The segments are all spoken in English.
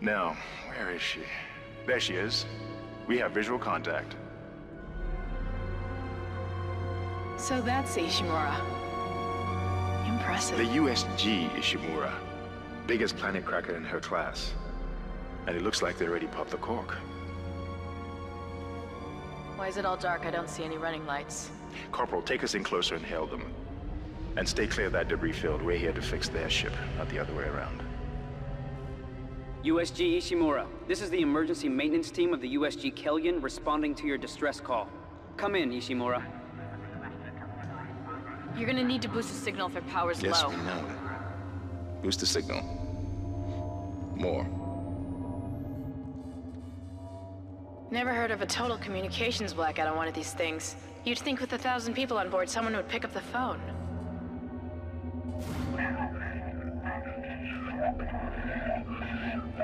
Now, where is she? There she is. We have visual contact. So that's Ishimura. Impressive. The USG Ishimura. Biggest planet cracker in her class. And it looks like they already popped the cork. Why is it all dark? I don't see any running lights. Corporal, take us in closer and hail them. And stay clear of that debris field. We're here to fix their ship, not the other way around. USG Ishimura, this is the emergency maintenance team of the USG Kellion responding to your distress call. Come in, Ishimura. You're gonna need to boost the signal if their power's yes, low. we know. Boost the signal. More. Never heard of a total communications blackout on one of these things. You'd think with a thousand people on board, someone would pick up the phone.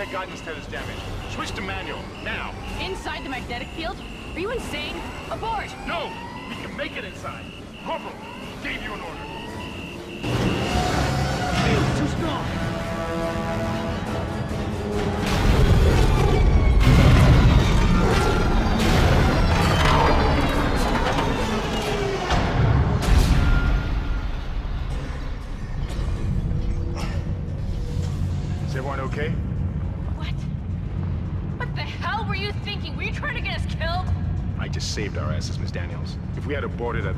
Their guidance tether's damaged. Switch to manual, now! Inside the magnetic field? Are you insane? Abort! No! We can make it inside! Corporal, gave you an order. Field's too strong.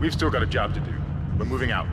we've still got a job to do. We're moving out.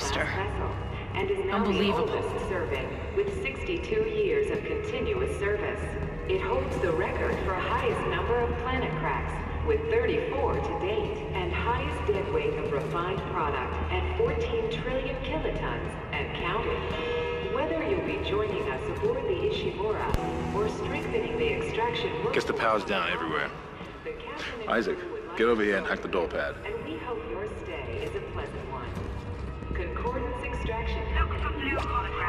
Lost the port booster. And is now Unbelievable. the serving, with 62 years of continuous service. It holds the record for highest number of planet cracks, with 34 to date, and highest dead weight of refined product at 14 trillion kilotons and counting. Whether you'll be joining us aboard the Ishimura or strengthening the extraction Guess the power's down everywhere. the Isaac, crew would like get over here and hack the door pad. Yeah.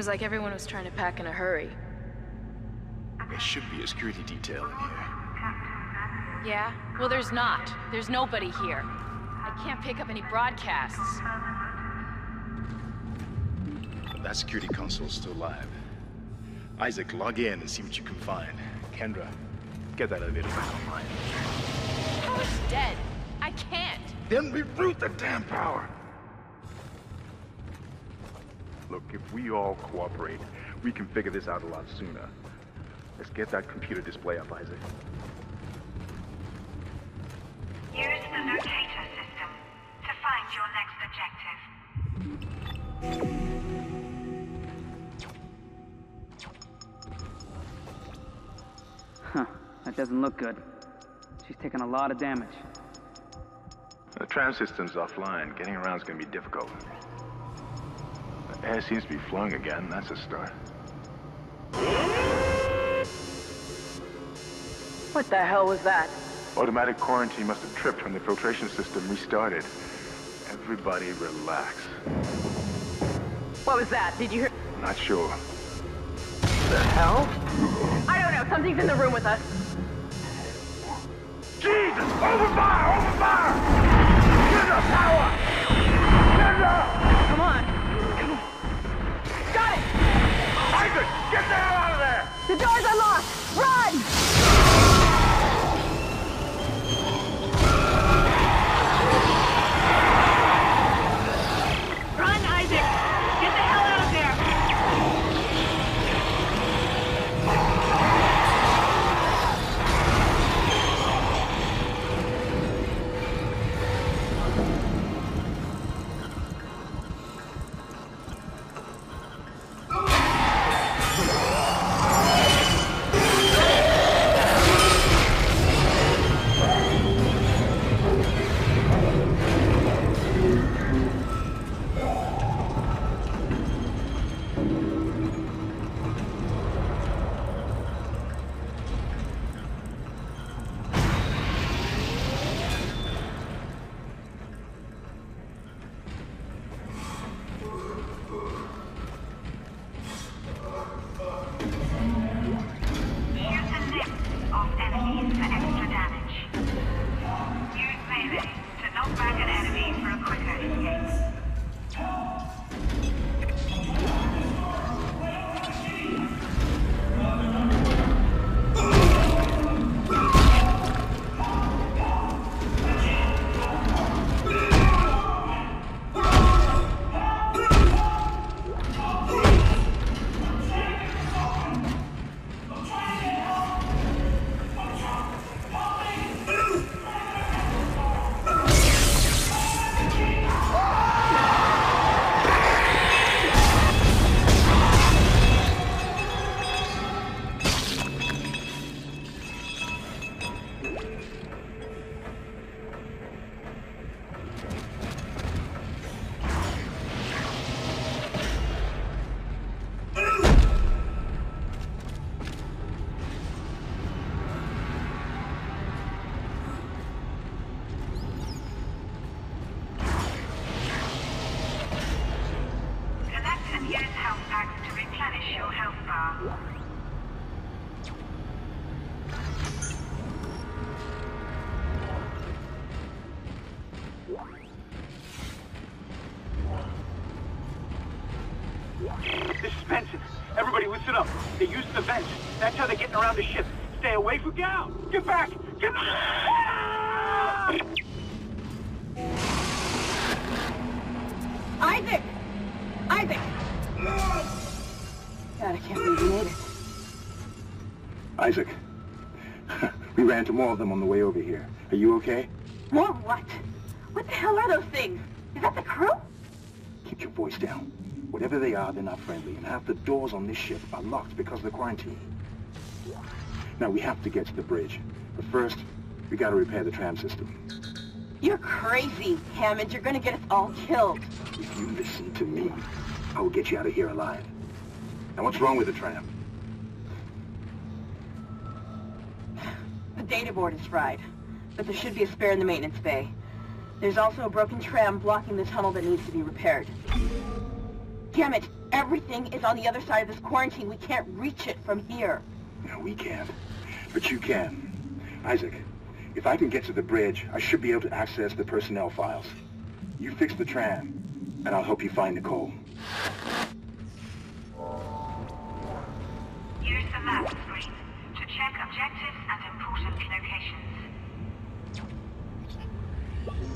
Seems like everyone was trying to pack in a hurry. There should be a security detail in here. Yeah? Well, there's not. There's nobody here. I can't pick up any broadcasts. But that security console's still live. Isaac, log in and see what you can find. Kendra, get that elevator back online. Power's dead. I can't. Then reroute the damn power! Look, if we all cooperate, we can figure this out a lot sooner. Let's get that computer display up, Isaac. Use the locator system to find your next objective. Huh. That doesn't look good. She's taken a lot of damage. The tram system's offline. Getting around's gonna be difficult. The air seems to be flowing again. That's a start. What the hell was that? Automatic quarantine must have tripped when the filtration system restarted. Everybody relax. What was that? Did you hear? Not sure. The hell? I don't know. Something's in the room with us. Jesus! Open fire! Open fire! Get up! Power! Get up! Come on. Come on. Got it! Isaac! Get the hell out of there! The doors are locked! Run! Okay? More what? What the hell are those things? Is that the crew? Keep your voice down. Whatever they are, they're not friendly, and half the doors on this ship are locked because of the quarantine. Now, we have to get to the bridge. But first, we gotta repair the tram system. You're crazy, Hammond. You're gonna get us all killed. If you listen to me, I will get you out of here alive. Now, what's wrong with the tram? The data board is fried, but there should be a spare in the maintenance bay. There's also a broken tram blocking the tunnel that needs to be repaired. Damn it! Everything is on the other side of this quarantine. We can't reach it from here. No, we can't. But you can. Isaac, if I can get to the bridge, I should be able to access the personnel files. You fix the tram, and I'll help you find Nicole. Use the map screen to check objectives and important locations. This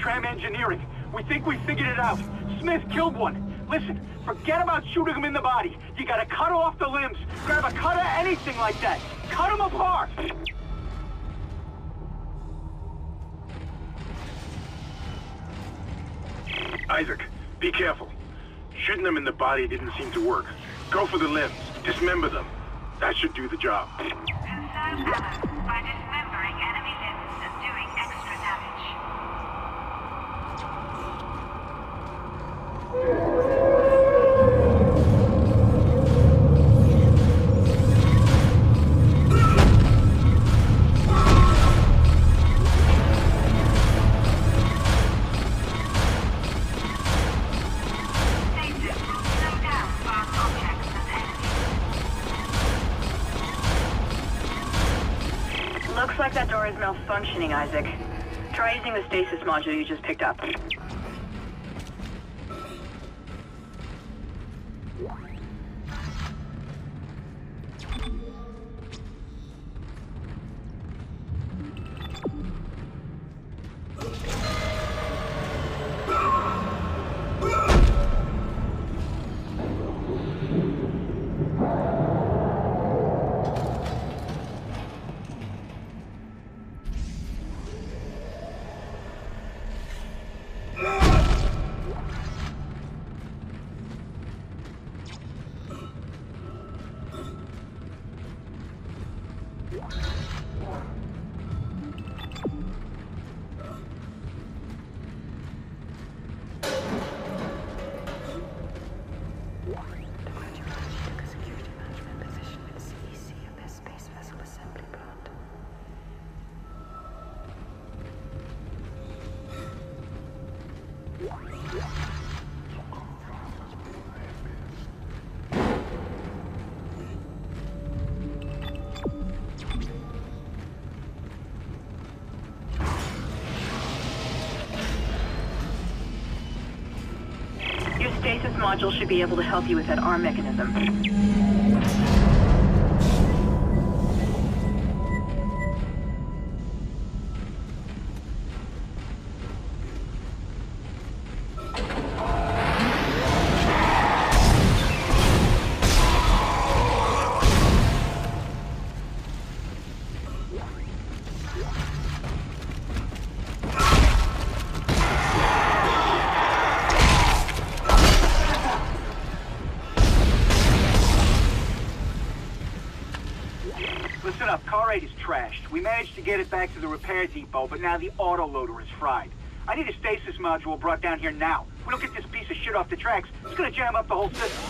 Tram Engineering. We think we figured it out. Smith killed one. Listen, forget about shooting him in the body. You gotta cut off the limbs. Grab a cutter, anything like that. Cut him apart. Isaac, be careful. Shooting them in the body didn't seem to work. Go for the limbs. Dismember them. That should do the job. The stasis module you just picked up. Module should be able to help you with that arm mechanism. Repair depot, but now the autoloader is fried. I need a stasis module brought down here now. If we don't get this piece of shit off the tracks, it's gonna jam up the whole system.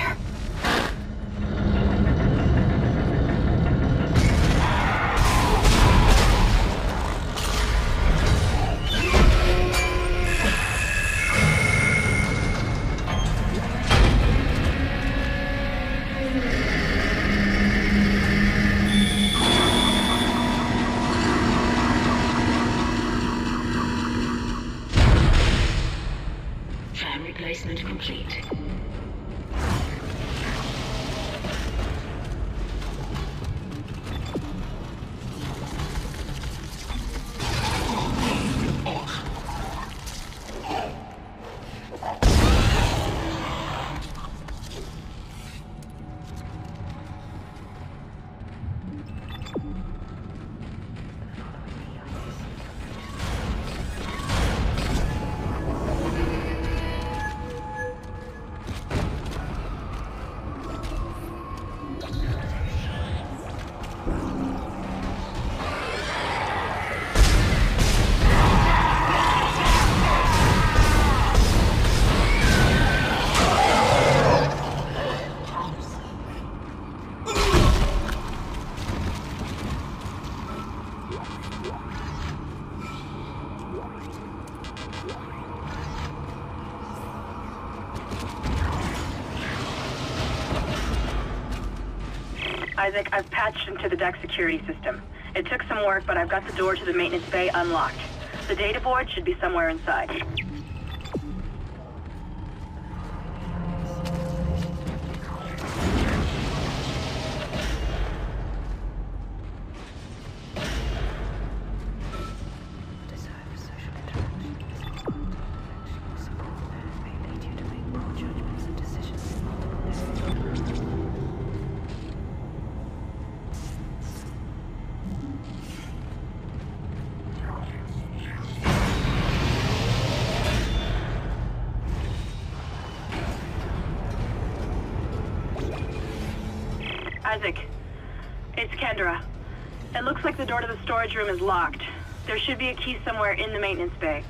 Isaac, I've patched into the deck security system. It took some work, but I've got the door to the maintenance bay unlocked. The data board should be somewhere inside. Storage room is locked. There should be a key somewhere in the maintenance bay.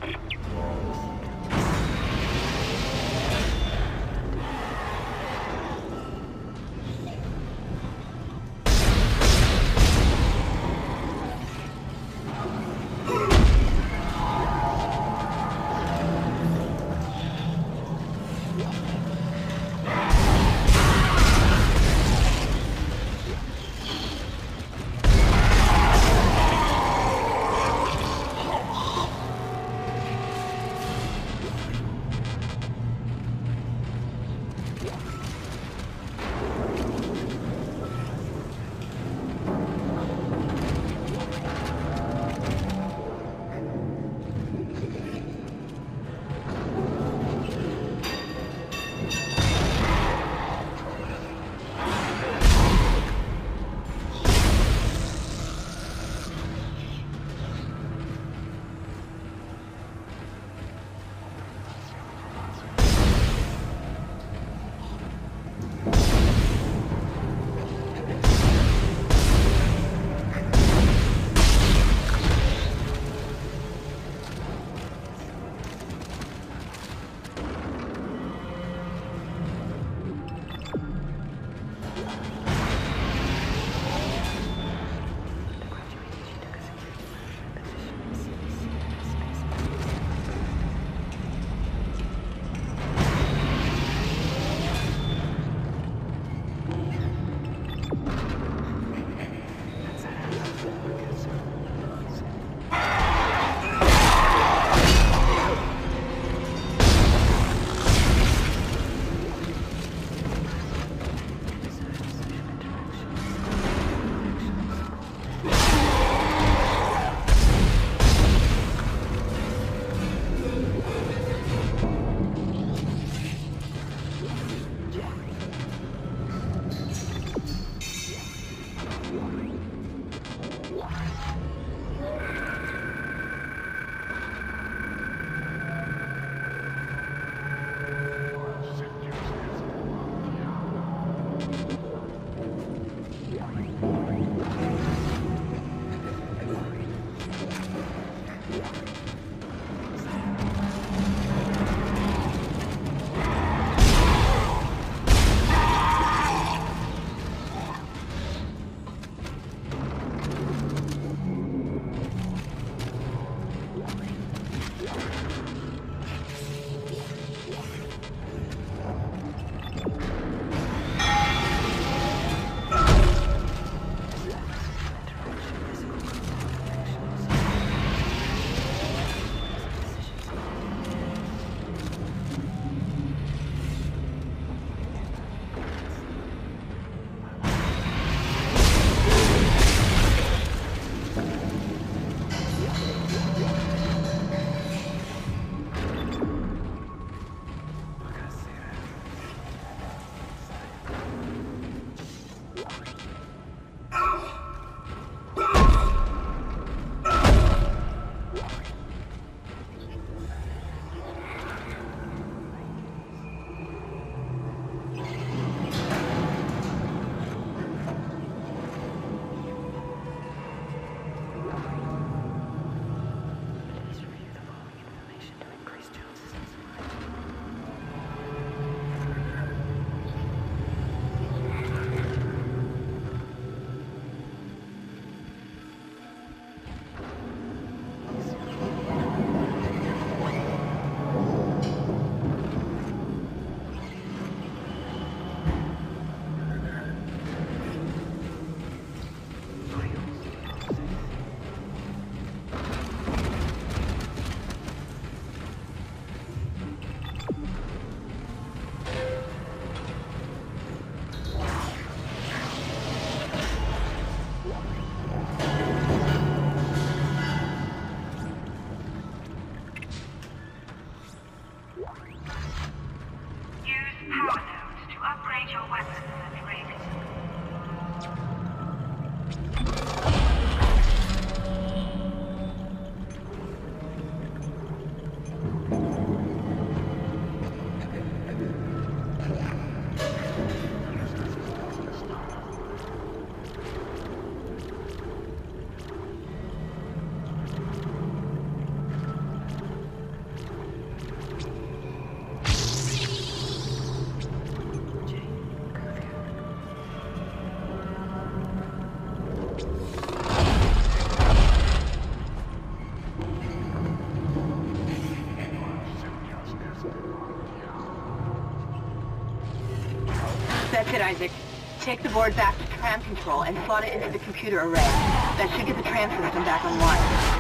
Take the board back to tram control and slot it into the computer array. That should get the tram system back online.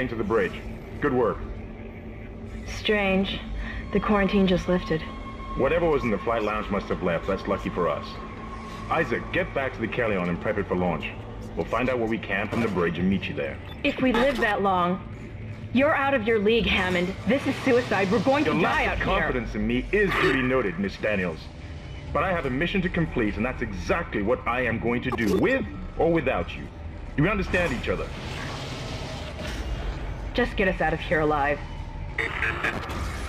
Heading to the bridge. Good work. Strange. The quarantine just lifted. Whatever was in the flight lounge must have left. That's lucky for us. Isaac, get back to the Kellion and prep it for launch. We'll find out where we can from the bridge and meet you there. If we live that long, you're out of your league, Hammond. This is suicide. We're going to Your die lack out of here. confidence in me is duly noted, Miss Daniels. But I have a mission to complete, and that's exactly what I am going to do, with or without you. Do we understand each other? Just get us out of here alive.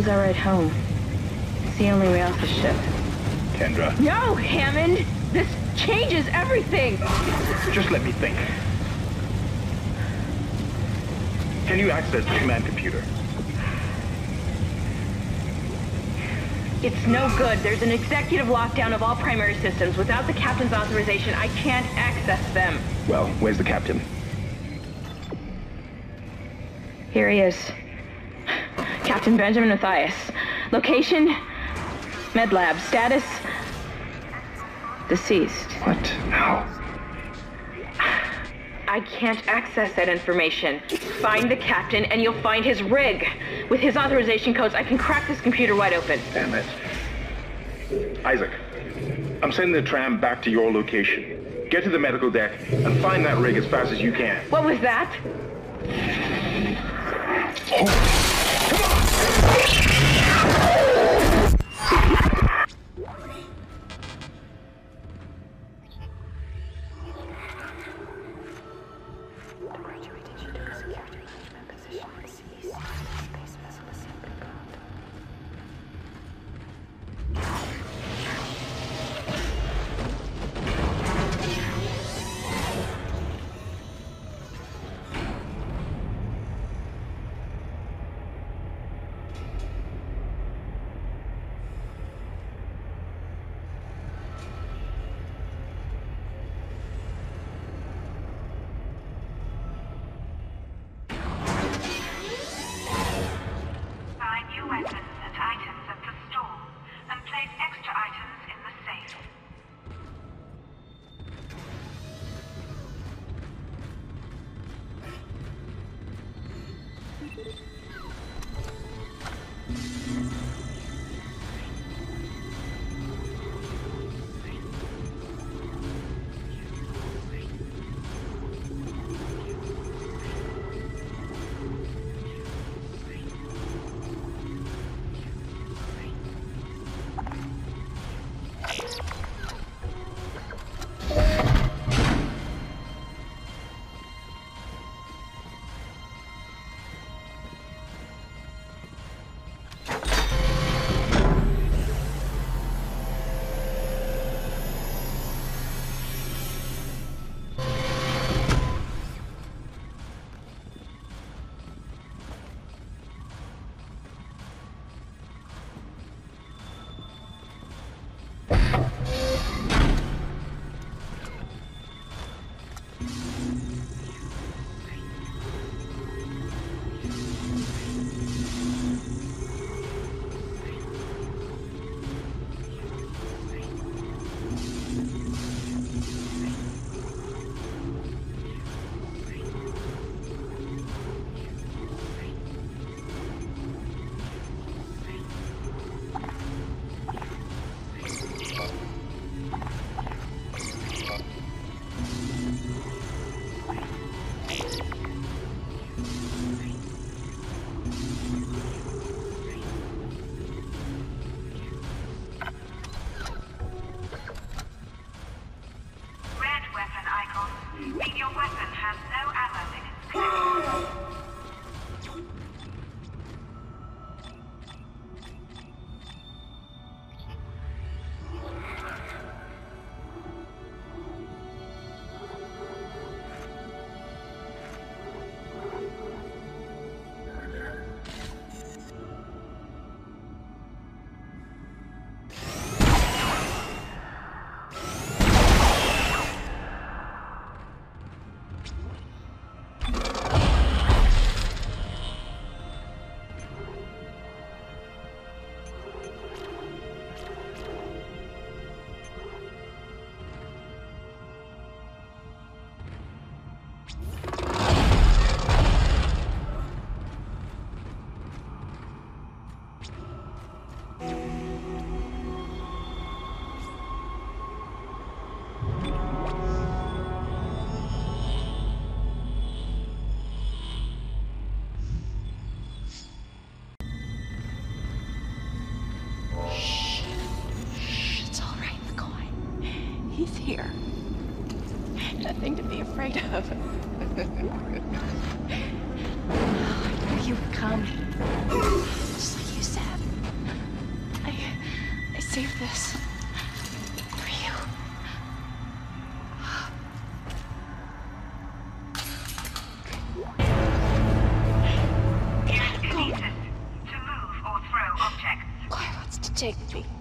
That was our ride home. It's the only way off the ship. Kendra. No, Hammond! This changes everything! Just let me think. Can you access the command computer? It's no good. There's an executive lockdown of all primary systems. Without the captain's authorization, I can't access them. Well, where's the captain? Here he is. Benjamin Mathius. Location? Med lab. Status? Deceased. What? How? I can't access that information. Find the captain and you'll find his rig. With his authorization codes, I can crack this computer wide open. Damn it. Isaac, I'm sending the tram back to your location. Get to the medical deck and find that rig as fast as you can. What was that? Find Take me.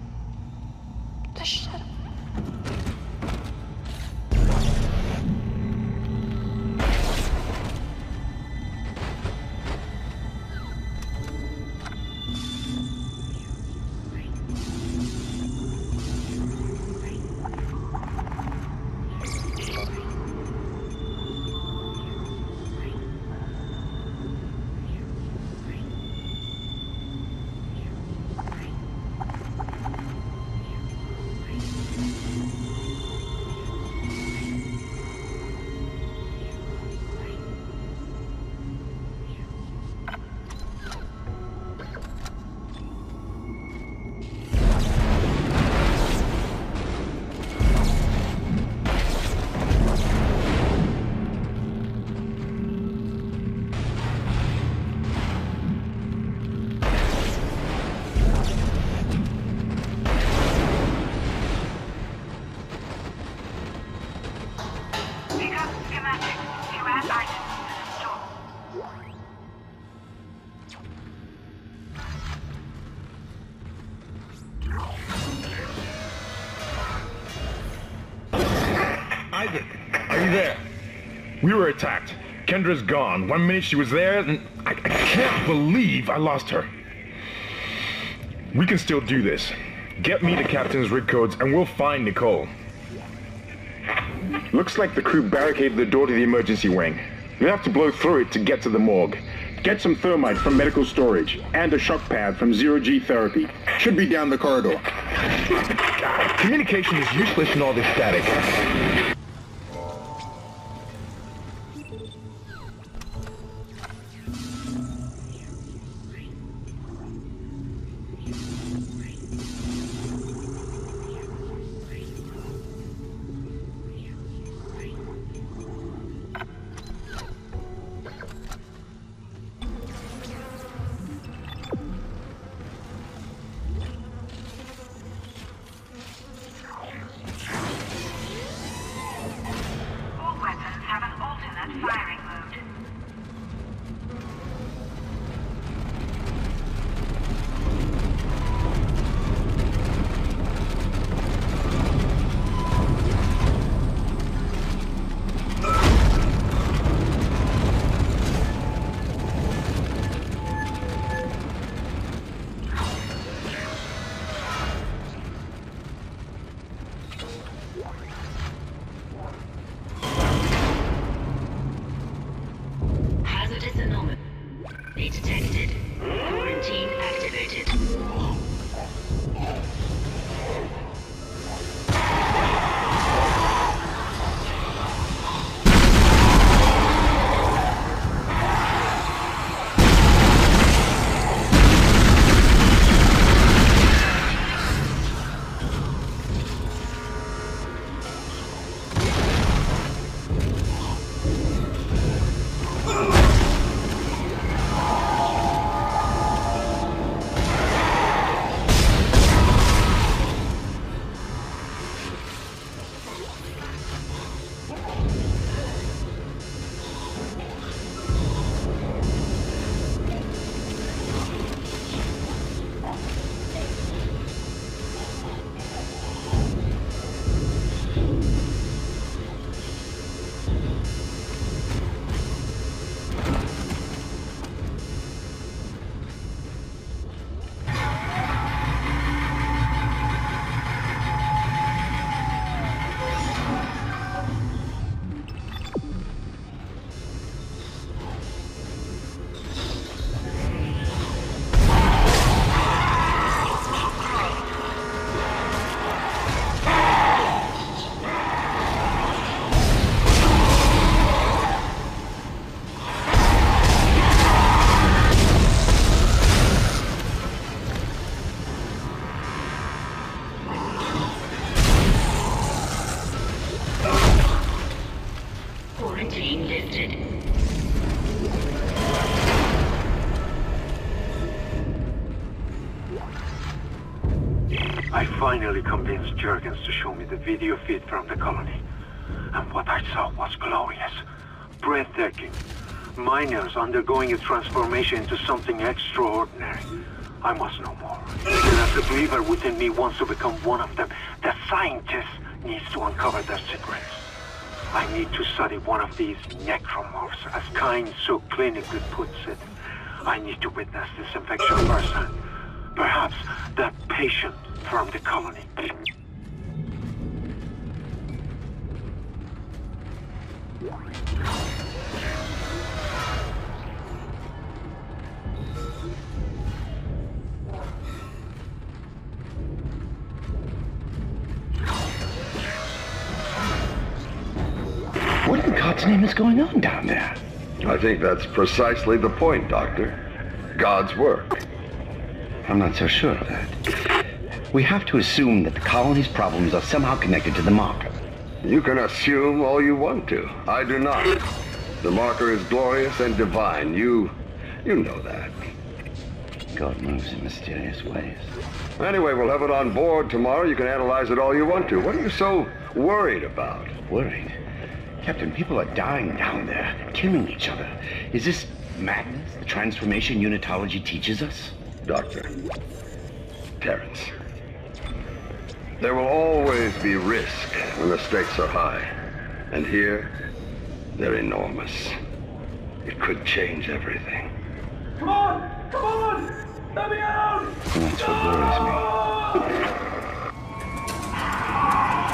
We were attacked. Kendra's gone. One minute she was there, and I, I can't believe I lost her. We can still do this. Get me the captain's rig codes, and we'll find Nicole. Looks like the crew barricaded the door to the emergency wing. We have to blow through it to get to the morgue. Get some thermite from medical storage and a shock pad from Zero G Therapy. Should be down the corridor. Communication is useless in all this static. Jurgens to show me the video feed from the colony. And what I saw was glorious. Breathtaking. Miners undergoing a transformation into something extraordinary. I must know more. And as the believer within me wants to become one of them, the scientist needs to uncover their secrets. I need to study one of these necromorphs, as Kyne so clinically puts it. I need to witness this infection firsthand. Perhaps that patient that's precisely the point, Doctor. God's work. I'm not so sure of that. We have to assume that the colony's problems are somehow connected to the marker. You can assume all you want to. I do not. The marker is glorious and divine. You... you know that. God moves in mysterious ways. Anyway, we'll have it on board tomorrow. You can analyze it all you want to. What are you so worried about? Worried? Captain, people are dying down there, killing each other. Is this madness the transformation unitology teaches us? Doctor. Terrence. There will always be risk when the stakes are high. And here, they're enormous. It could change everything. Come on! Come on! Let me out! That's what worries me.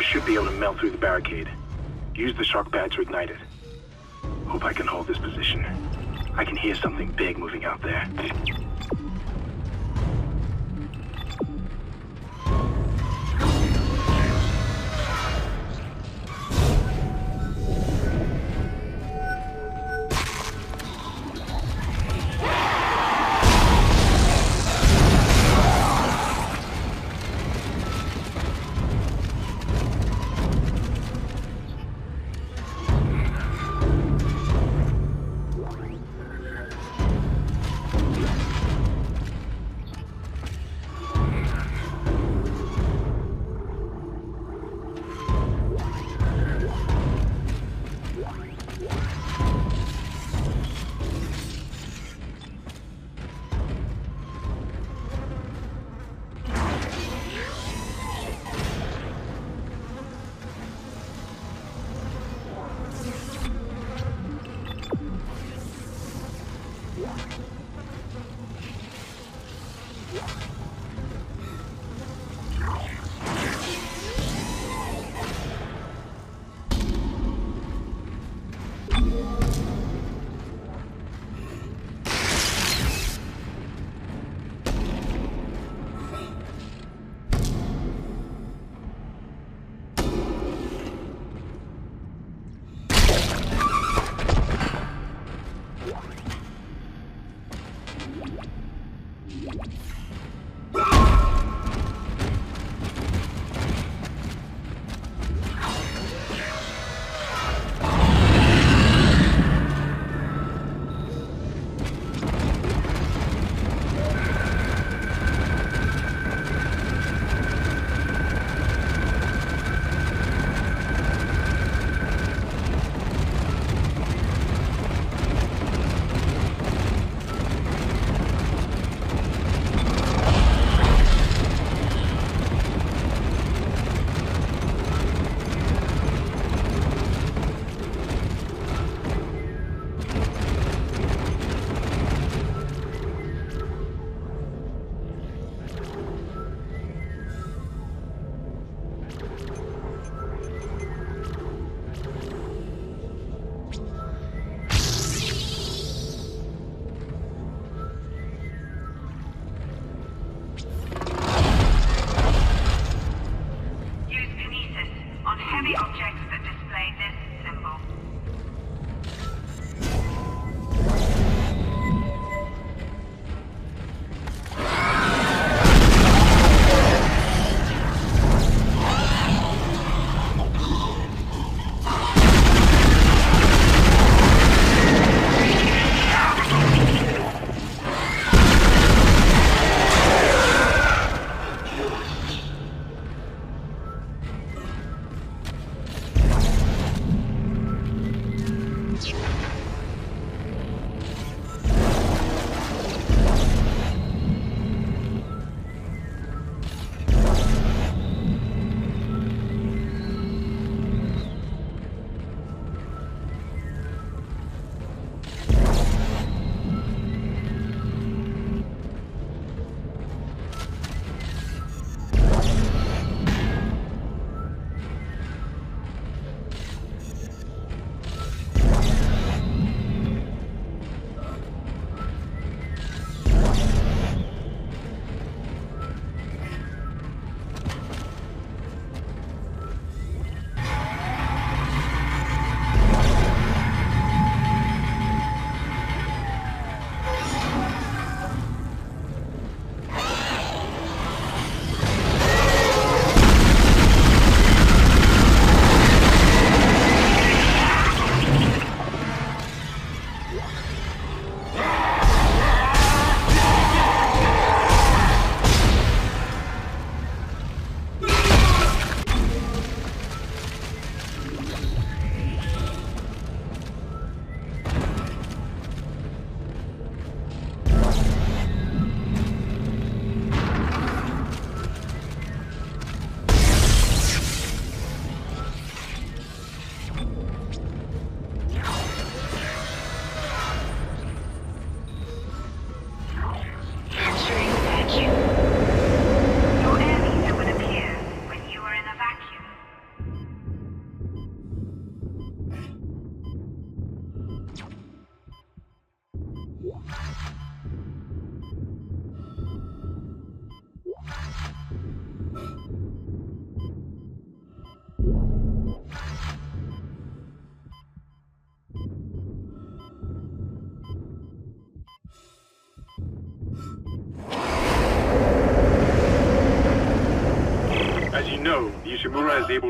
should be able to melt through the barricade. Use the shock pad to ignite it. Hope I can hold this position. I can hear something big moving out there.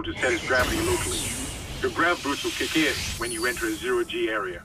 to set its gravity locally. Your grav boost will kick in when you enter a zero-G area.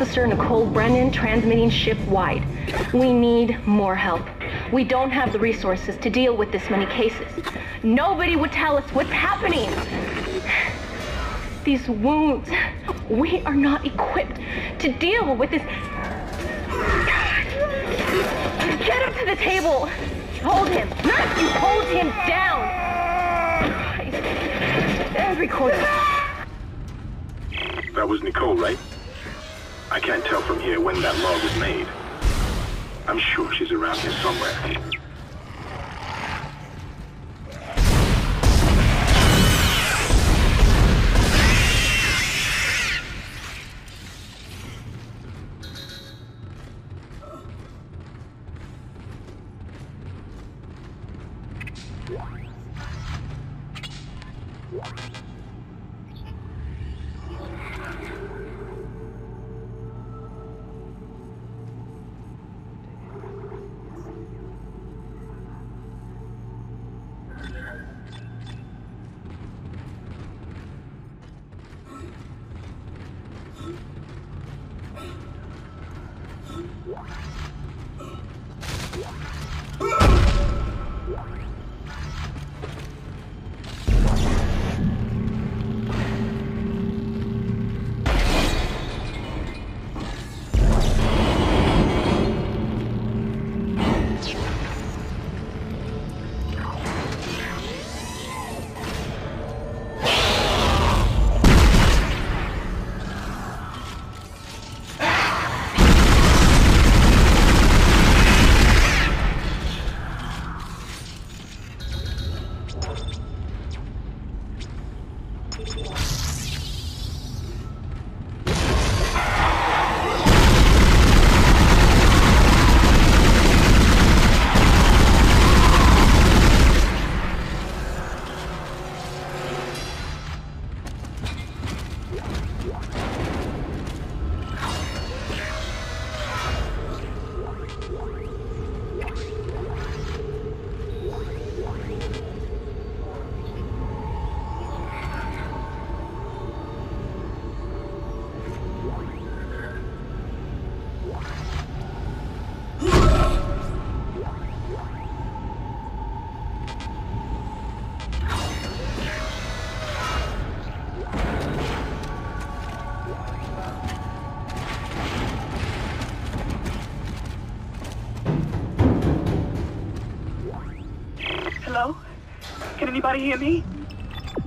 Officer Nicole Brennan transmitting ship-wide. We need more help. We don't have the resources to deal with this many cases. Nobody would tell us what's happening. These wounds, we are not equipped to deal with this. Get him to the table. Hold him. You hold him down. It. That was Nicole, right? Here when that log was made. I'm sure she's around here somewhere. Can hear me?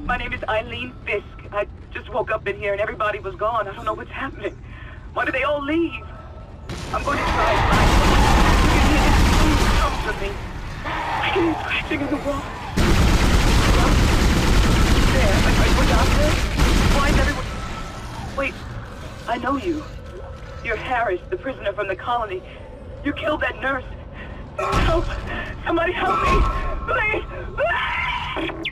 My name is Eileen Fisk. I just woke up in here and everybody was gone. I don't know what's happening. Why did they all leave? I'm going to try and find someone. Come to me. I can hear scratching in the wall. There, are you a doctor? Why is everyone... Wait, I know you. You're Harris, the prisoner from the colony. You killed that nurse. Help! Somebody help me! Please! Please! Thank you.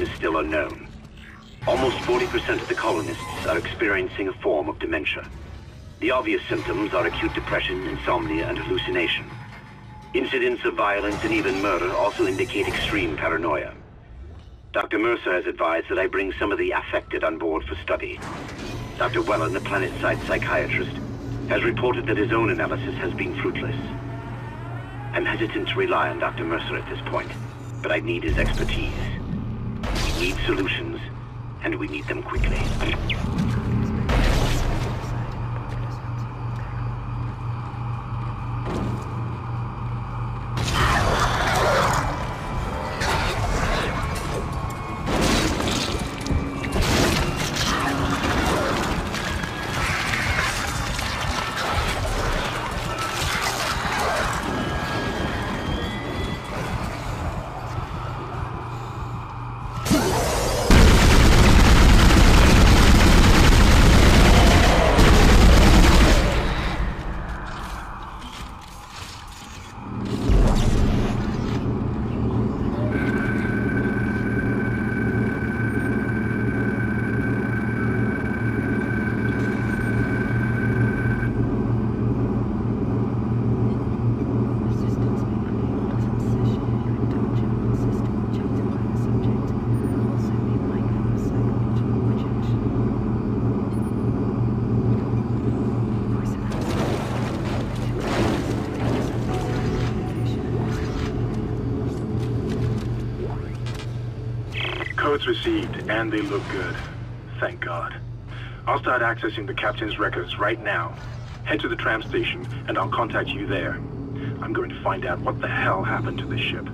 Is still unknown. Almost 40% of the colonists are experiencing a form of dementia. The obvious symptoms are acute depression, insomnia, and hallucination. Incidents of violence and even murder also indicate extreme paranoia. Dr. Mercer has advised that I bring some of the affected on board for study. Dr. Wellen, the planet-side psychiatrist, has reported that his own analysis has been fruitless. I'm hesitant to rely on Dr. Mercer at this point, but I need his expertise. We need solutions, and we need them quickly. And they look good. Thank God. I'll start accessing the captain's records right now. Head to the tram station, and I'll contact you there. I'm going to find out what the hell happened to this ship.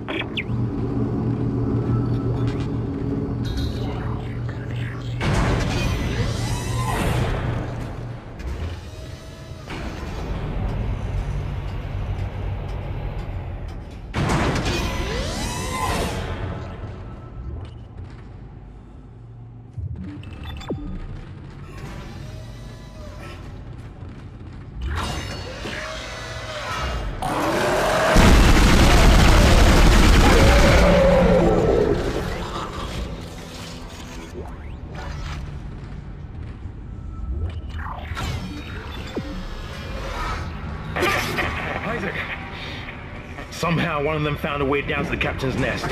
Somehow one of them found a way down to the captain's nest.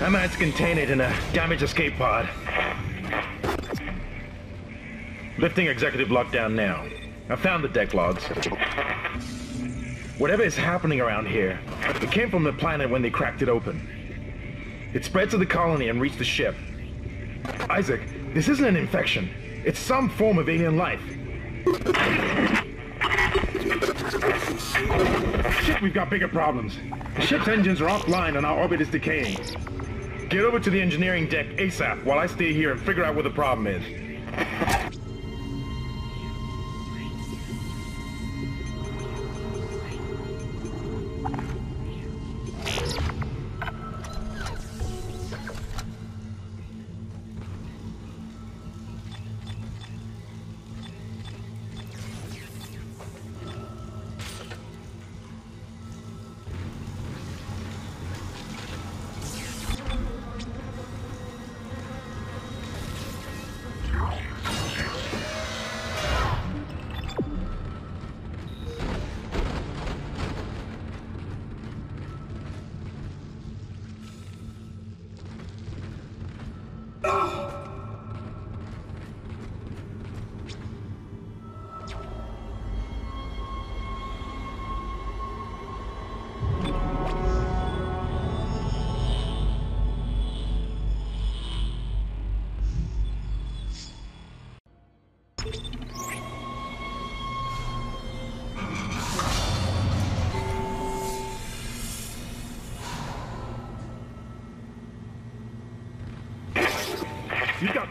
I managed to contain it in a damaged escape pod. Lifting executive lockdown now. I found the deck logs. Whatever is happening around here, it came from the planet when they cracked it open. It spread to the colony and reached the ship. Isaac, this isn't an infection. It's some form of alien life. Shit, we've got bigger problems. The ship's engines are offline and our orbit is decaying. Get over to the engineering deck ASAP while I stay here and figure out what the problem is.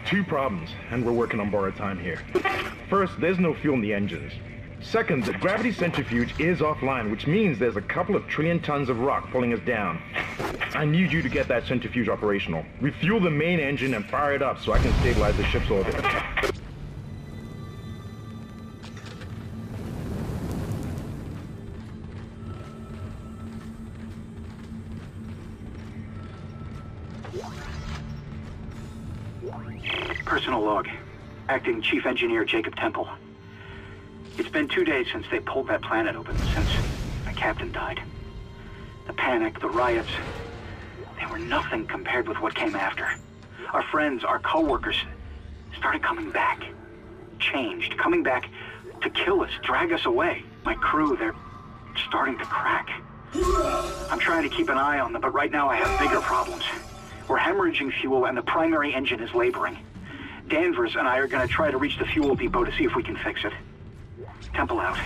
Two problems, and we're working on borrowed time here. First, there's no fuel in the engines. Second, the gravity centrifuge is offline, which means there's a couple of trillion tons of rock pulling us down. I need you to get that centrifuge operational. Refuel the main engine and fire it up so I can stabilize the ship's orbit. Chief Engineer Jacob Temple. It's been two days since they pulled that planet open, since the captain died. The panic, the riots, they were nothing compared with what came after. Our friends, our co-workers, started coming back. Changed, coming back to kill us, drag us away. My crew, they're starting to crack. I'm trying to keep an eye on them, but right now I have bigger problems. We're hemorrhaging fuel and the primary engine is laboring. Danvers and I are gonna try to reach the fuel depot to see if we can fix it. Temple out.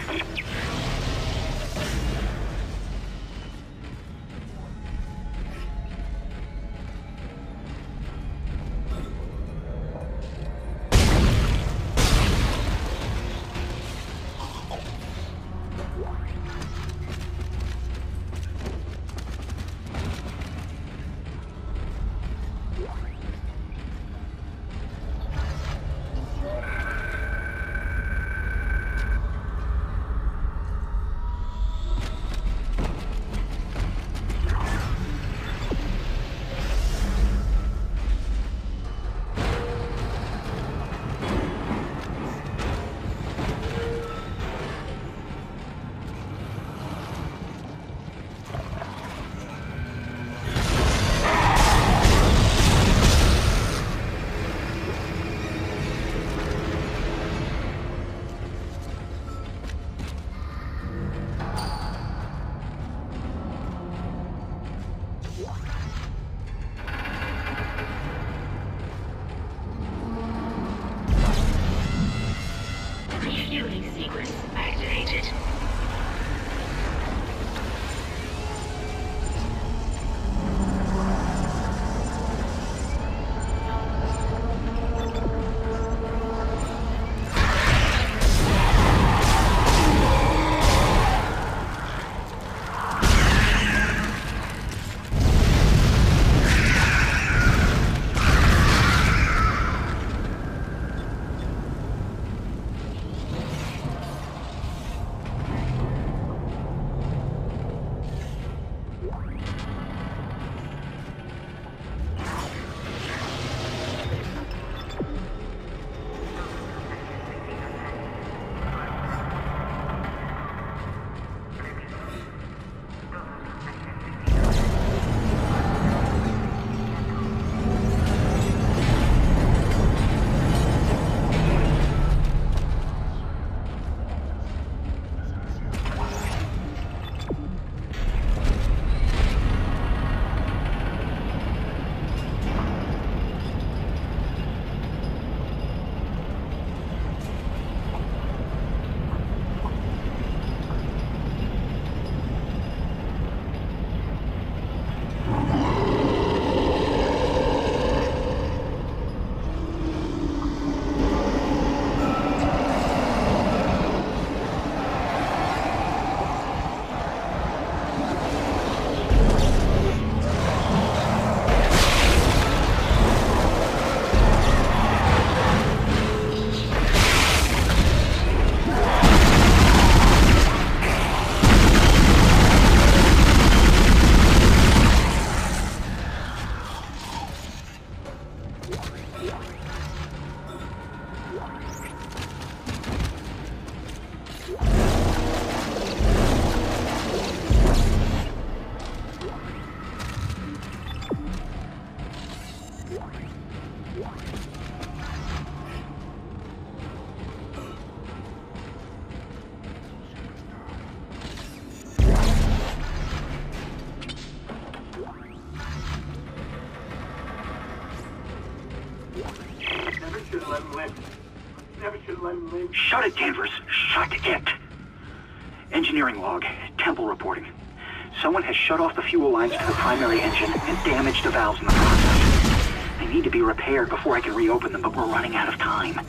Shut off the fuel lines to the primary engine and damaged the valves in the process. They need to be repaired before I can reopen them, but we're running out of time.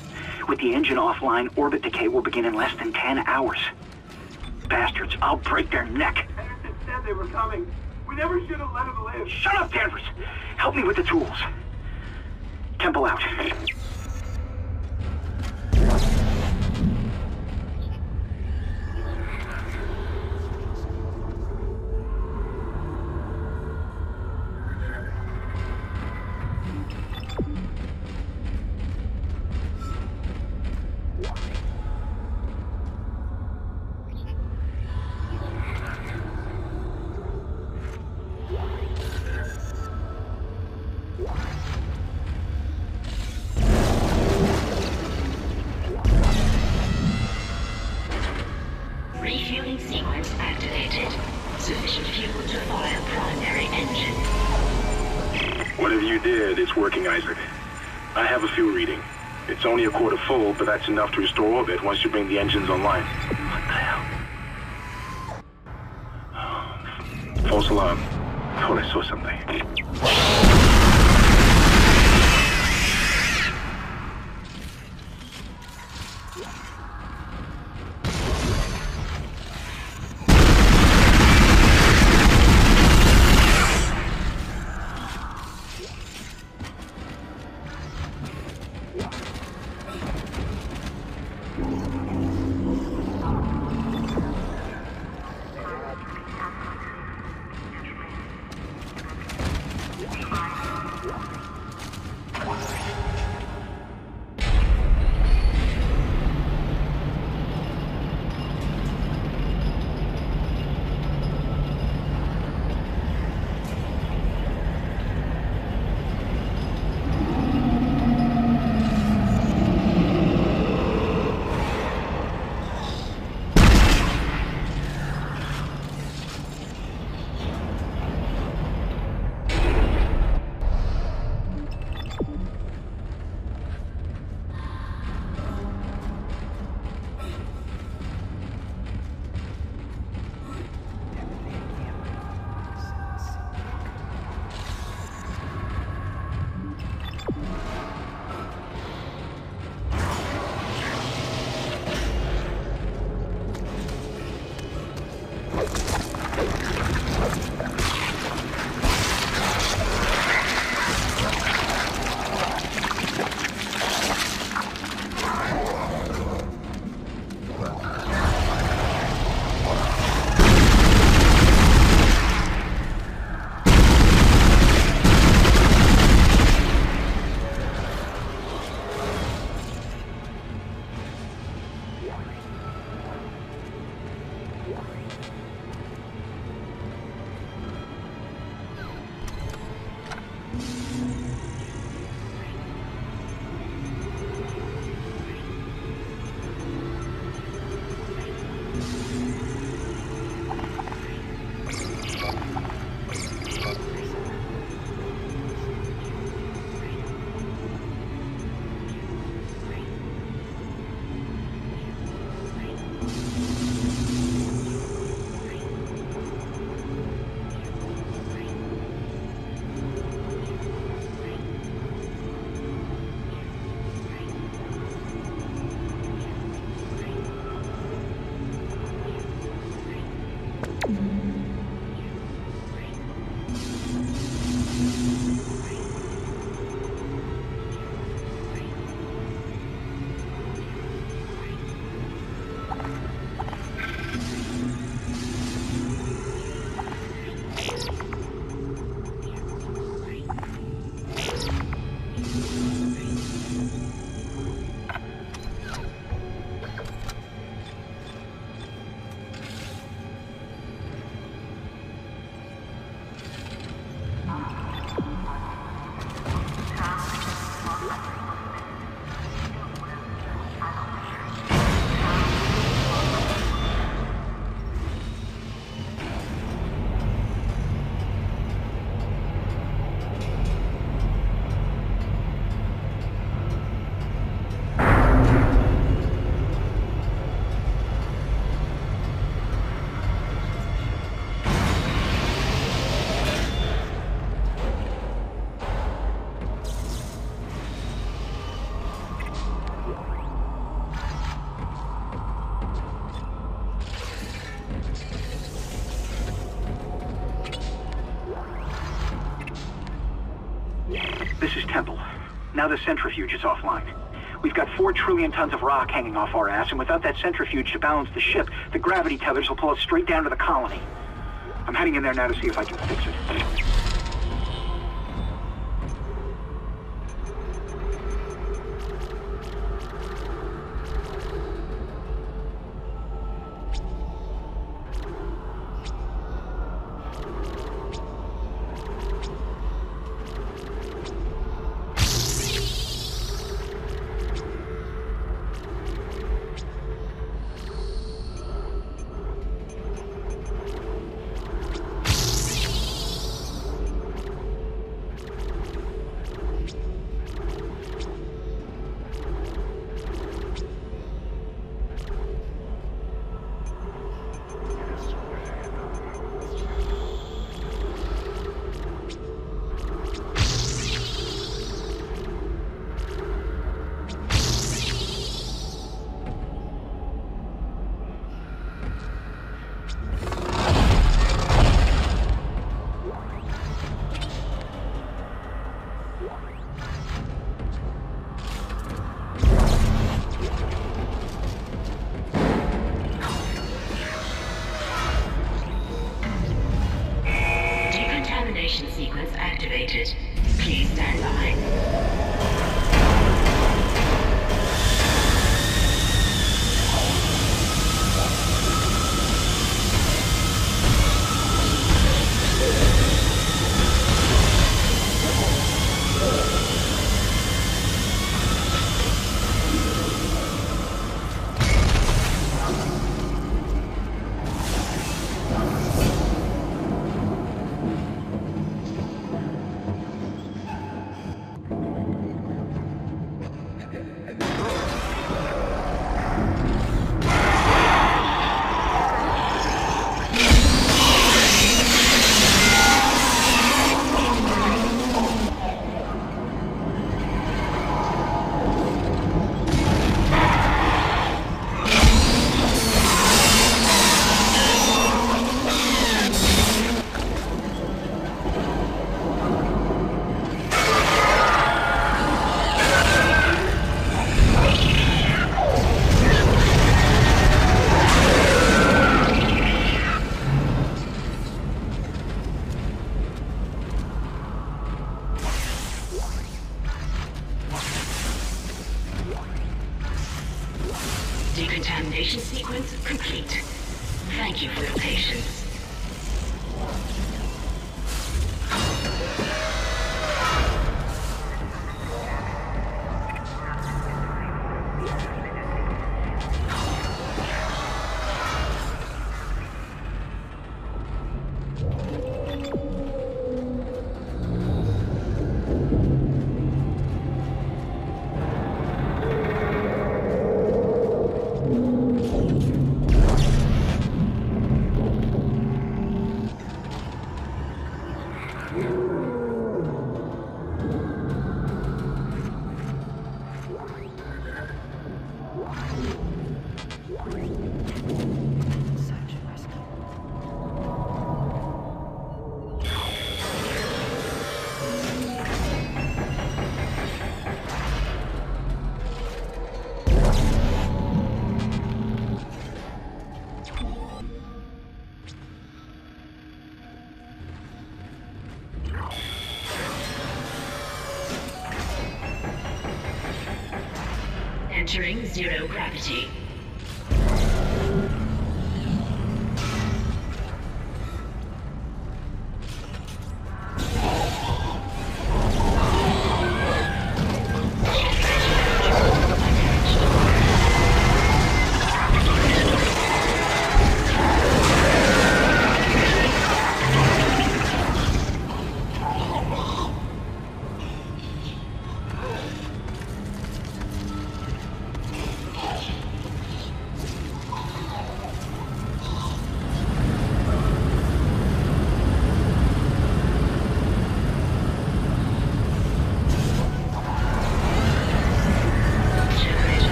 With the engine offline, orbit decay will begin in less than 10 hours. Bastards, I'll break their neck. Anderson said they were coming. We never should have let him live. Shut up, Danvers! Help me with the tools. Only a quarter full, but that's enough to restore orbit once you bring the engines online. What the hell? False alarm. Thought I saw something. The centrifuge is offline. We've got four trillion tons of rock hanging off our ass, and without that centrifuge to balance the ship, the gravity tethers will pull us straight down to the colony. I'm heading in there now to see if I can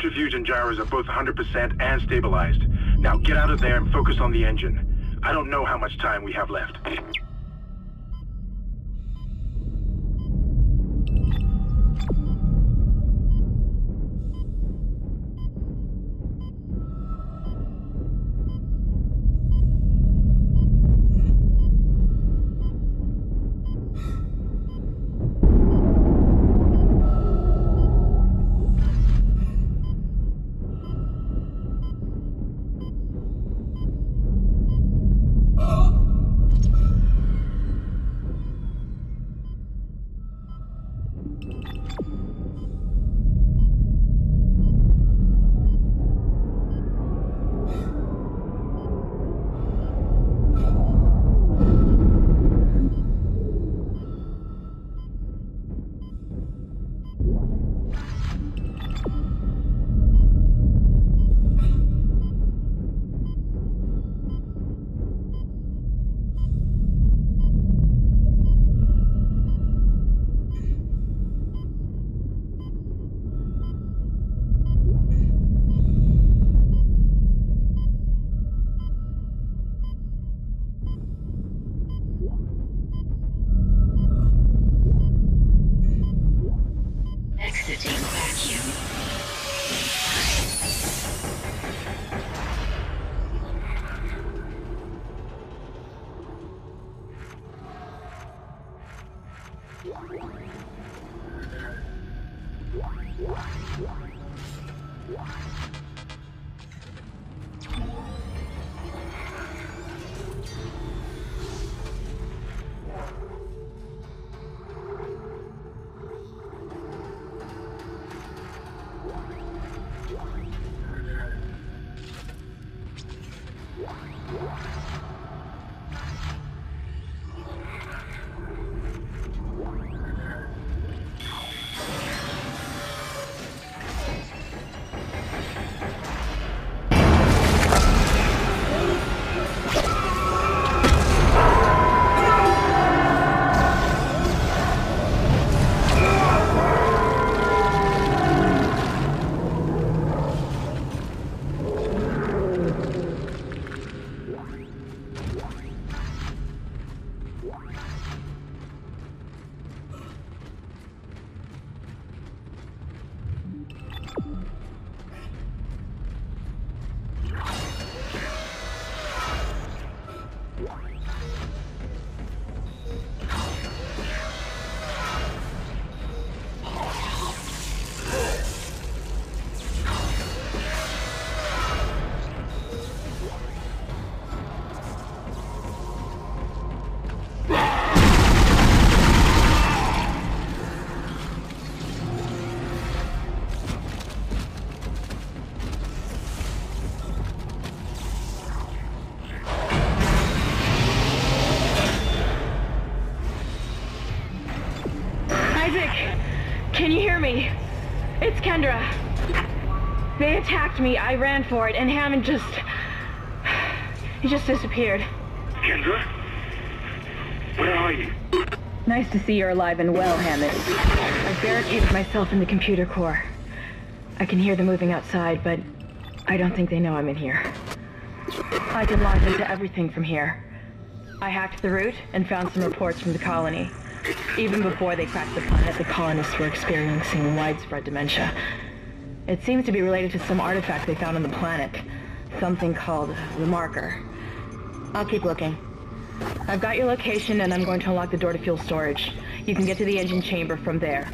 Centrifuge and gyros are both 100% and stabilized. Now get out of there and focus on the engine. I don't know how much time we have left. They attacked me. I ran for it, and Hammond just. He just disappeared. Kendra? Where are you? Nice to see you're alive and well, Hammond. I've barricaded myself in the computer core. I can hear them moving outside, but I don't think they know I'm in here. I can launch into everything from here. I hacked the root and found some reports from the colony. Even before they cracked the planet, the colonists were experiencing widespread dementia. It seems to be related to some artifact they found on the planet. Something called the Marker. I'll keep looking. I've got your location and I'm going to unlock the door to fuel storage. You can get to the engine chamber from there.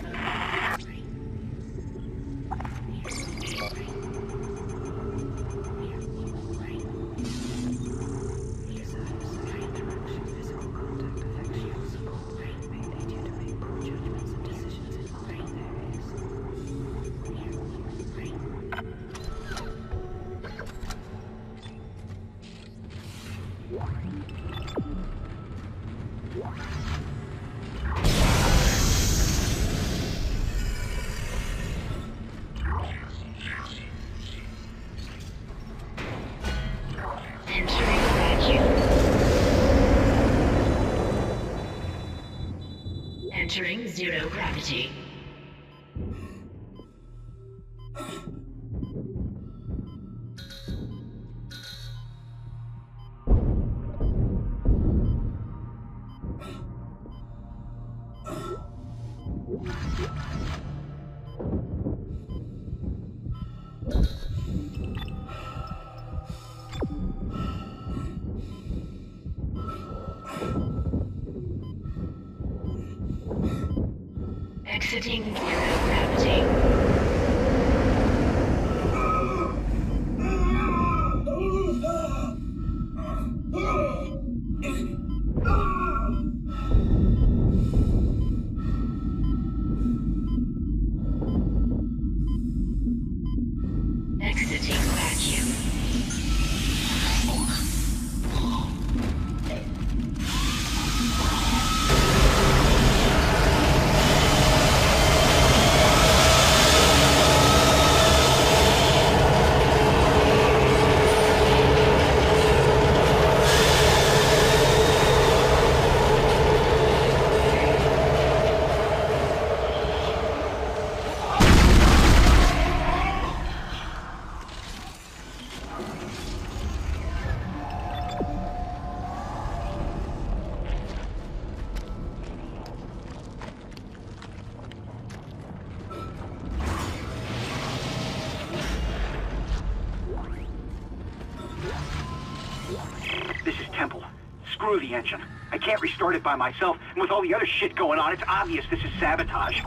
It by myself, and with all the other shit going on, it's obvious this is sabotage.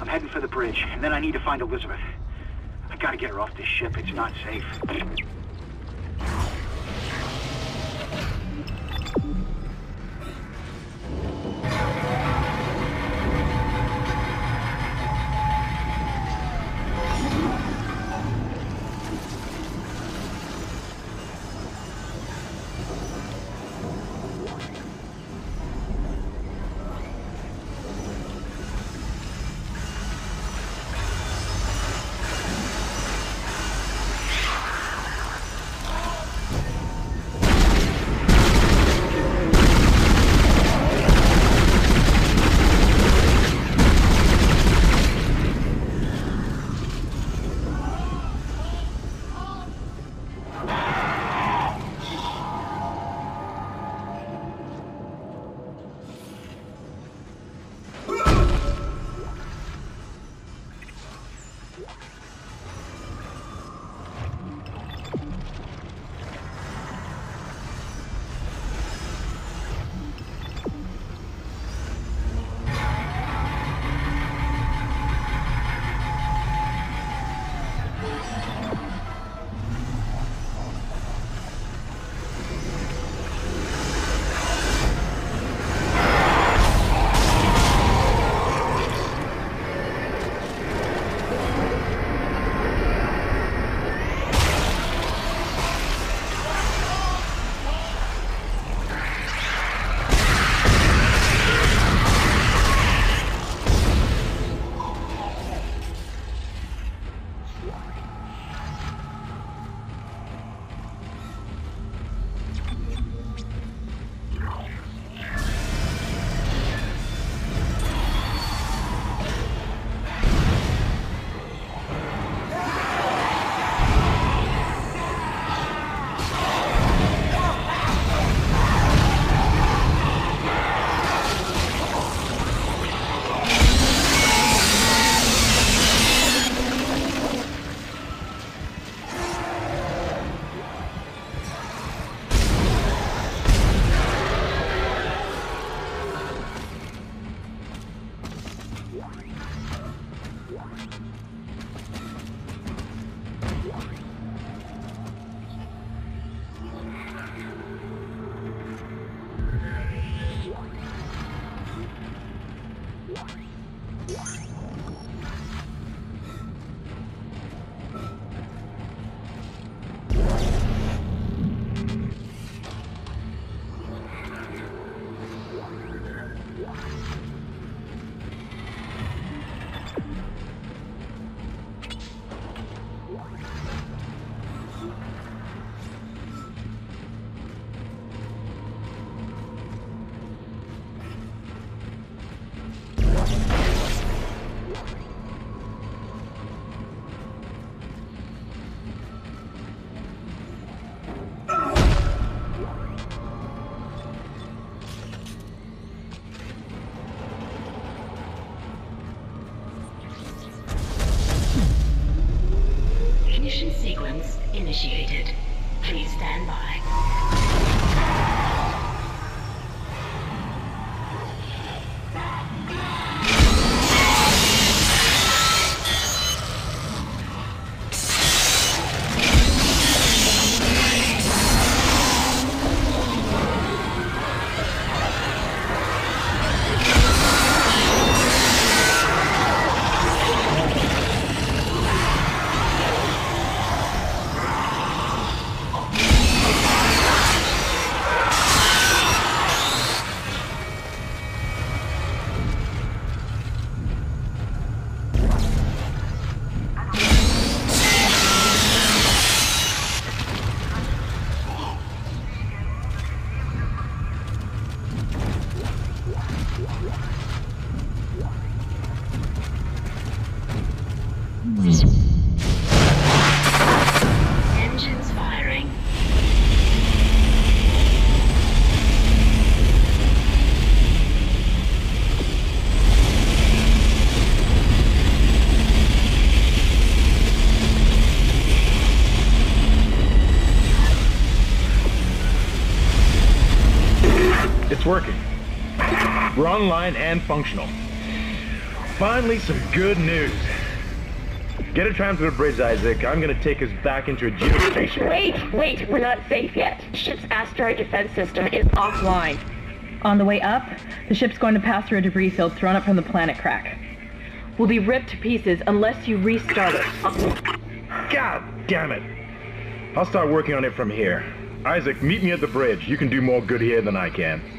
I'm heading for the bridge, and then I need to find Elizabeth. I gotta get her off this ship. It's not safe. Online and functional. Finally, some good news. Get a tram to the bridge, Isaac. I'm gonna take us back into a geostation. Wait, wait, we're not safe yet. Ship's asteroid defense system is offline. On the way up, the ship's going to pass through a debris field thrown up from the planet crack. We'll be ripped to pieces unless you restart it. God damn it. I'll start working on it from here. Isaac, meet me at the bridge. You can do more good here than I can.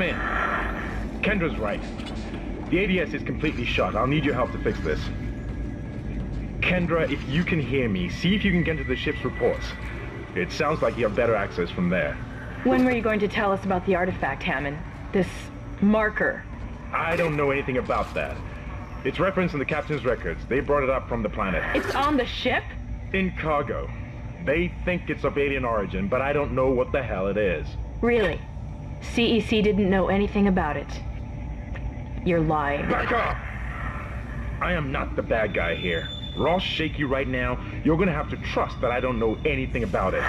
Come in. Kendra's right. The ADS is completely shut. I'll need your help to fix this. Kendra, if you can hear me, see if you can get to the ship's reports. It sounds like you have better access from there. When were you going to tell us about the artifact, Hammond? This marker? I don't know anything about that. It's referenced in the captain's records. They brought it up from the planet. It's on the ship? In cargo. They think it's of alien origin, but I don't know what the hell it is. Really? CEC didn't know anything about it. You're lying. Back up! I am not the bad guy here. We're all shaky right now. You're gonna have to trust that I don't know anything about it.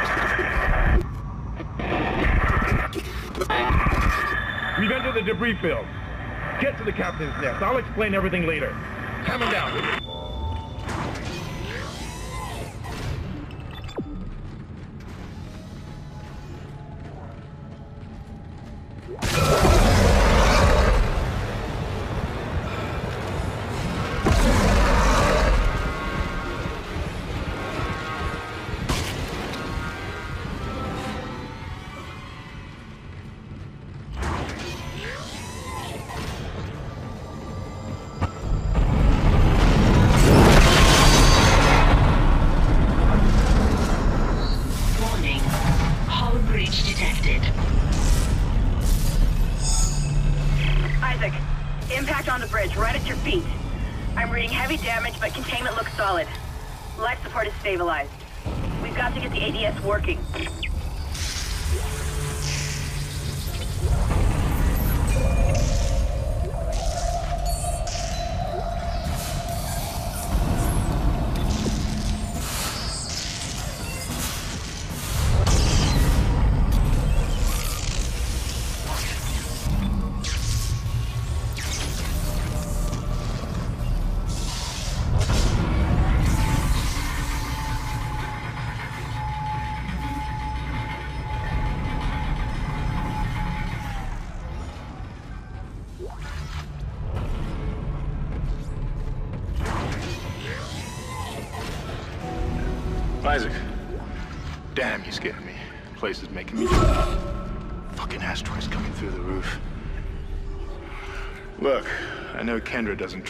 We've entered the debris field. Get to the captain's nest. I'll explain everything later. Hammer down.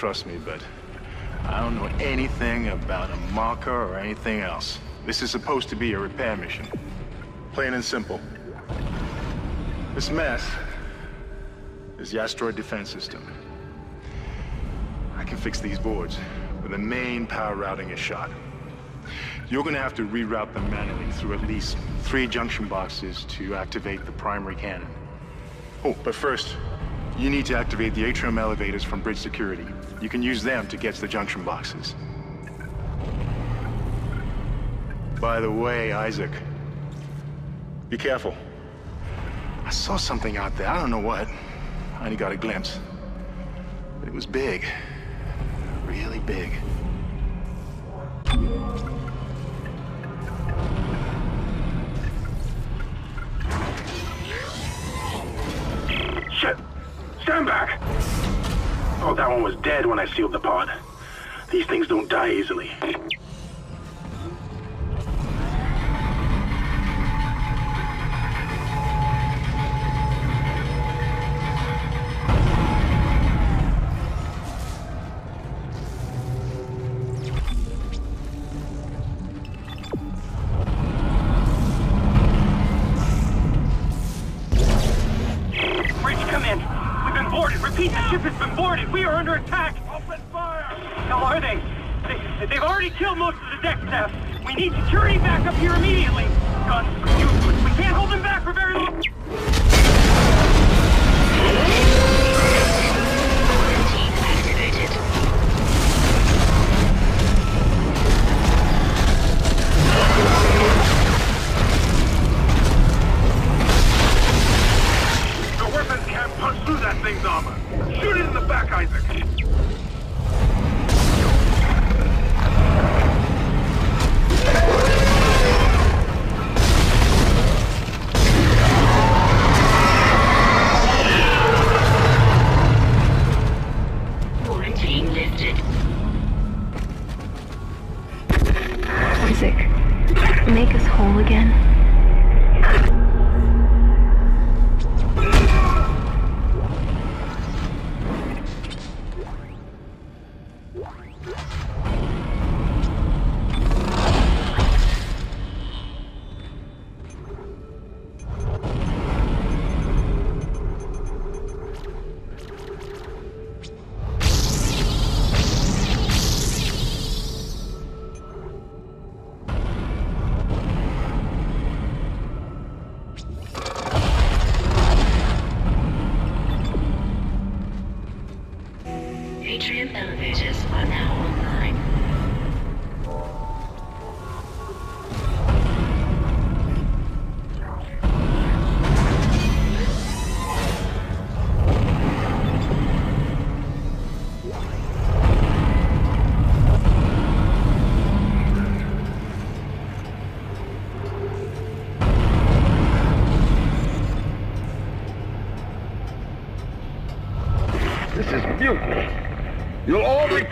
Trust me, but I don't know anything about a marker or anything else. This is supposed to be a repair mission. Plain and simple. This mess is the asteroid defense system. I can fix these boards, but the main power routing is shot. You're gonna have to reroute them manually through at least three junction boxes to activate the primary cannon. Oh, but first, you need to activate the atrium elevators from bridge security. You can use them to get to the junction boxes. By the way, Isaac, be careful. I saw something out there. I don't know what. I only got a glimpse. But it was big. Really big. One was dead when I sealed the pod. These things don't die easily.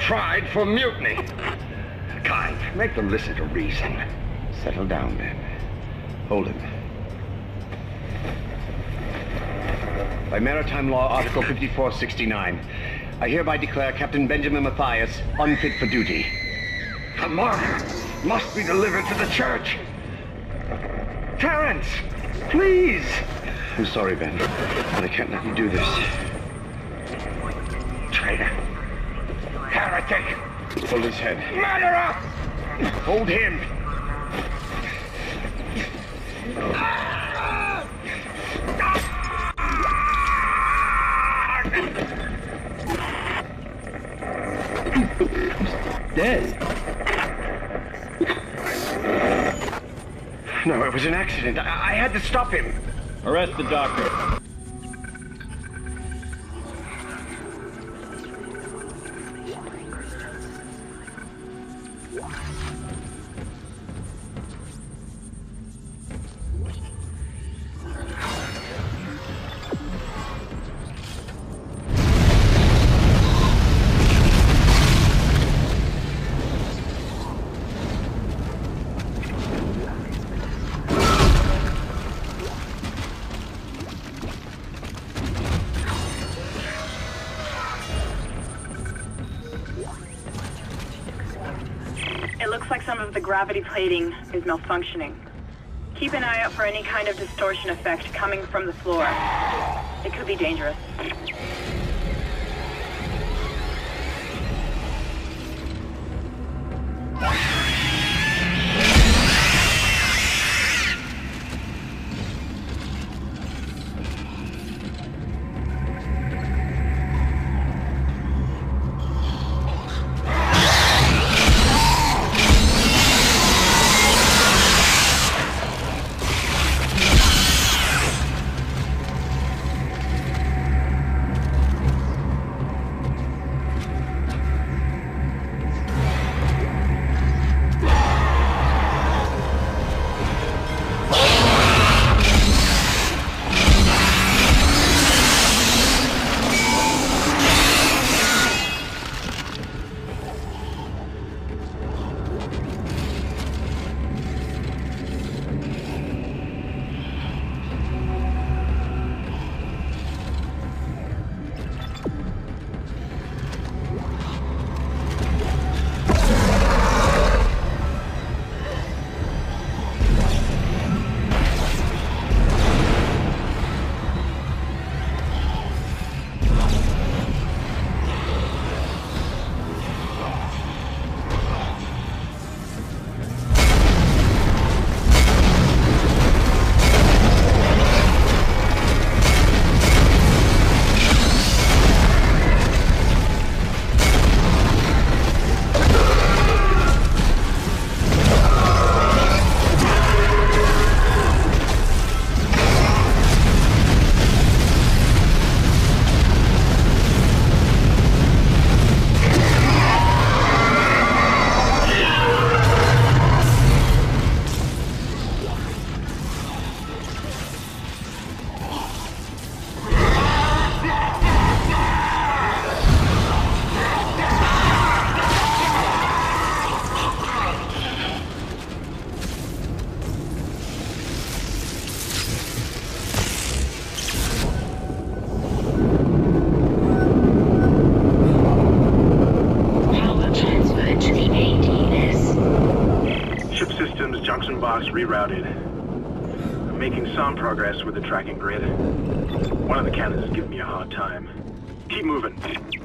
Tried for mutiny. Kyne, make them listen to reason. Settle down, Ben. Hold him. By Maritime Law, Article 5469, I hereby declare Captain Benjamin Mathius unfit for duty. The mark must be delivered to the church. Terrence, please. I'm sorry, Ben, but I can't let you do this. Hold his head. Murderer! Hold him! Dead. No, it was an accident. I, I had to stop him. Arrest the doctor. Gravity plating is malfunctioning. Keep an eye out for any kind of distortion effect coming from the floor. It could be dangerous. Rerouted. I'm making some progress with the tracking grid. One of the cannons is giving me a hard time. Keep moving.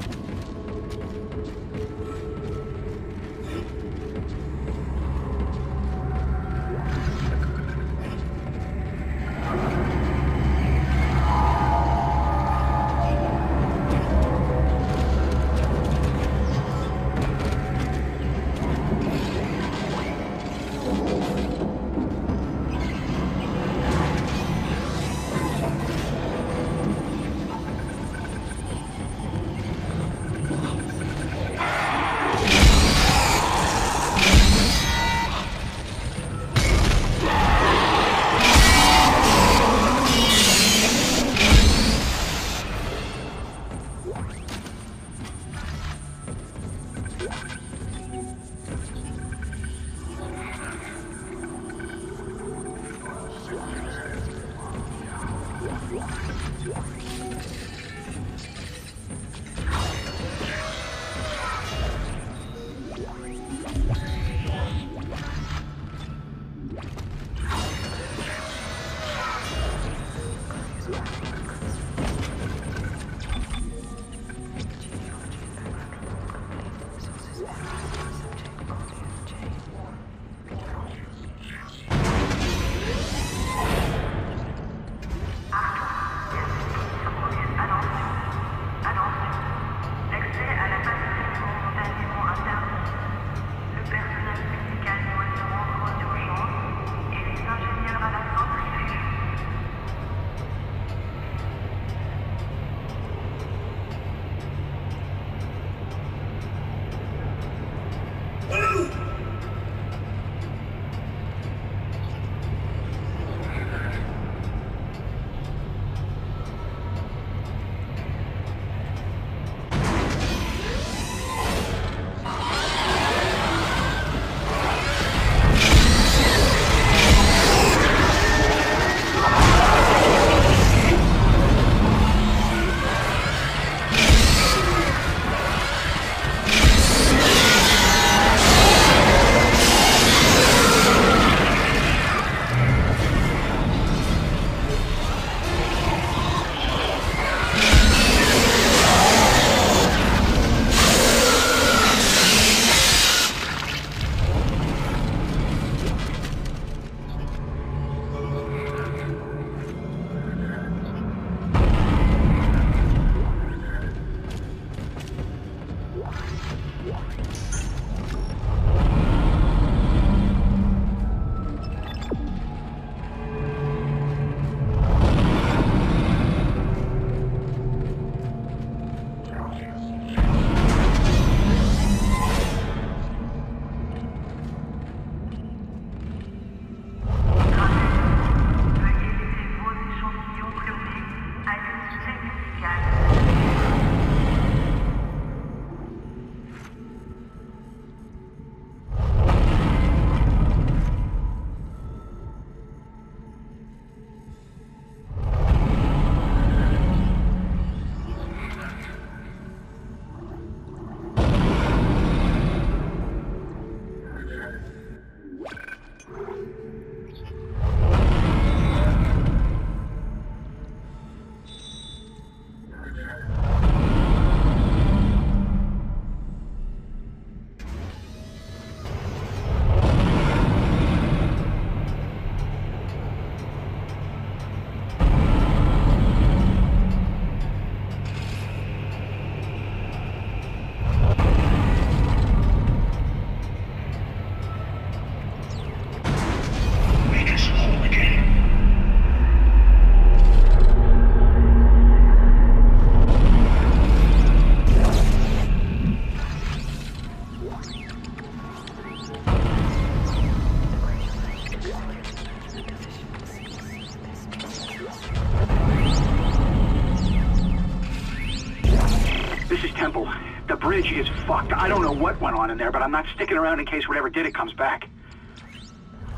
On in there, but I'm not sticking around in case whatever did it comes back.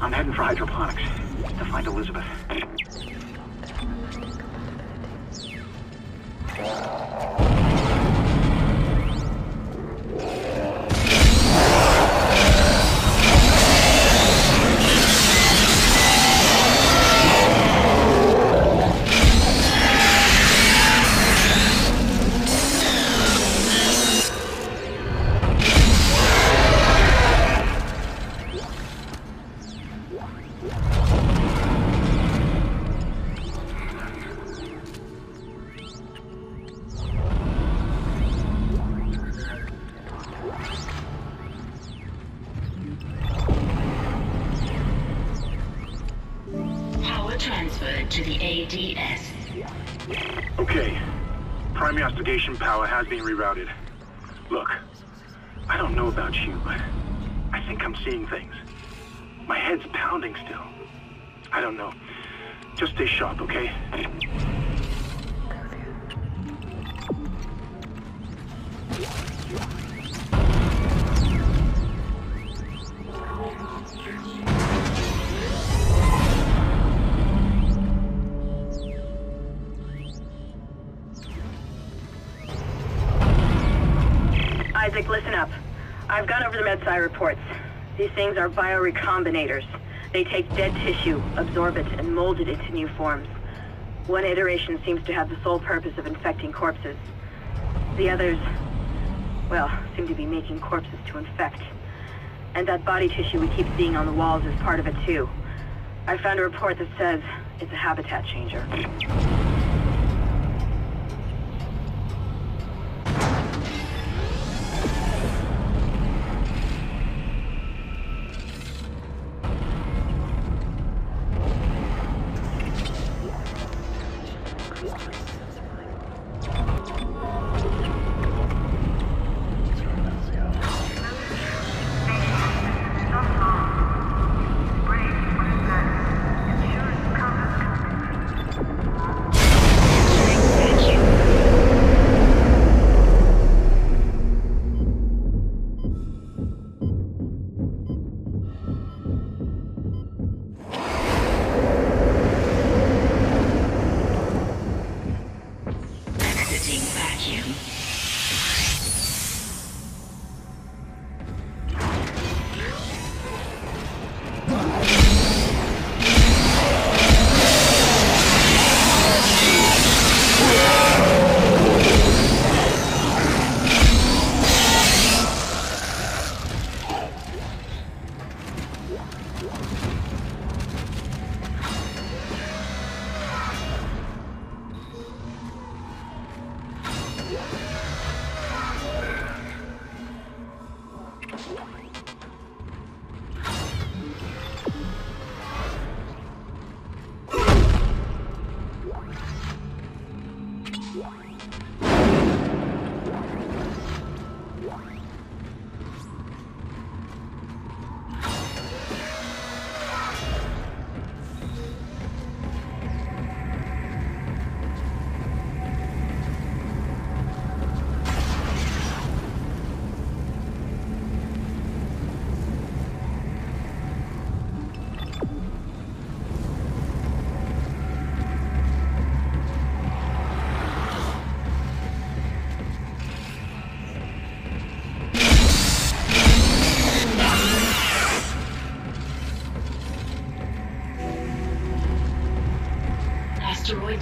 I'm heading for hydroponics to find Elizabeth. Things are biorecombinators. They take dead tissue, absorb it, and mold it into new forms. One iteration seems to have the sole purpose of infecting corpses. The others, well, seem to be making corpses to infect. And that body tissue we keep seeing on the walls is part of it too. I found a report that says it's a habitat changer.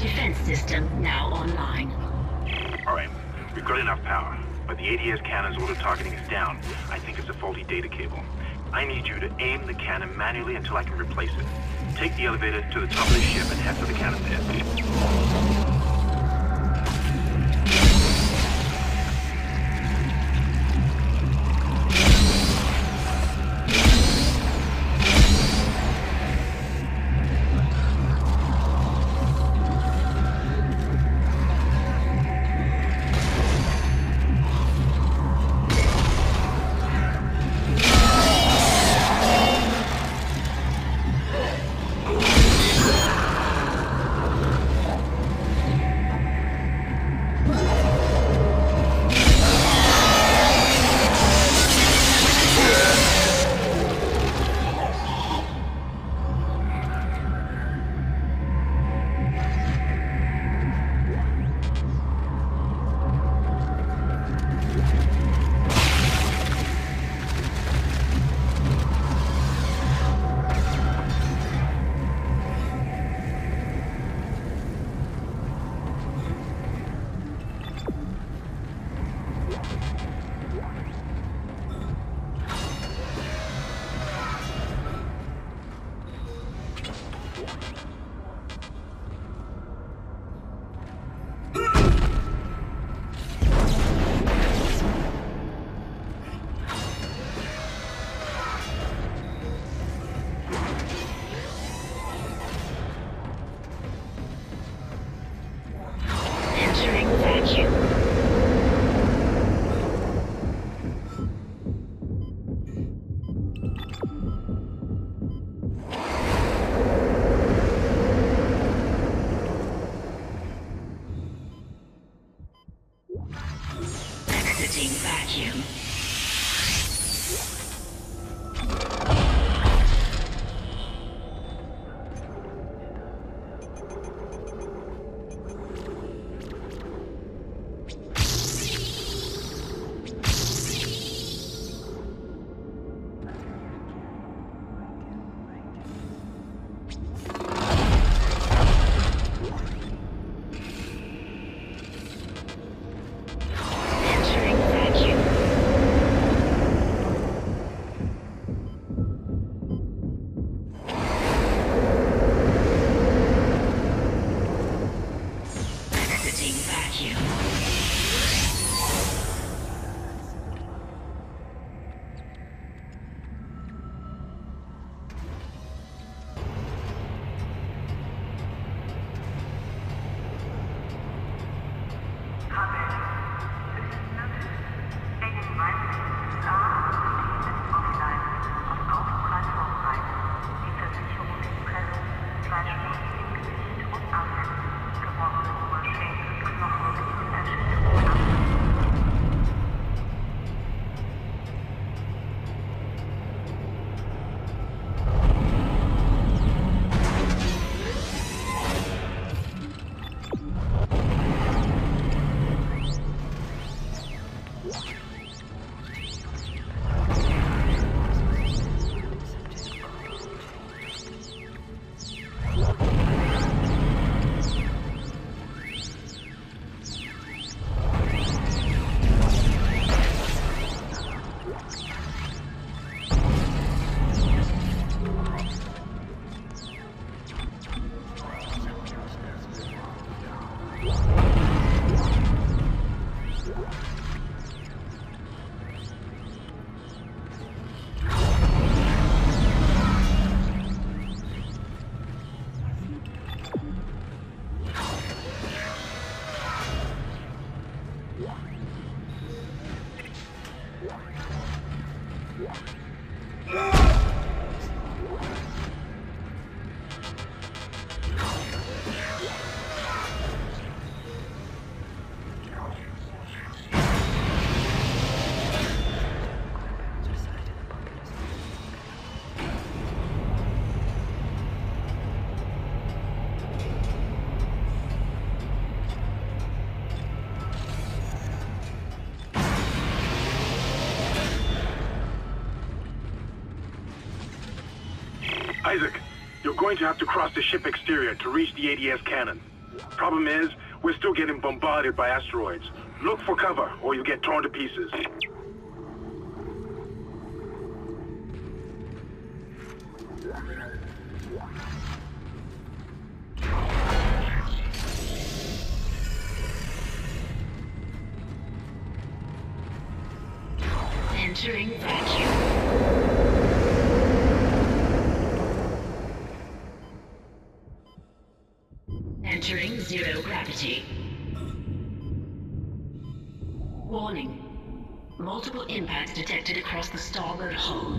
Defense system now online. All right, we've got enough power, but the ADS cannon's auto targeting is down. I think it's a faulty data cable. I need you to aim the cannon manually until I can replace it. Take the elevator to the top of the ship and head for the cannon pit. Going to have to cross the ship exterior to reach the ADS cannon. Problem is, we're still getting bombarded by asteroids. Look for cover, or you'll get torn to pieces. Multiple impacts detected across the starboard hull.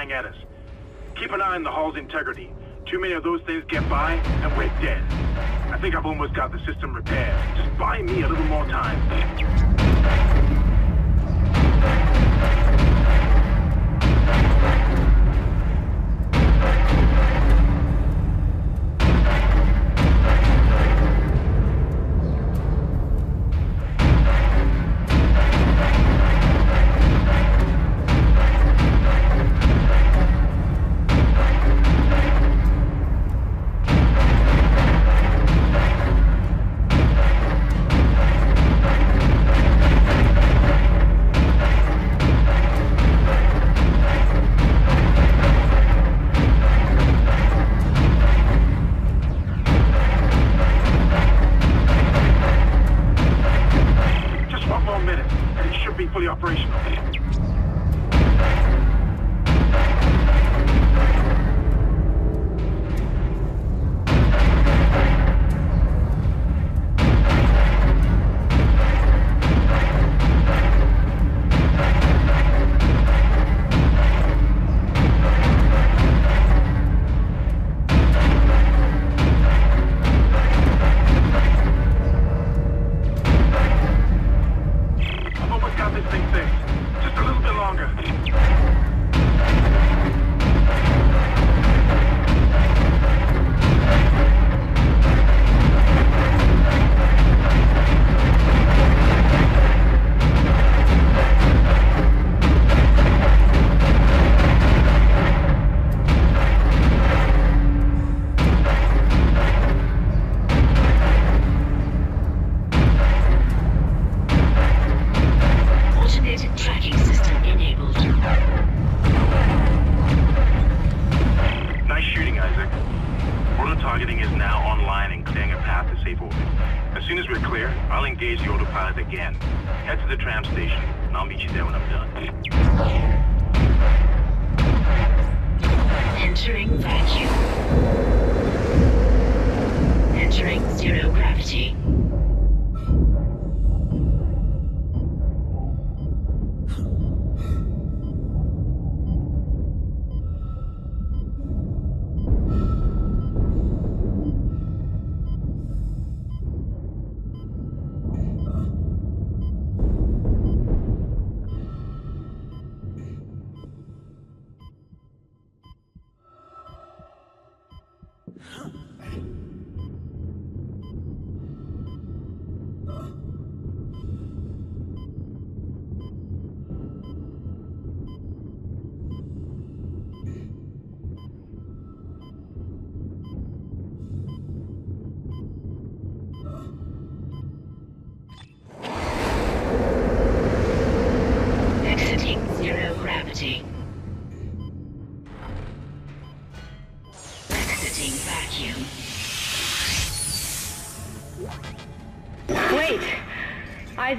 Flying at us. Keep an eye on the hull's integrity. Too many of those things get by, and we're dead. I think I've almost got the system repaired. Just buy me a little more time.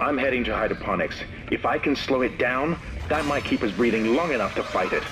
I'm heading to hydroponics. If I can slow it down, that might keep us breathing long enough to fight it.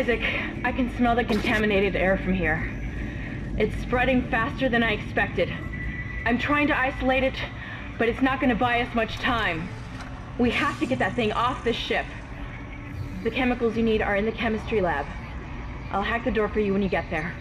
Isaac, I can smell the contaminated air from here. It's spreading faster than I expected. I'm trying to isolate it, but it's not gonna buy us much time. We have to get that thing off this ship. The chemicals you need are in the chemistry lab. I'll hack the door for you when you get there.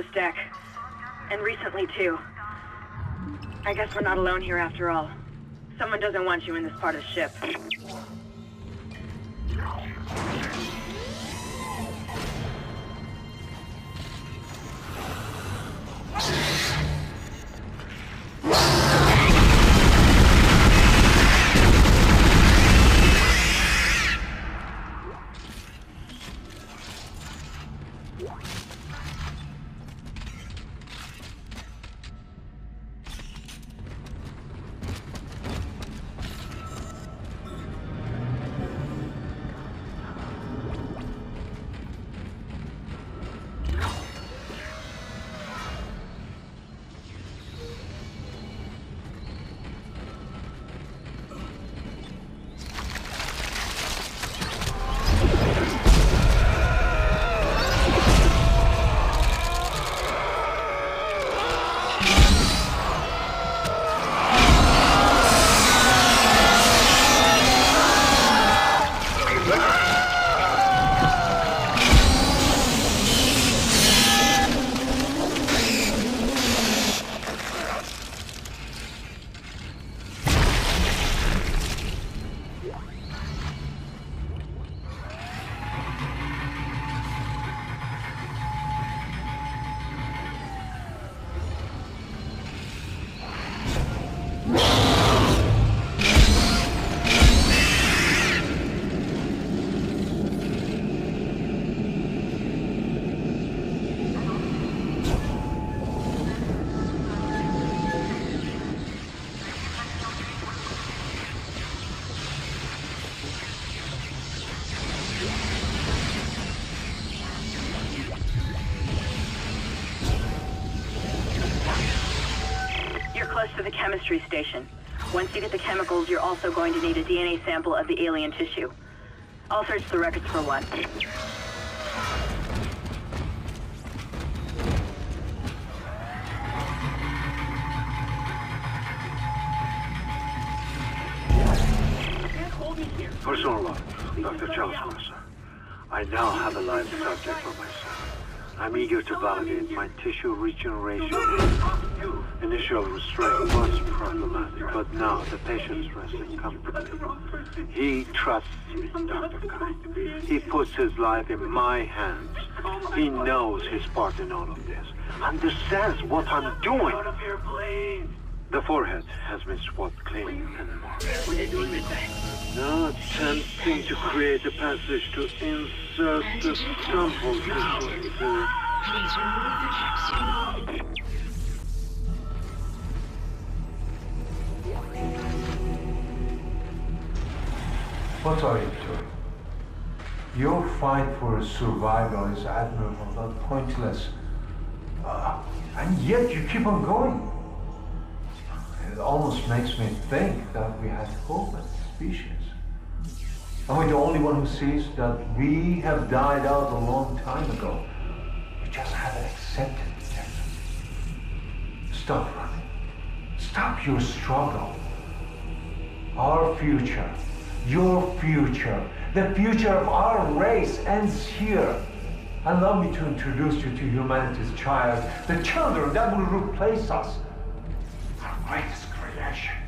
This deck. And recently, too. I guess we're not alone here after all. Someone doesn't want you in this part of the ship. Chemistry station. Once you get the chemicals, you're also going to need a DNA sample of the alien tissue. I'll search the records for one. Log, Dr. Challus. I now have a live subject for myself. I'm eager to validate my tissue regeneration. Initial restraint was problematic, but now the patient's resting comfortably. He trusts me, Dr. Kyne. He puts his life in my hands. He knows his part in all of this. Understands what I'm doing. The forehead has been swabbed clean and marked. Now attempting to create a passage to insert the sample tissue. Please remove the capsule. What are you doing? Your fight for survival is admirable but pointless. Uh, and yet you keep on going. It almost makes me think that we had hope as a species. Am I the only one who sees that we have died out a long time ago? We just haven't accepted it. Stop running. Stop your struggle. Our future, your future, the future of our race ends here. Allow me to introduce you to humanity's child, the children that will replace us. Our greatest creation.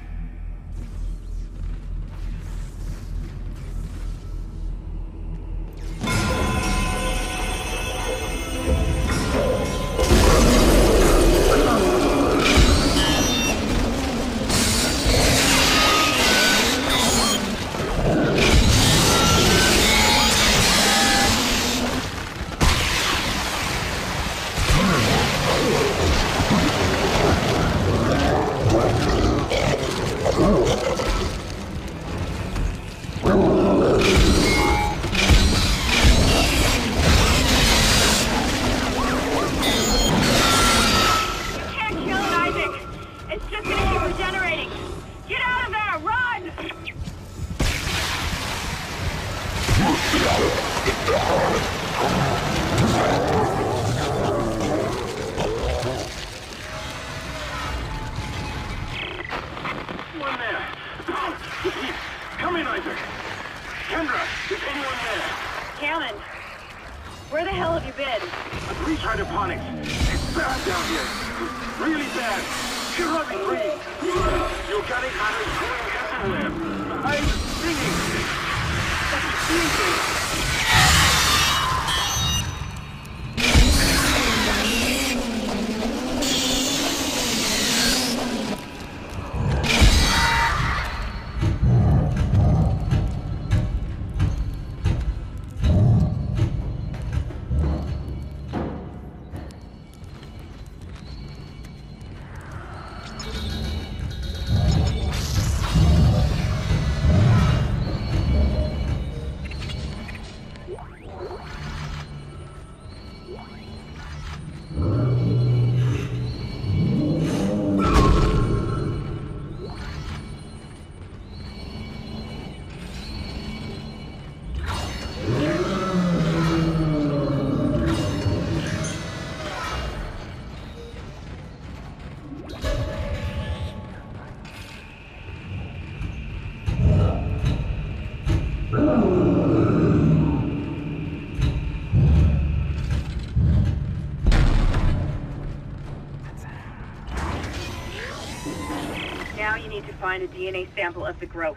Find a DNA sample of the growth.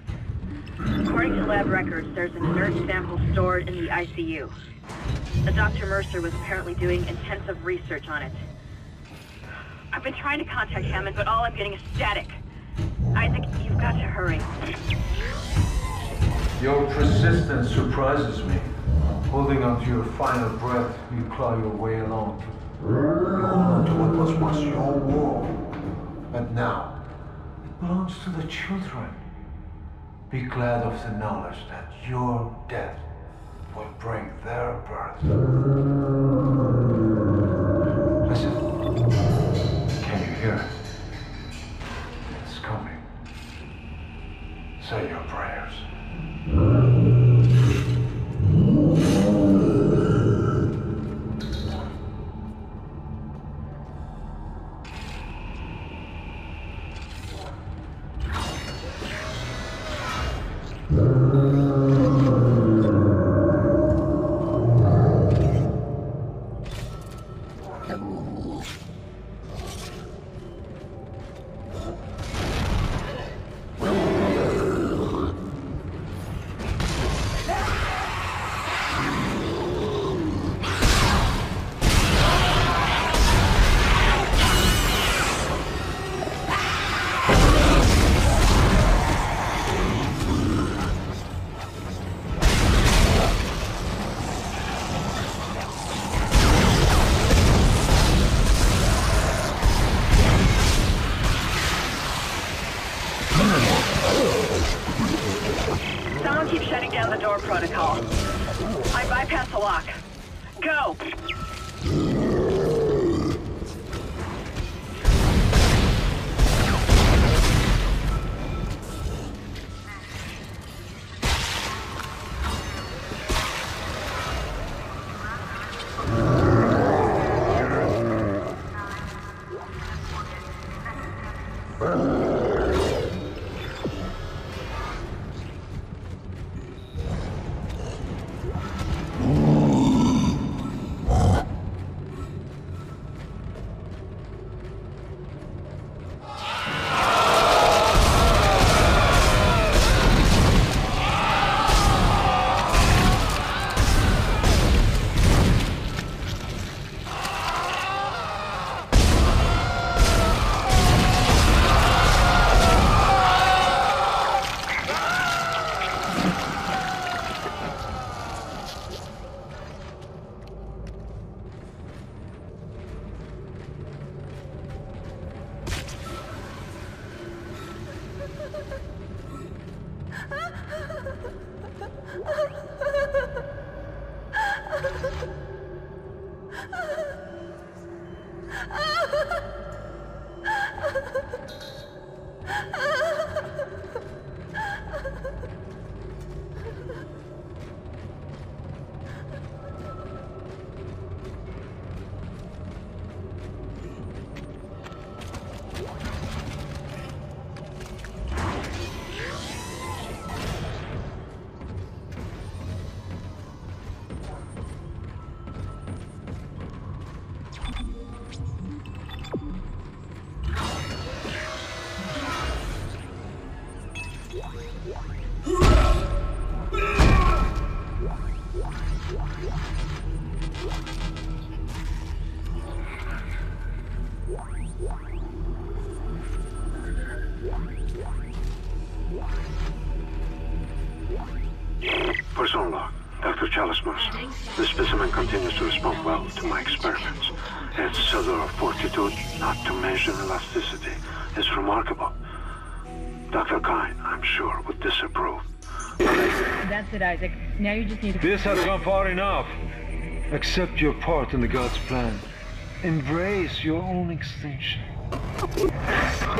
According to lab records, there's an inert sample stored in the ICU. A Dr. Mercer was apparently doing intensive research on it. I've been trying to contact Hammond, but all I'm getting is static. Isaac, you've got to hurry. Your persistence surprises me. Holding on to your final breath, you claw your way along. You hold on to what was once your world. But now, it belongs to the children. Be glad of the knowledge that your death will bring their birth. Listen. Can you hear it? It's coming. Say your prayers. Now you just need to... This has gone far enough. Accept your part in the God's plan. Embrace your own extinction.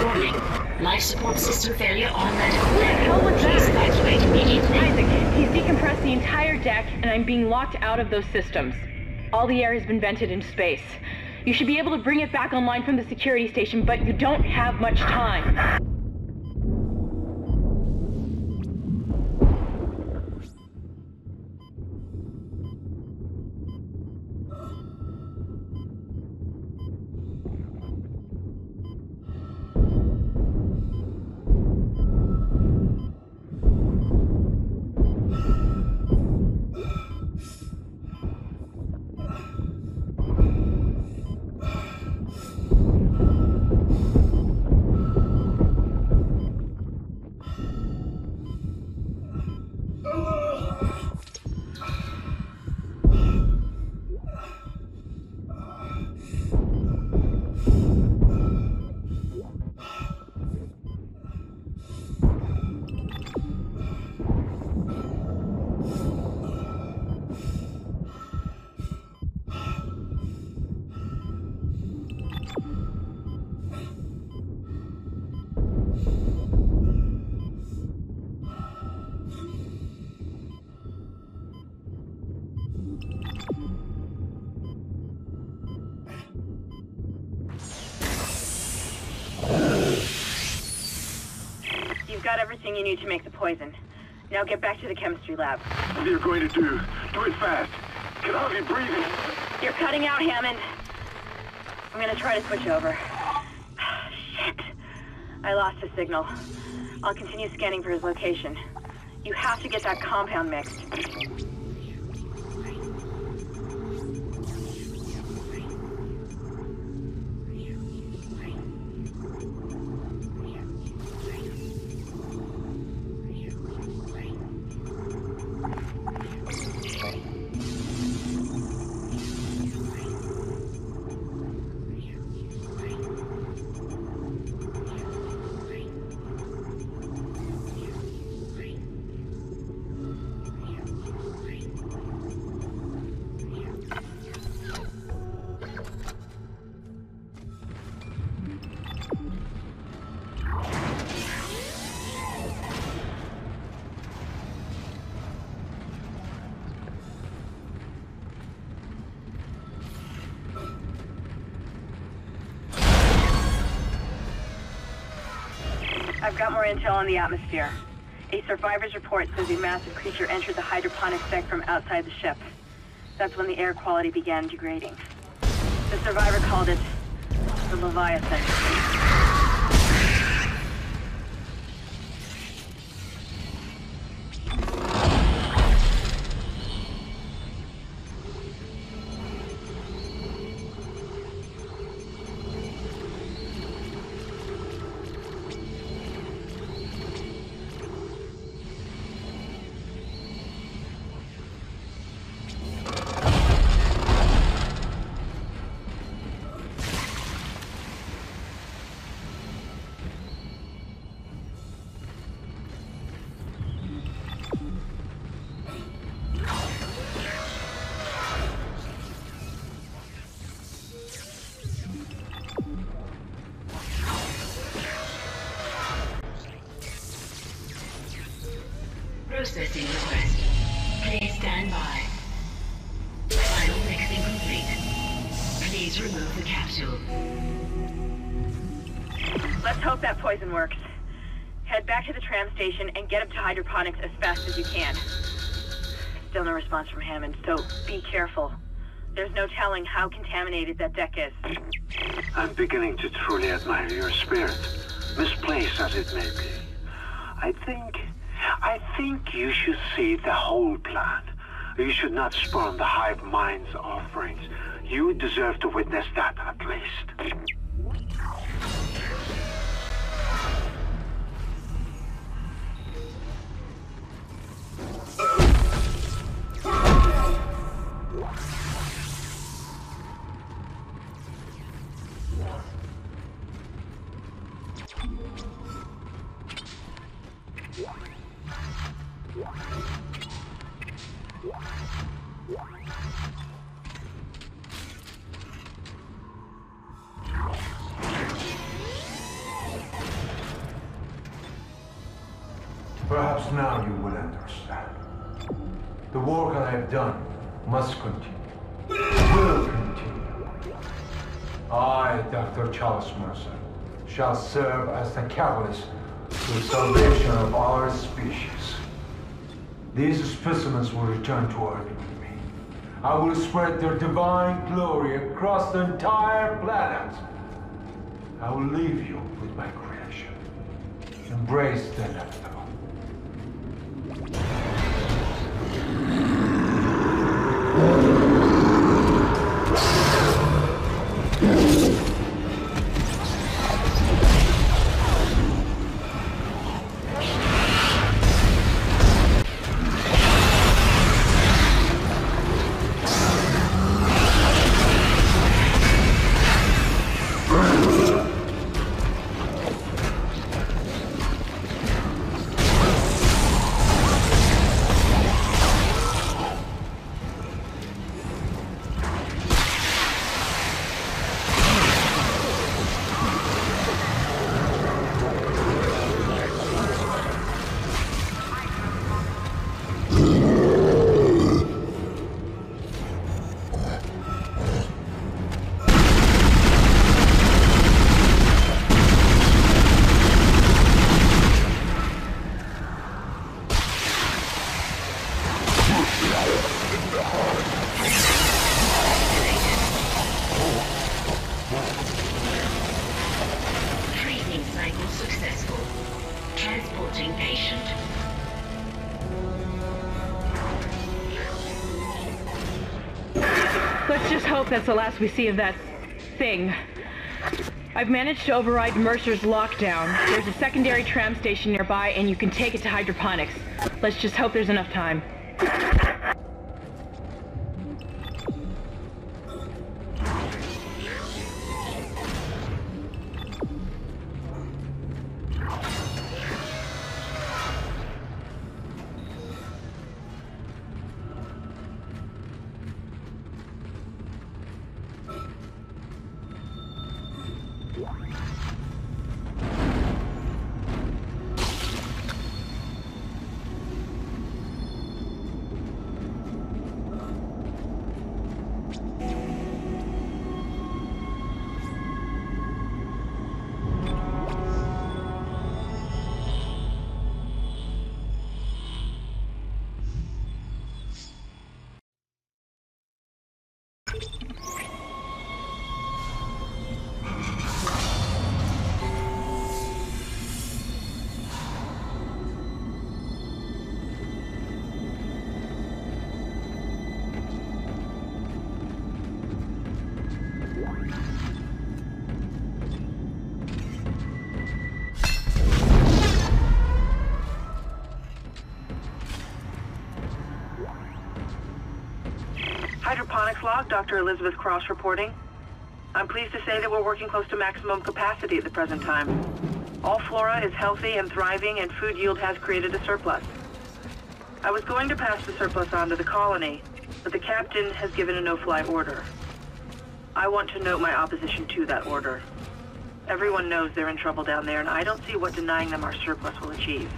Warning. Life support system failure on medical level. hell was Please that? evacuate immediately. Isaac, he's decompressed the entire deck, and I'm being locked out of those systems. All the air has been vented into space. You should be able to bring it back online from the security station, but you don't have much time. Need to make the poison. Now get back to the chemistry lab. What are you going to do? Do it fast. Can hardly breathe. You're cutting out, Hammond. I'm gonna try to switch over. Shit. I lost his signal. I'll continue scanning for his location. You have to get that compound mixed. Intel on the atmosphere. A survivor's report says a massive creature entered the hydroponic deck from outside the ship. That's when the air quality began degrading. The survivor called it the Leviathan. Station and get him to hydroponics as fast as you can. Still no response from Hammond, so be careful. There's no telling how contaminated that deck is. I'm beginning to truly admire your spirit, misplaced as it may be. I think, I think you should see the whole plan. You should not spurn the hive mind's offerings. You deserve to witness that catalyst to the salvation of our species. These specimens will return to Earth with me. I will spread their divine glory across the entire planet. I will leave you with my creation. Embrace the. That's the last we see of that thing. I've managed to override Mercer's lockdown. There's a secondary tram station nearby, and you can take it to hydroponics. Let's just hope there's enough time. Dr. Elizabeth Cross reporting. I'm pleased to say that we're working close to maximum capacity at the present time. All flora is healthy and thriving, and food yield has created a surplus. I was going to pass the surplus on to the colony, but the captain has given a no-fly order. I want to note my opposition to that order. Everyone knows they're in trouble down there, and I don't see what denying them our surplus will achieve.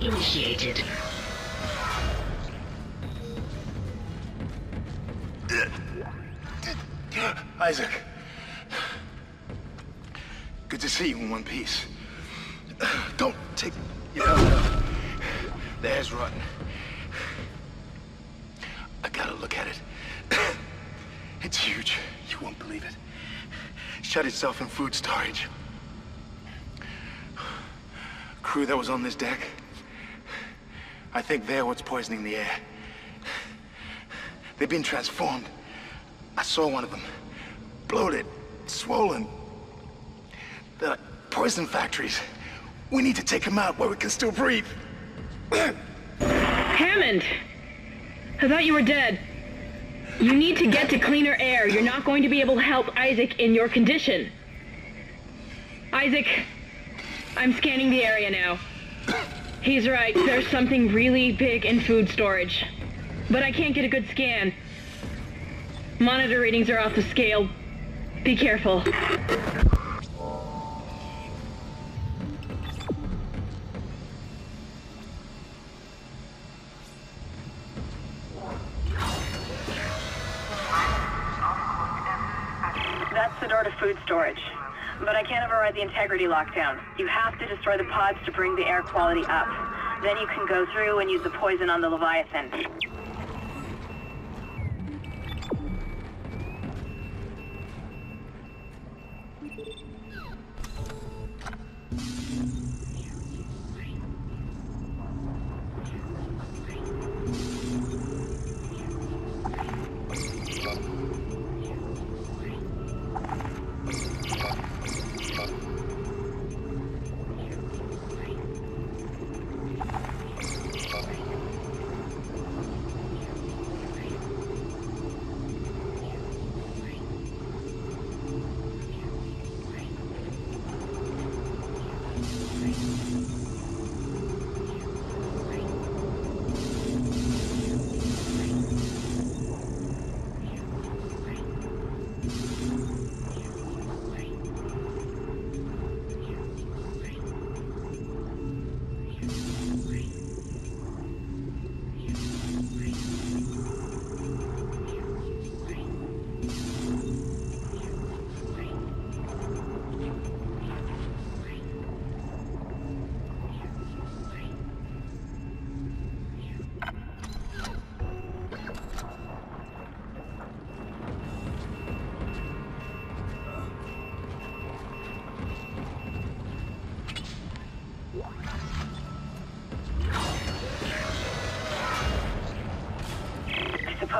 Initiated. Isaac. Good to see you in one piece. Don't take... You know, The air's rotten. I gotta look at it. It's huge. You won't believe it. Shut itself in food storage. Crew that was on this deck. I think they're what's poisoning the air. They've been transformed. I saw one of them. Bloated, swollen. They're like poison factories. We need to take them out where we can still breathe. Hammond! I thought you were dead. You need to get to cleaner air. You're not going to be able to help Isaac in your condition. Isaac, I'm scanning the area now. He's right. There's something really big in food storage. But I can't get a good scan. Monitor readings are off the scale. Be careful. But I can't override the integrity lockdown. You have to destroy the pods to bring the air quality up. Then you can go through and use the poison on the Leviathan.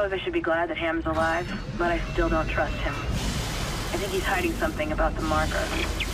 Suppose I should be glad that Ham's alive, but I still don't trust him. I think he's hiding something about the marker.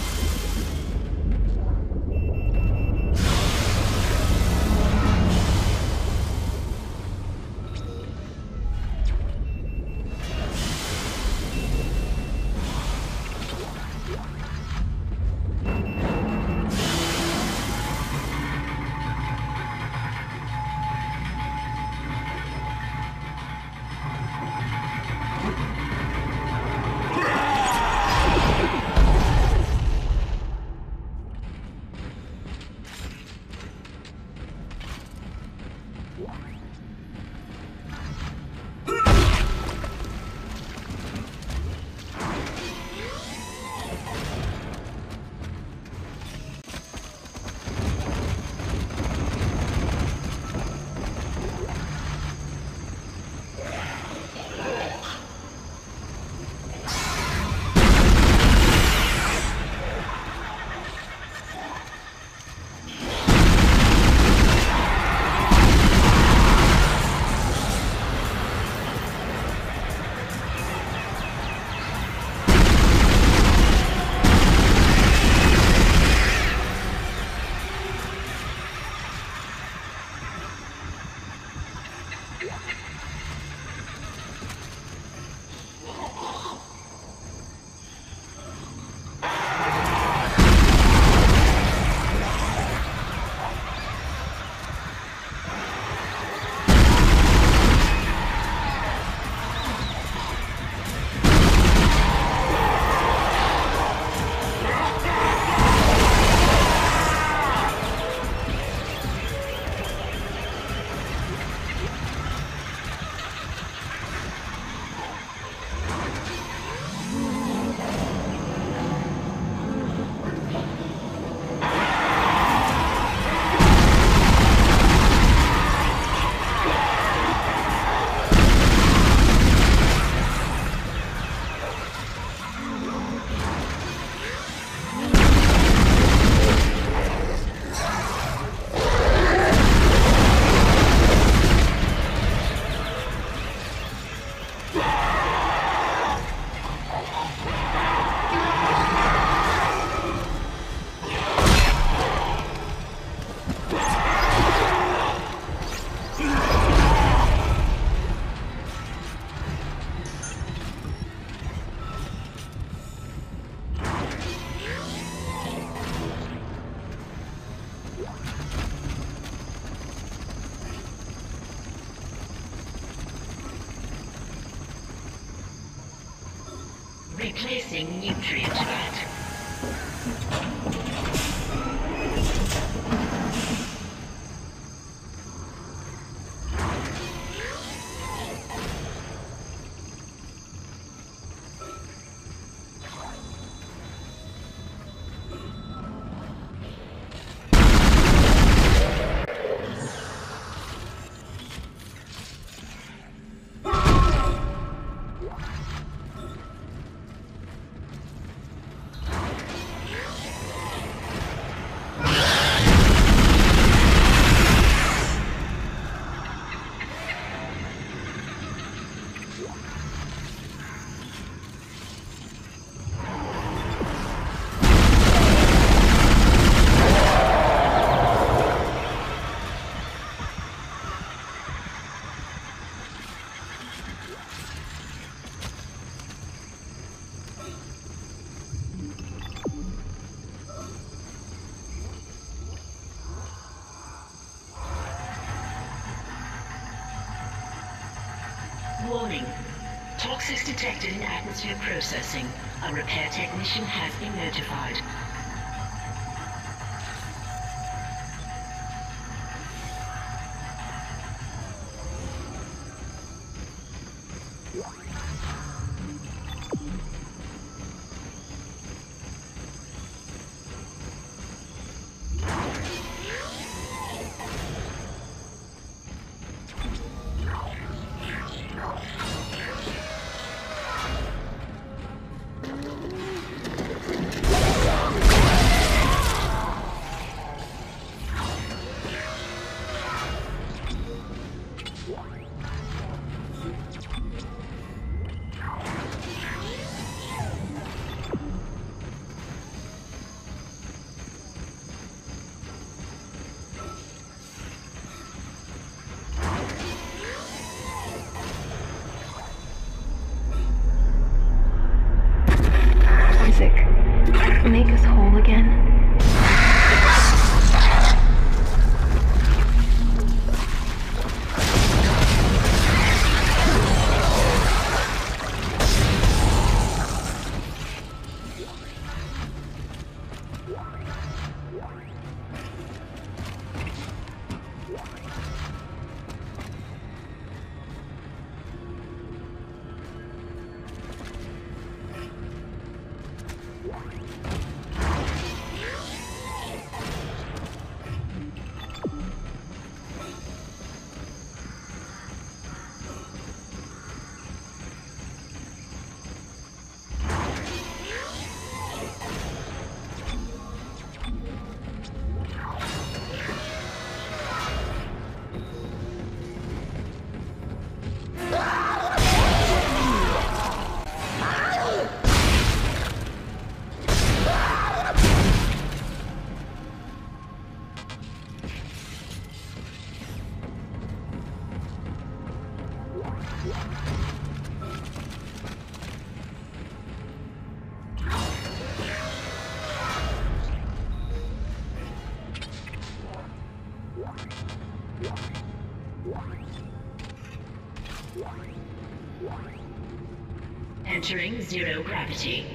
Detected in atmosphere processing. A repair technician has been notified. Zero gravity.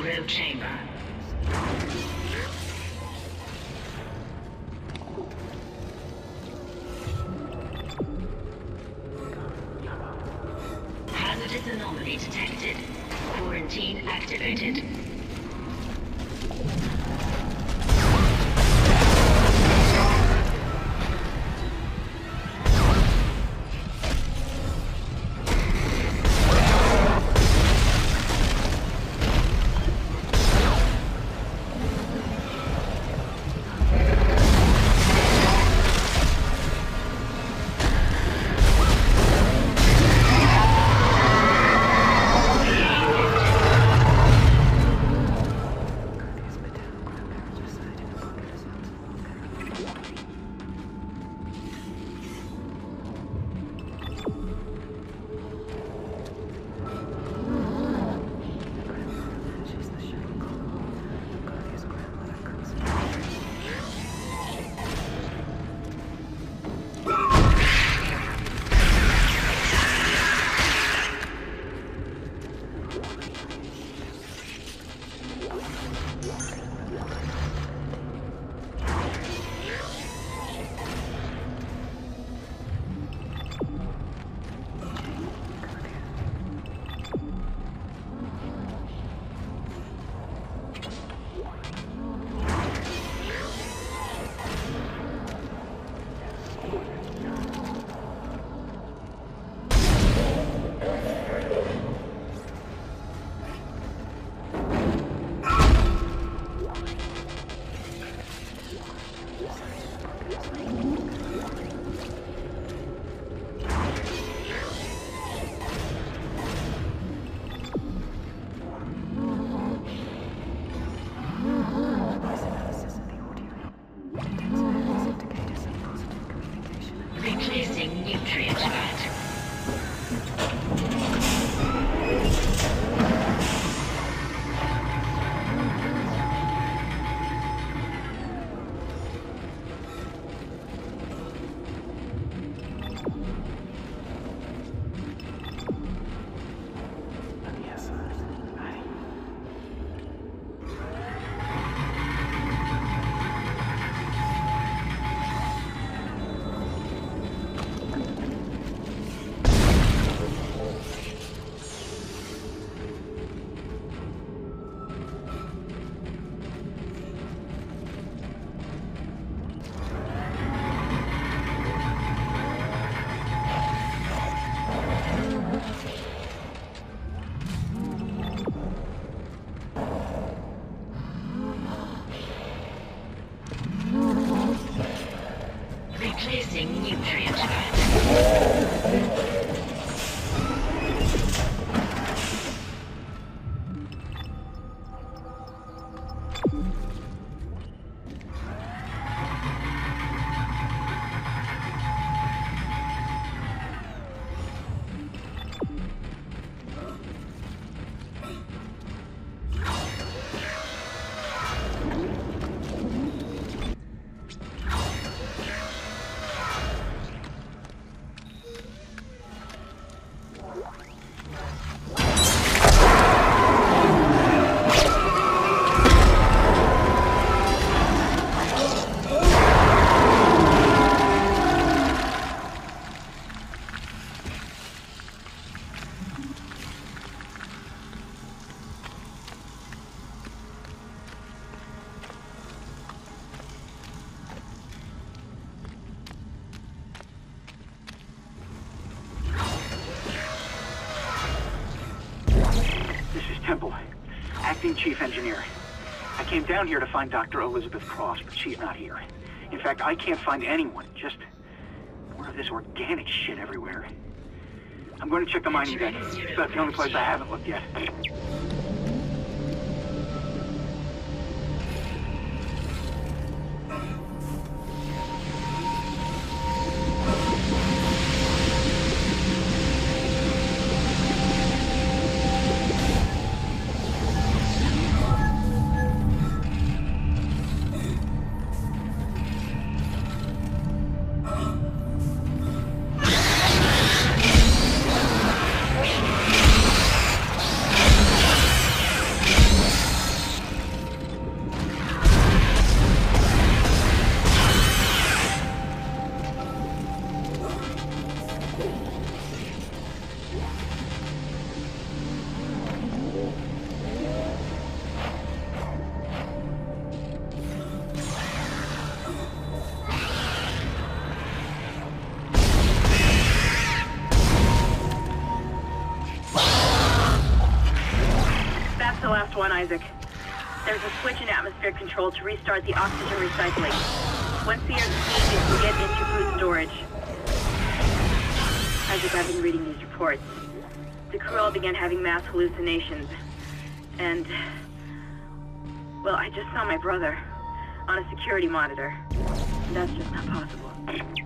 In down here to find Dr. Elizabeth Cross, but she's not here. In fact, I can't find anyone. Just more of this organic shit everywhere. I'm going to check the mining deck. That's the only place I haven't looked yet. To restart the oxygen recycling. Once the air's clean, you can get into food storage. Isaac, I've been reading these reports. The crew all began having mass hallucinations. And... Well, I just saw my brother on a security monitor. That's just not possible.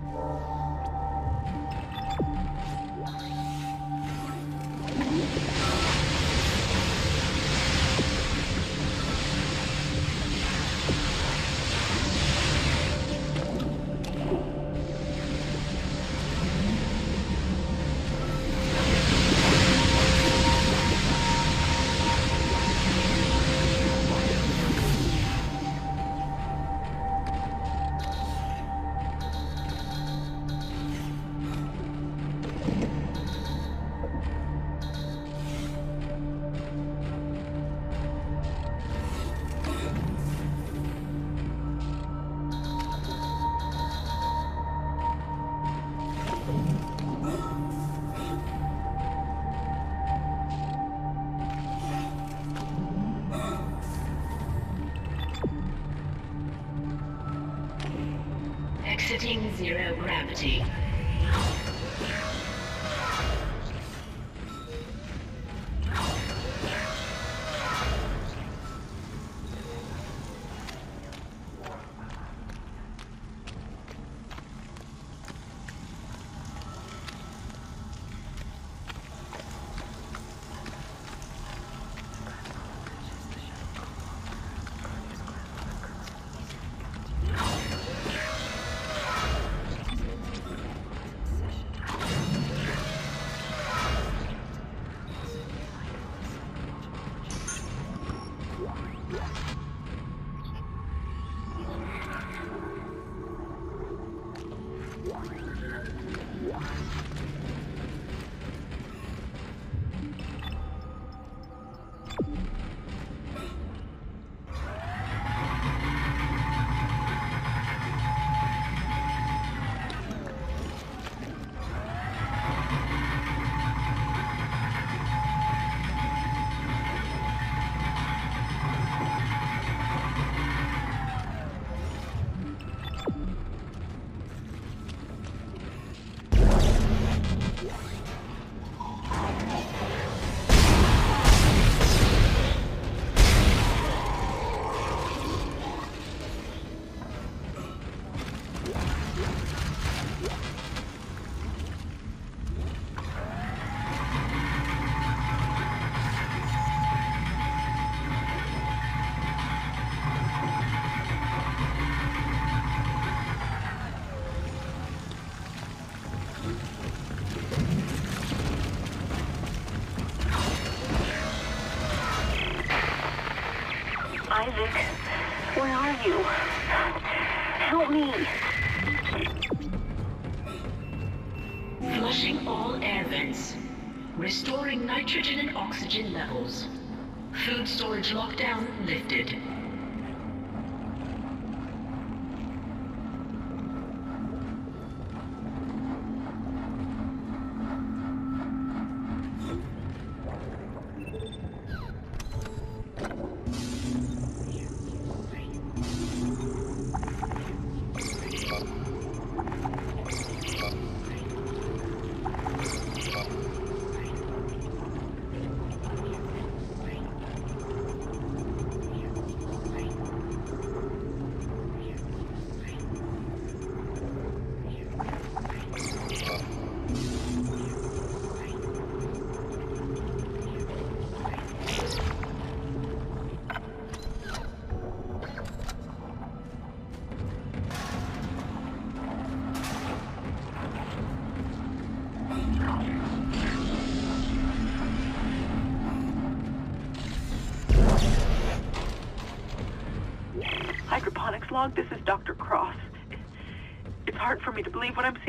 Lockdown lifted.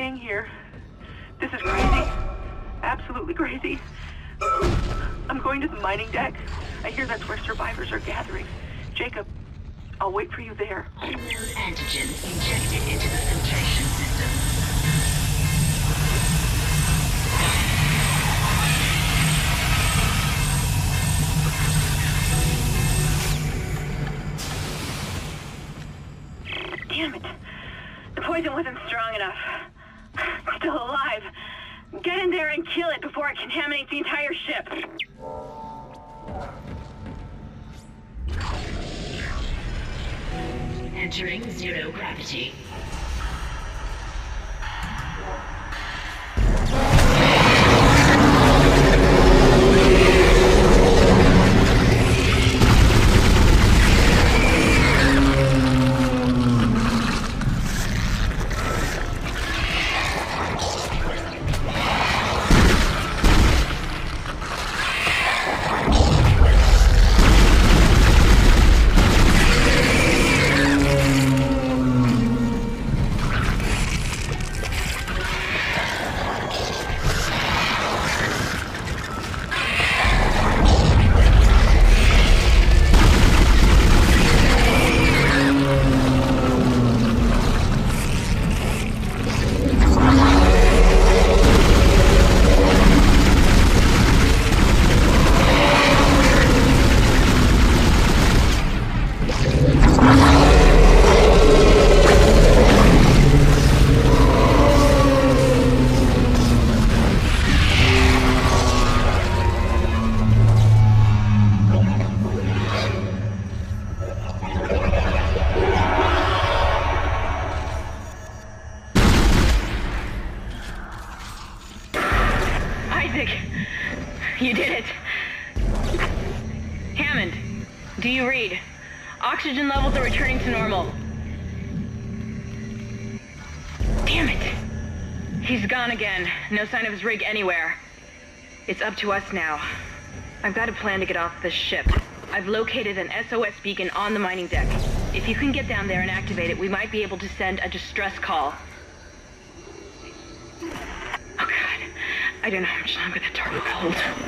Seeing here. To us now. I've got a plan to get off this ship. I've located an SOS beacon on the mining deck. If you can get down there and activate it, we might be able to send a distress call. Oh god. I don't know how much longer that door will hold.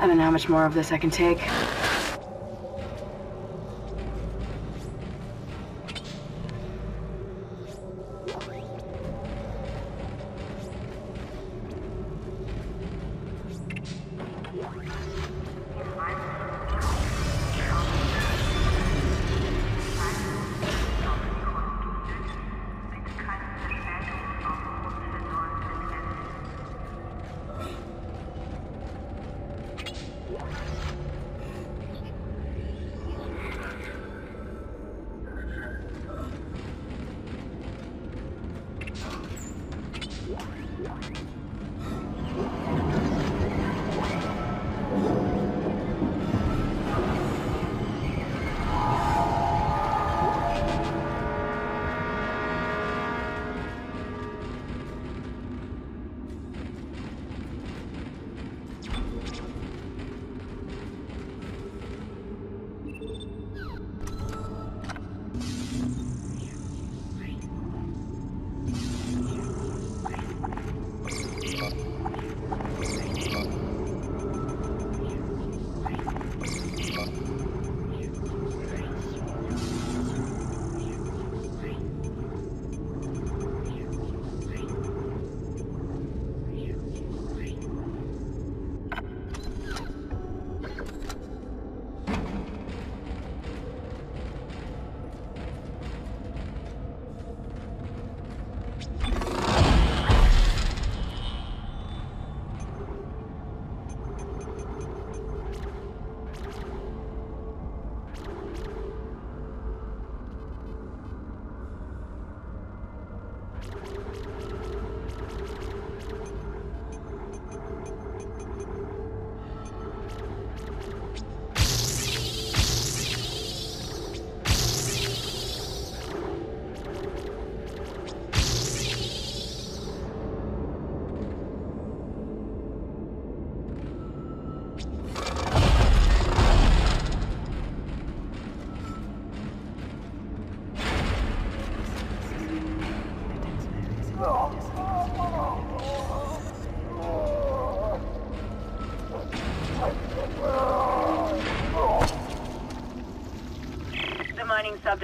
I don't know how much more of this I can take.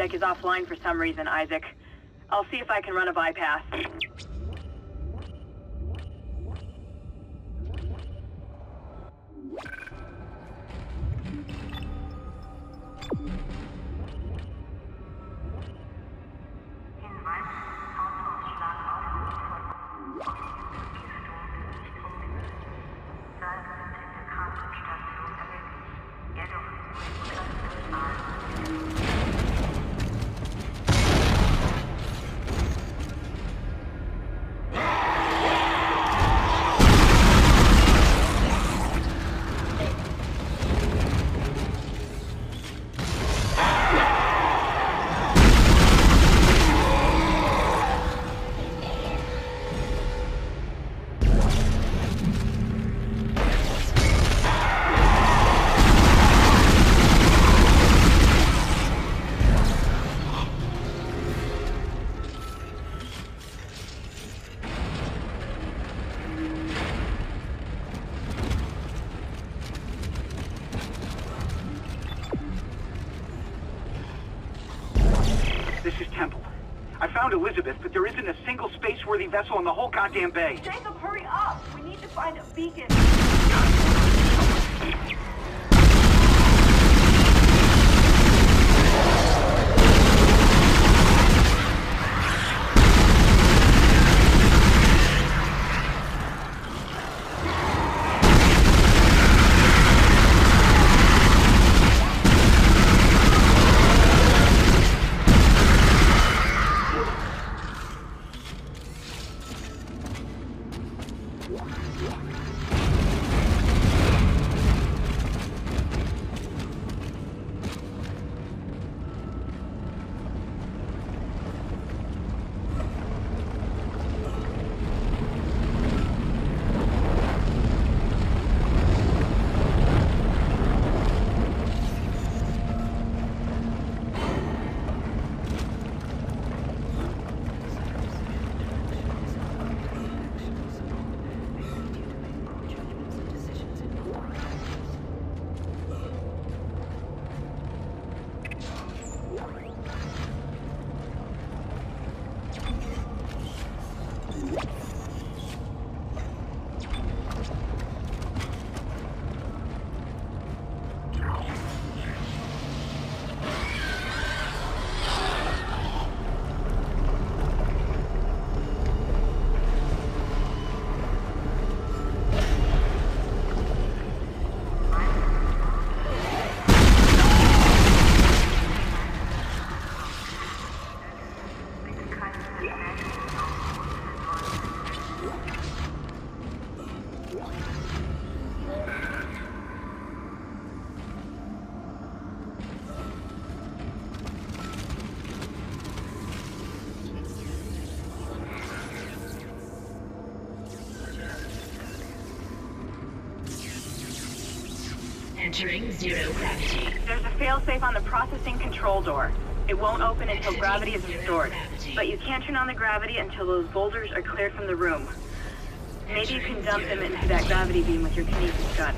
Mining is offline for some reason, Isaac. I'll see if I can run a bypass. Vessel in the whole goddamn bay. Jacob, hurry up! We need to find a beacon. Failsafe on the processing control door. It won't open until gravity is restored. But you can't turn on the gravity until those boulders are cleared from the room. Maybe you can dump them into that gravity beam with your kinesis gun.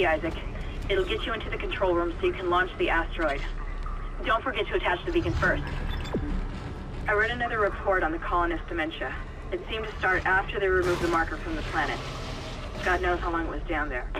Key, Isaac. It'll get you into the control room so you can launch the asteroid. Don't forget to attach the beacon first. I read another report on the colonist dementia. It seemed to start after they removed the marker from the planet. God knows how long it was down there.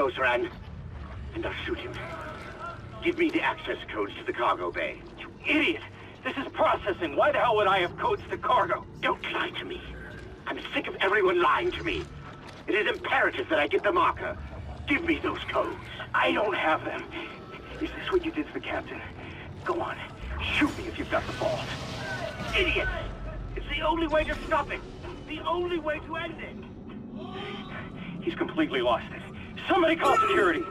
Closer, and... and I'll shoot him. Give me the access codes to the cargo bay. You idiot! This is processing. Why the hell would I have codes to cargo? Don't lie to me. I'm sick of everyone lying to me. It is imperative that I get the marker. Give me those codes. I don't have them. Is this what you did to the captain? Go on. Shoot me if you've got the balls. Idiot! It's the only way to stop it. The only way to end it. He's completely lost it. Somebody call security.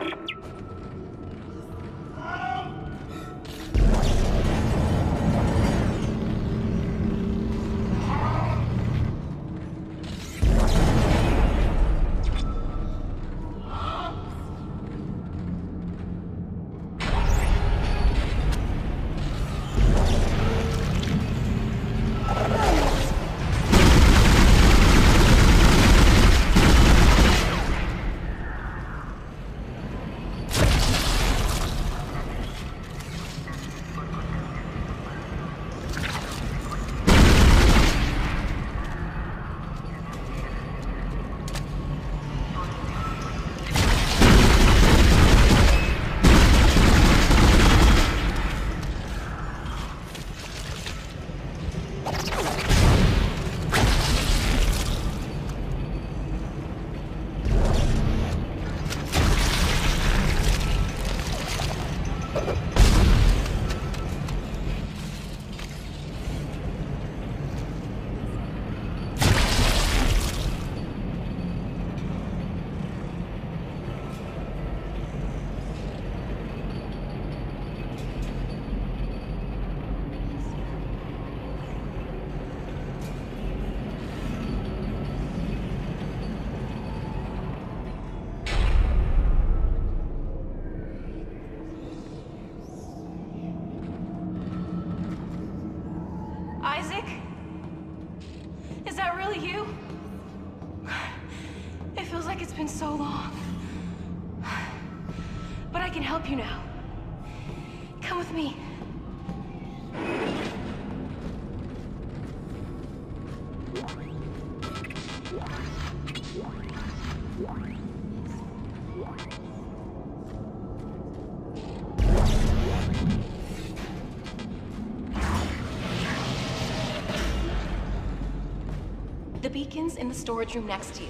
Beacon's in the storage room next to you.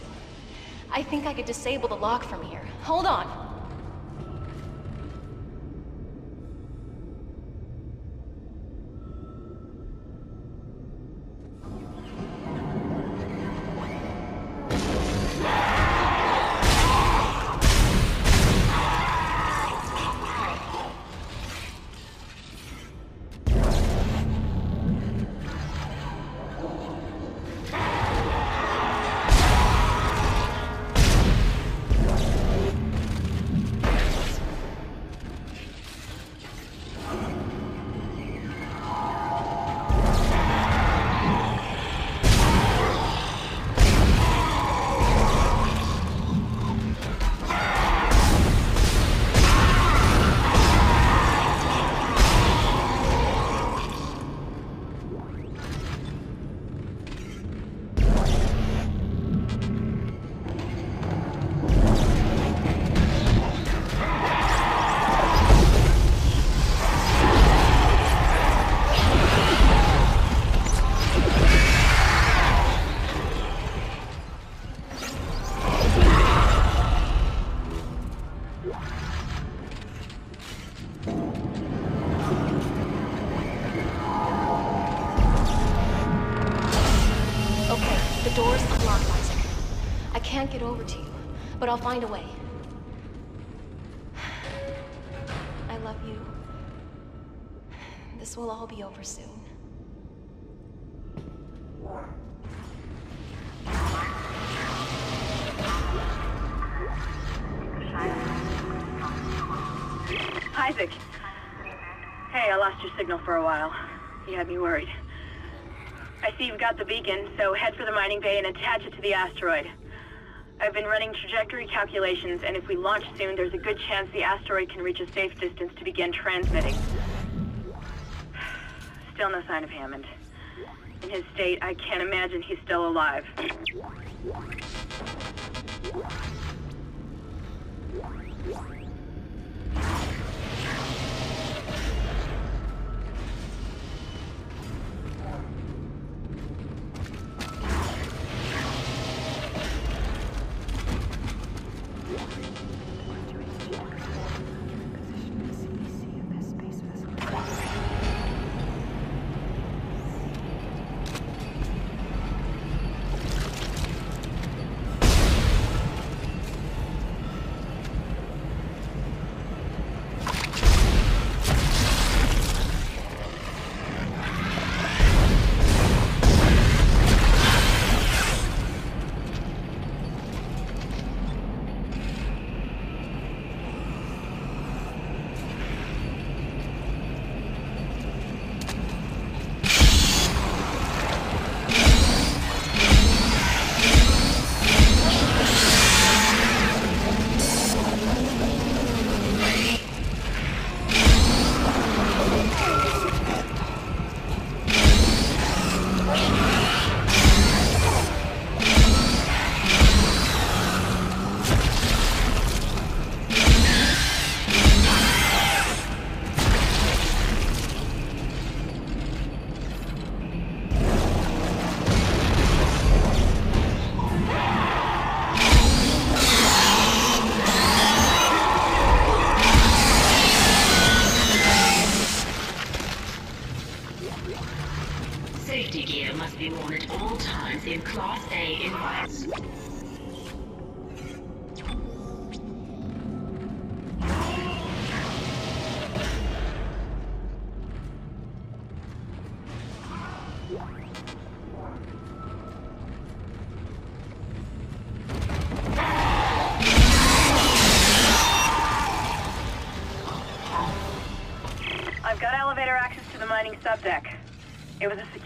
I think I could disable the lock from here. Hold on. But I'll find a way. I love you. This will all be over soon. Isaac. Hey, I lost your signal for a while. You had me worried. I see you've got the beacon, so head for the mining bay and attach it to the asteroid. I've been running trajectory calculations, and if we launch soon, there's a good chance the asteroid can reach a safe distance to begin transmitting. Still no sign of Hammond. In his state, I can't imagine he's still alive.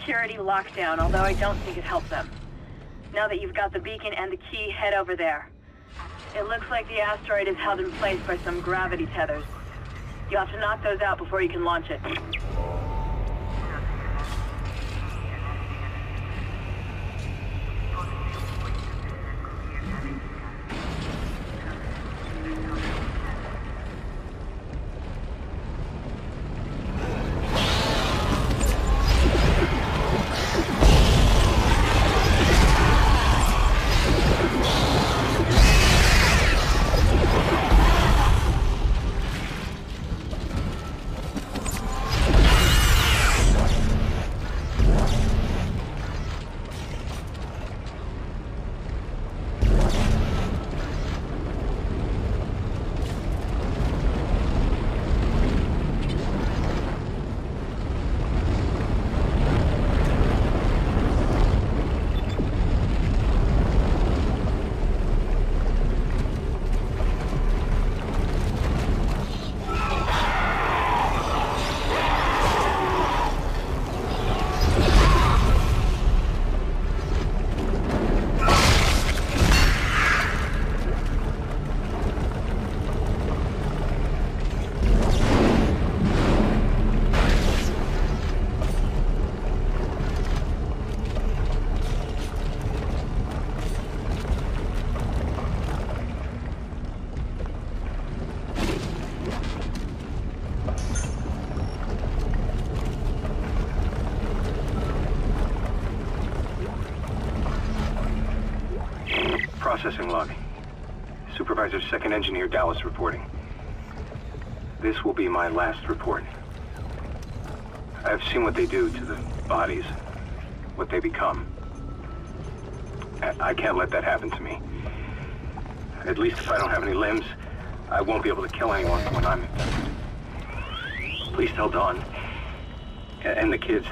Security lockdown, although I don't think it helped them. Now that you've got the beacon and the key, head over there. It looks like the asteroid is held in place by some gravity tethers. You'll have to knock those out before you can launch it. Processing log. Supervisor Second Engineer Dallas reporting. This will be my last report. I've seen what they do to the bodies, what they become. I, I can't let that happen to me. At least if I don't have any limbs, I won't be able to kill anyone when I'm infected. Please tell Dawn and the kids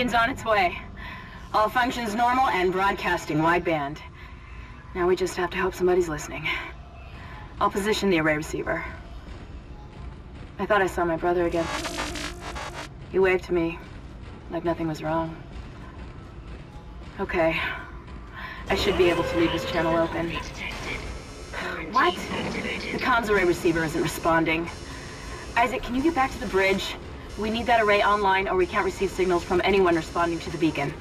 Beacon's on its way. All functions normal and broadcasting wideband. Now we just have to hope somebody's listening. I'll position the array receiver. I thought I saw my brother again. He waved to me, like nothing was wrong. Okay. I should be able to leave this channel open. What? The comms array receiver isn't responding. Isaac, can you get back to the bridge? We need that array online or we can't receive signals from anyone responding to the beacon.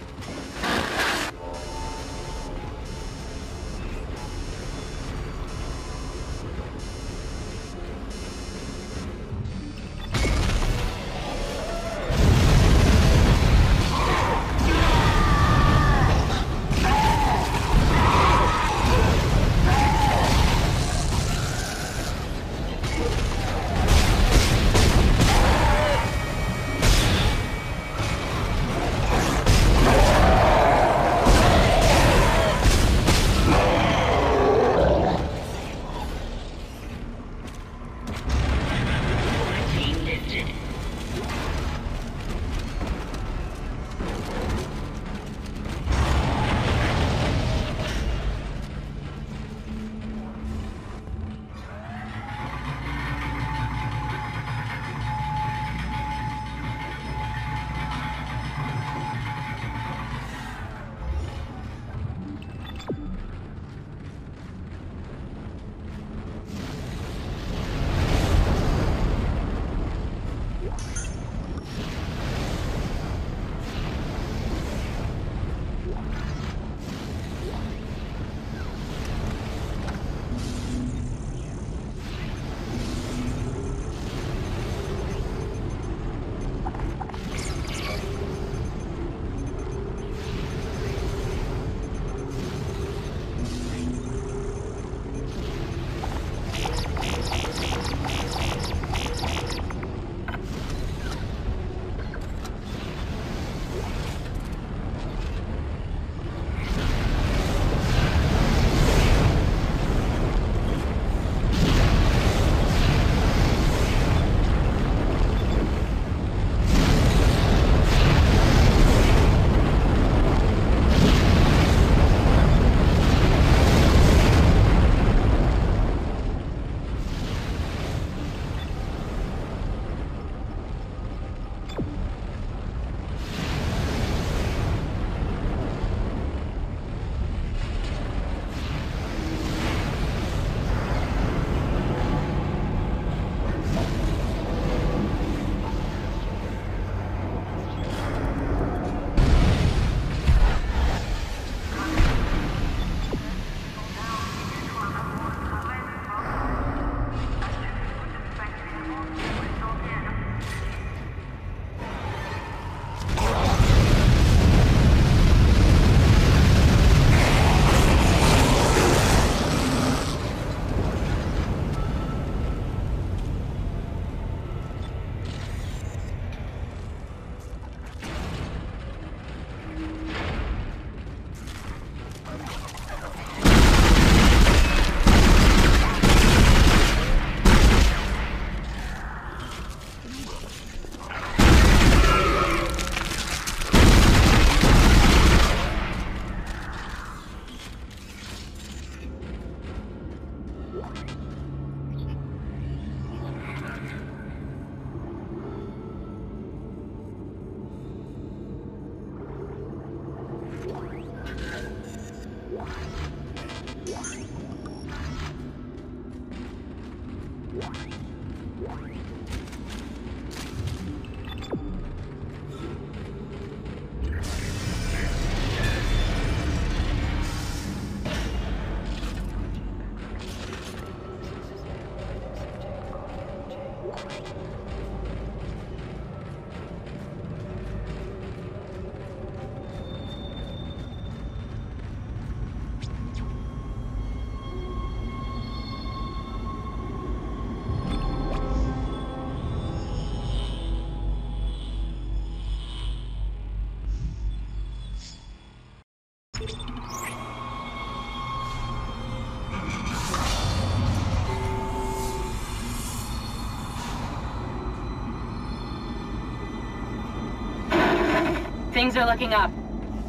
Things are looking up.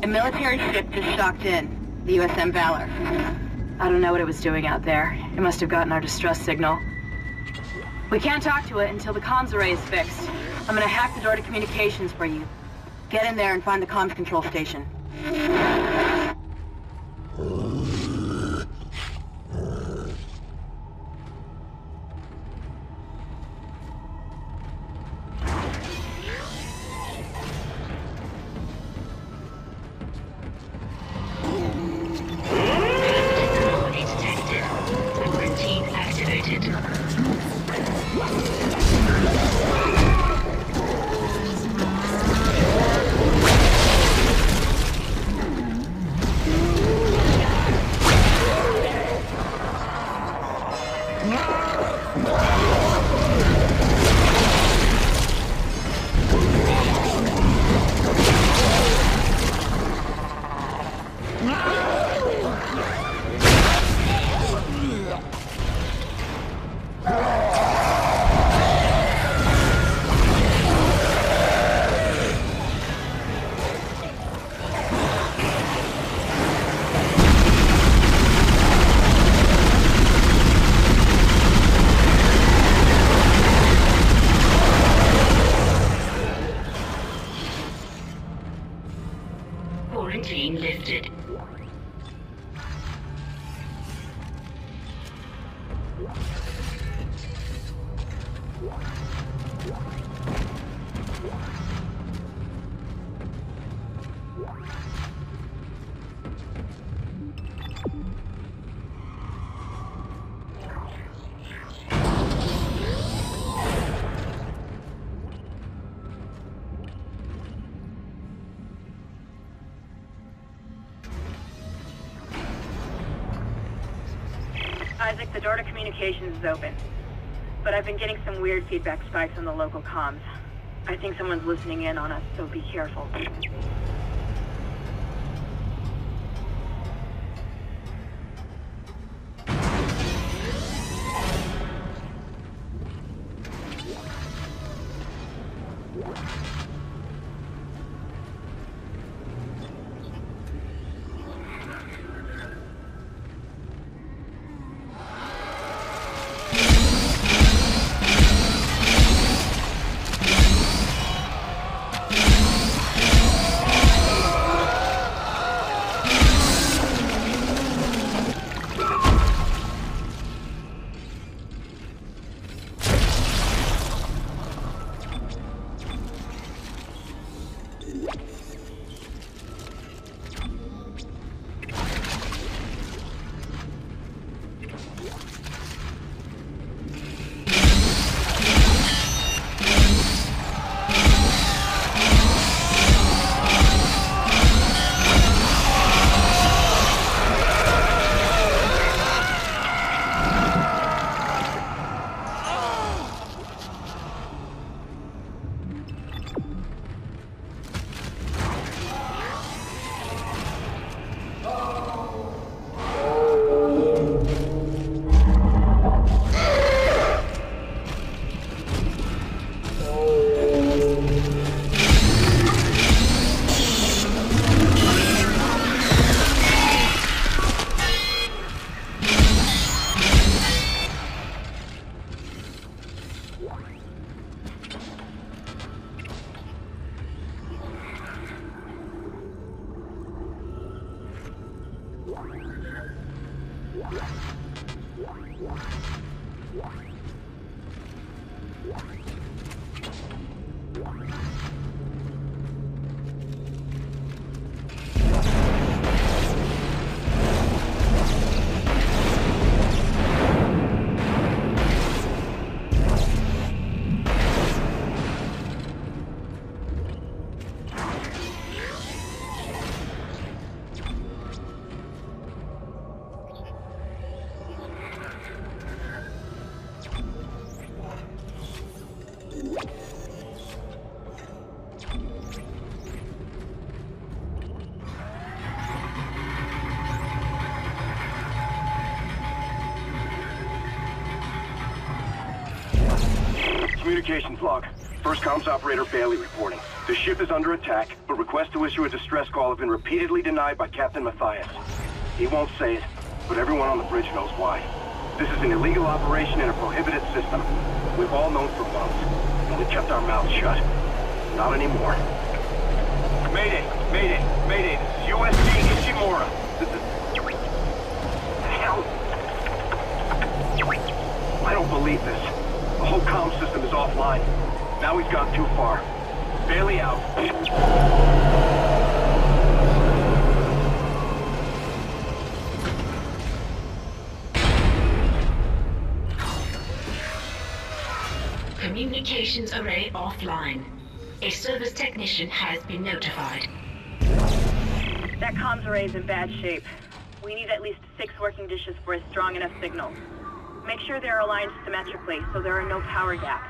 A military ship just docked in, the USM Valor. I don't know what it was doing out there. It must have gotten our distress signal. We can't talk to it until the comms array is fixed. I'm gonna hack the door to communications for you. Get in there and find the comms control station. Been getting some weird feedback spikes on the local comms. I think someone's listening in on us, so be careful. First comms operator Bailey reporting. The ship is under attack, but requests to issue a distress call have been repeatedly denied by Captain Mathius. He won't say it, but everyone on the bridge knows why. This is an illegal operation in a prohibited system. We've all known for months, and we kept our mouths shut. Not anymore. Mayday! Mayday! Mayday! This is USG Ishimura. This is... Hell... I don't believe this. The whole comm system is offline. Now he's gone too far. Bailey out. Communications array offline. A service technician has been notified. That comms array is in bad shape. We need at least six working dishes for a strong enough signal. Make sure they're aligned symmetrically so there are no power gaps.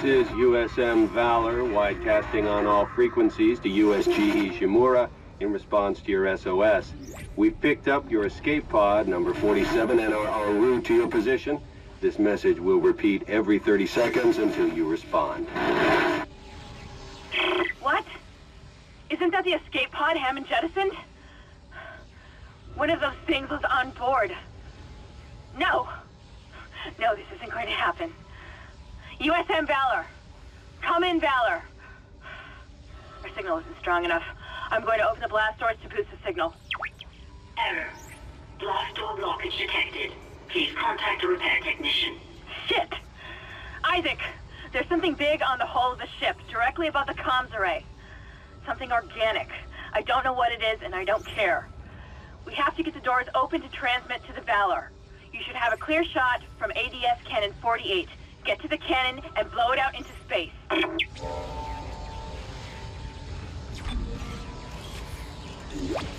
This is USM Valor, widecasting on all frequencies to USG Ishimura in response to your SOS. We've picked up your escape pod, number 47, and are en route to your position. This message will repeat every 30 seconds until you respond. What? Isn't that the escape pod Hammond jettisoned? One of those things was on board. No. No, this isn't going to happen. USM Valor. Come in, Valor. Our signal isn't strong enough. I'm going to open the blast doors to boost the signal. Error. Blast door blockage detected. Please contact a repair technician. Shit! Isaac, there's something big on the hull of the ship, directly above the comms array. Something organic. I don't know what it is, and I don't care. We have to get the doors open to transmit to the Valor. You should have a clear shot from ADS Cannon 48. Get to the cannon and blow it out into space. Manual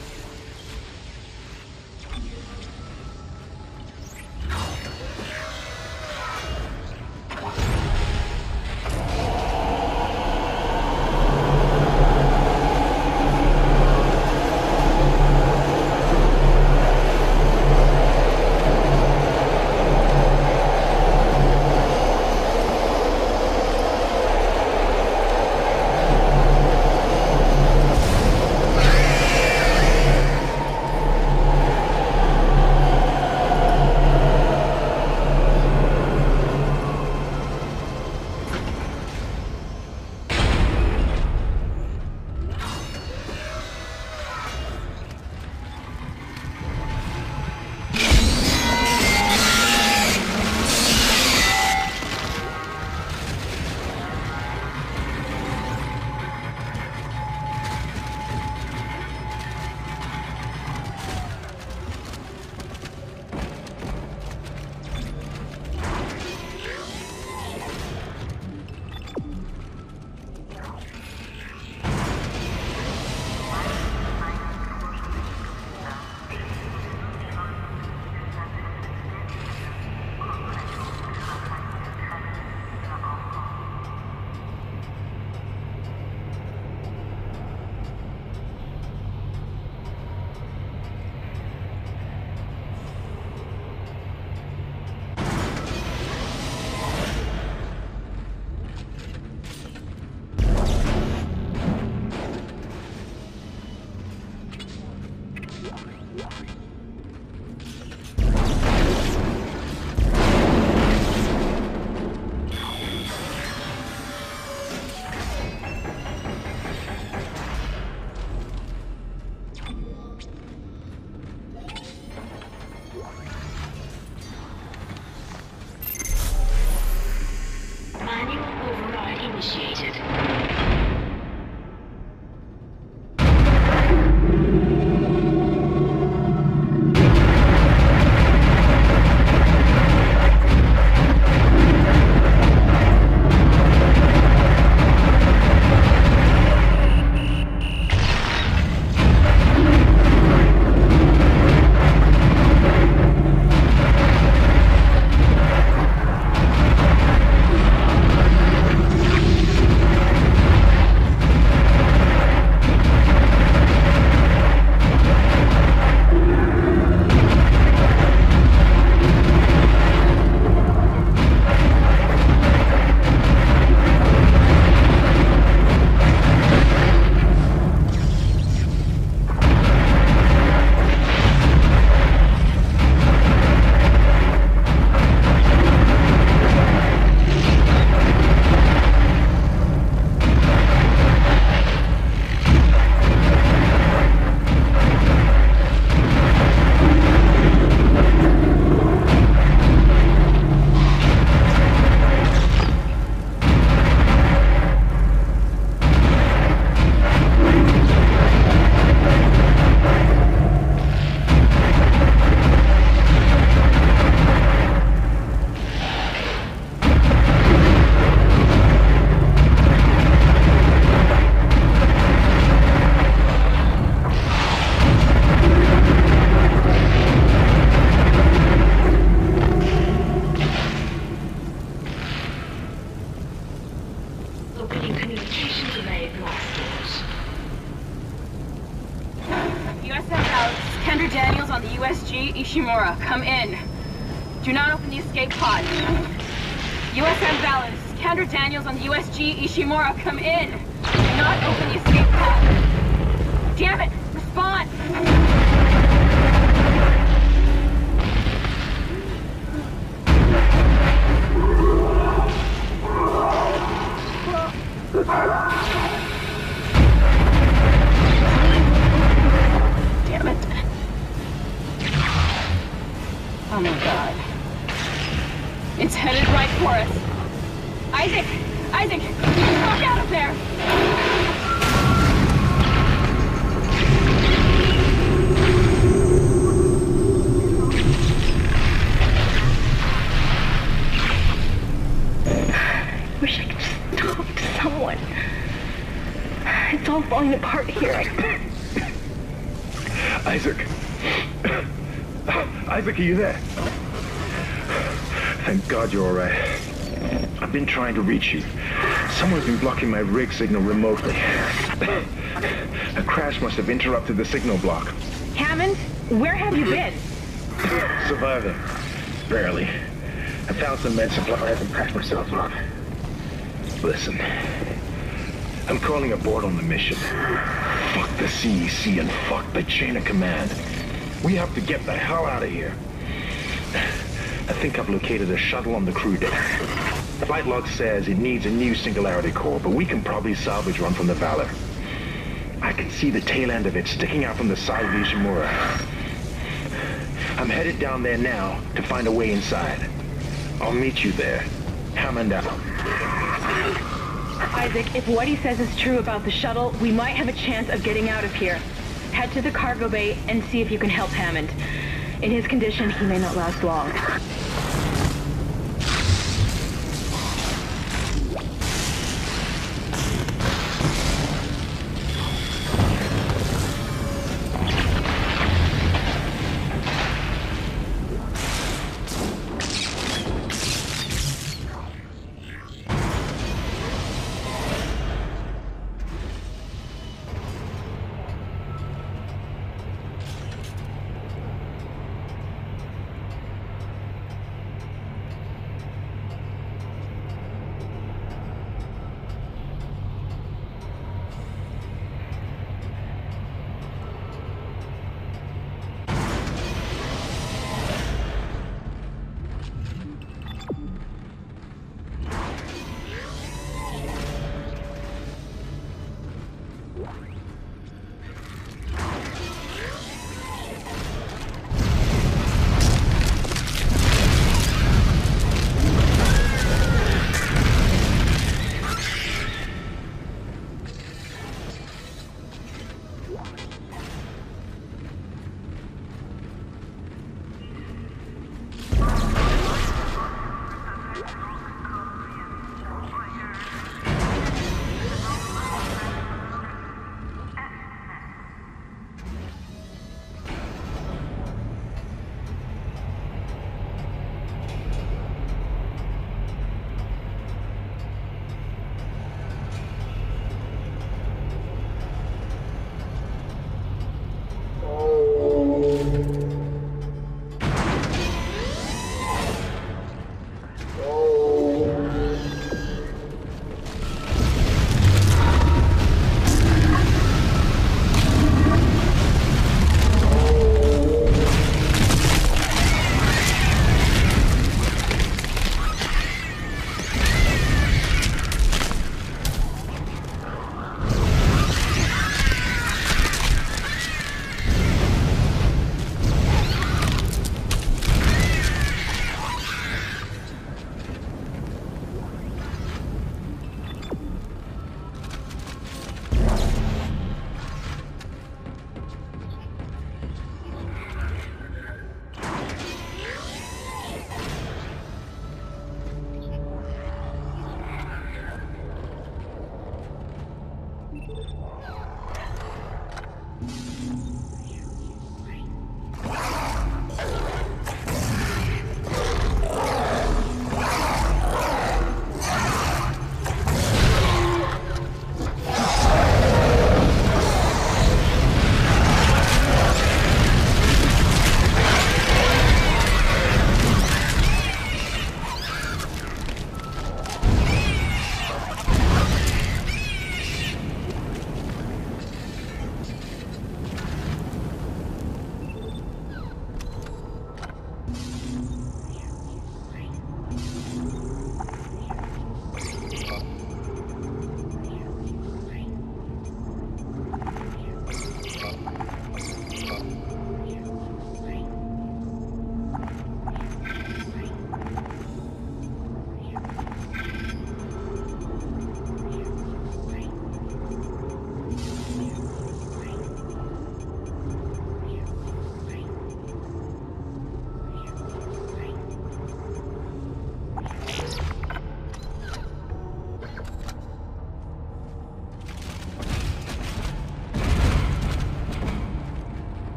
are you there? Thank God you're all right. I've been trying to reach you. Someone's been blocking my rig signal remotely. A crash must have interrupted the signal block. Hammond, where have you been? Surviving. Barely. I found some med supplies and patched myself up. Listen. I'm calling aboard on the mission. Fuck the CEC and fuck the chain of command. We have to get the hell out of here. I think I've located a shuttle on the crew deck. The Flight log says it needs a new singularity core, but we can probably salvage one from the Valor. I can see the tail end of it sticking out from the side of the Ishimura. I'm headed down there now to find a way inside. I'll meet you there. Hammond out. Isaac, if what he says is true about the shuttle, we might have a chance of getting out of here. Head to the cargo bay and see if you can help Hammond. In his condition, he may not last long.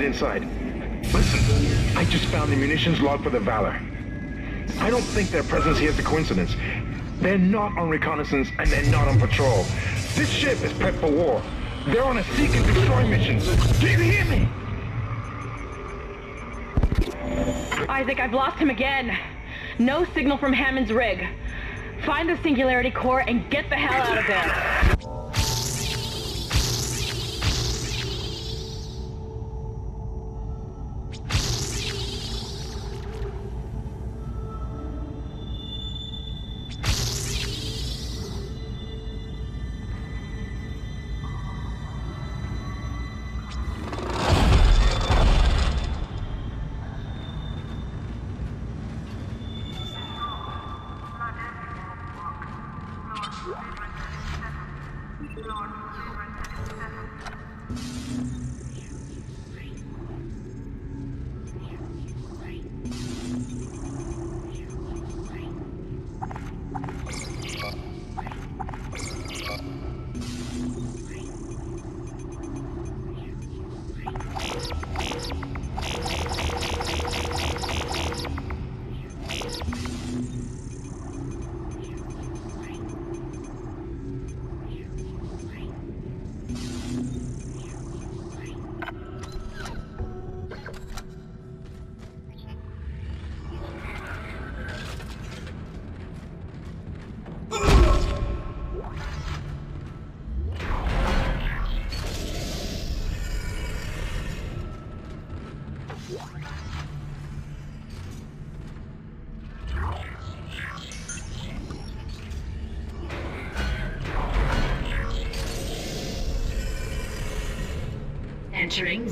It inside. Listen, I just found the munitions log for the Valor. I don't think their presence here is a coincidence. They're not on reconnaissance and they're not on patrol. This ship is prepped for war. They're on a seek and destroy mission. Do you hear me? Isaac, I've lost him again. No signal from Hammond's rig. Find the Singularity Core and get the hell out of there.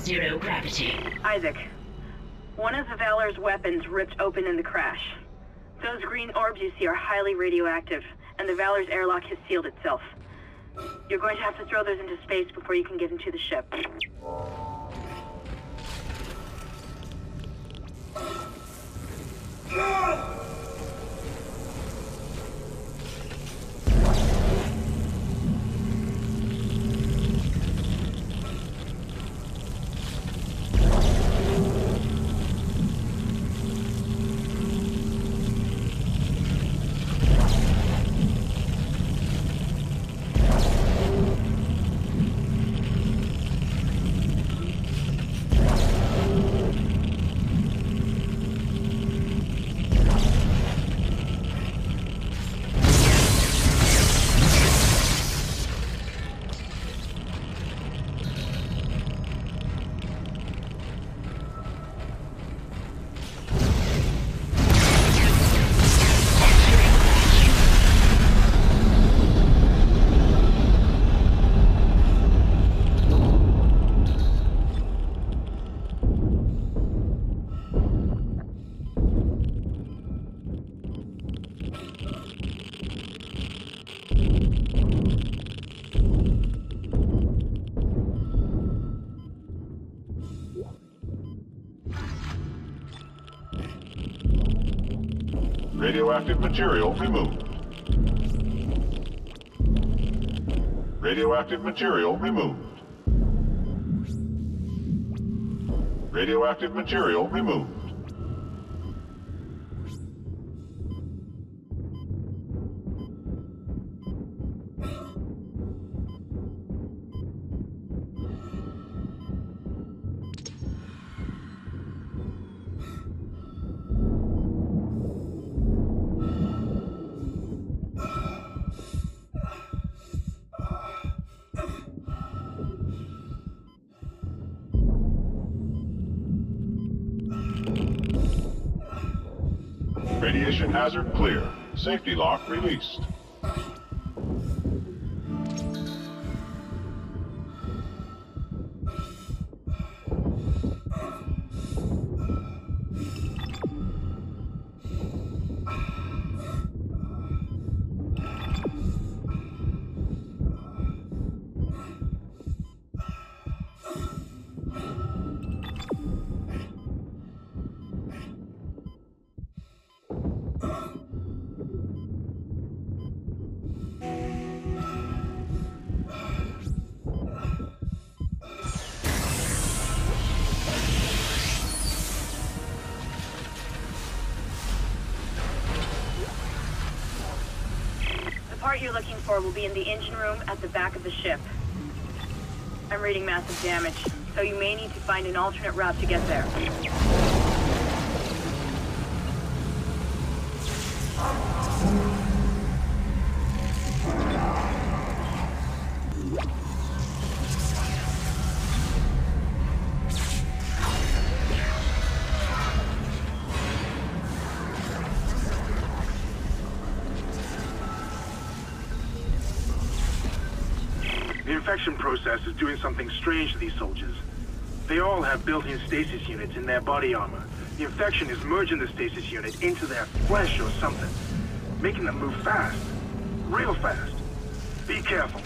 Zero gravity. Isaac, one of the Valor's weapons ripped open in the crash. Those green orbs you see are highly radioactive, and the Valor's airlock has sealed itself. You're going to have to throw those into space before you can get into the ship. Material removed. Radioactive material removed. Radioactive material removed. Released. In the engine room at the back of the ship. I'm reading massive damage, so you may need to find an alternate route to get there. Something strange to these soldiers. They all have built-in stasis units in their body armor. The infection is merging the stasis unit into their flesh or something, making them move fast. Real fast. Be careful.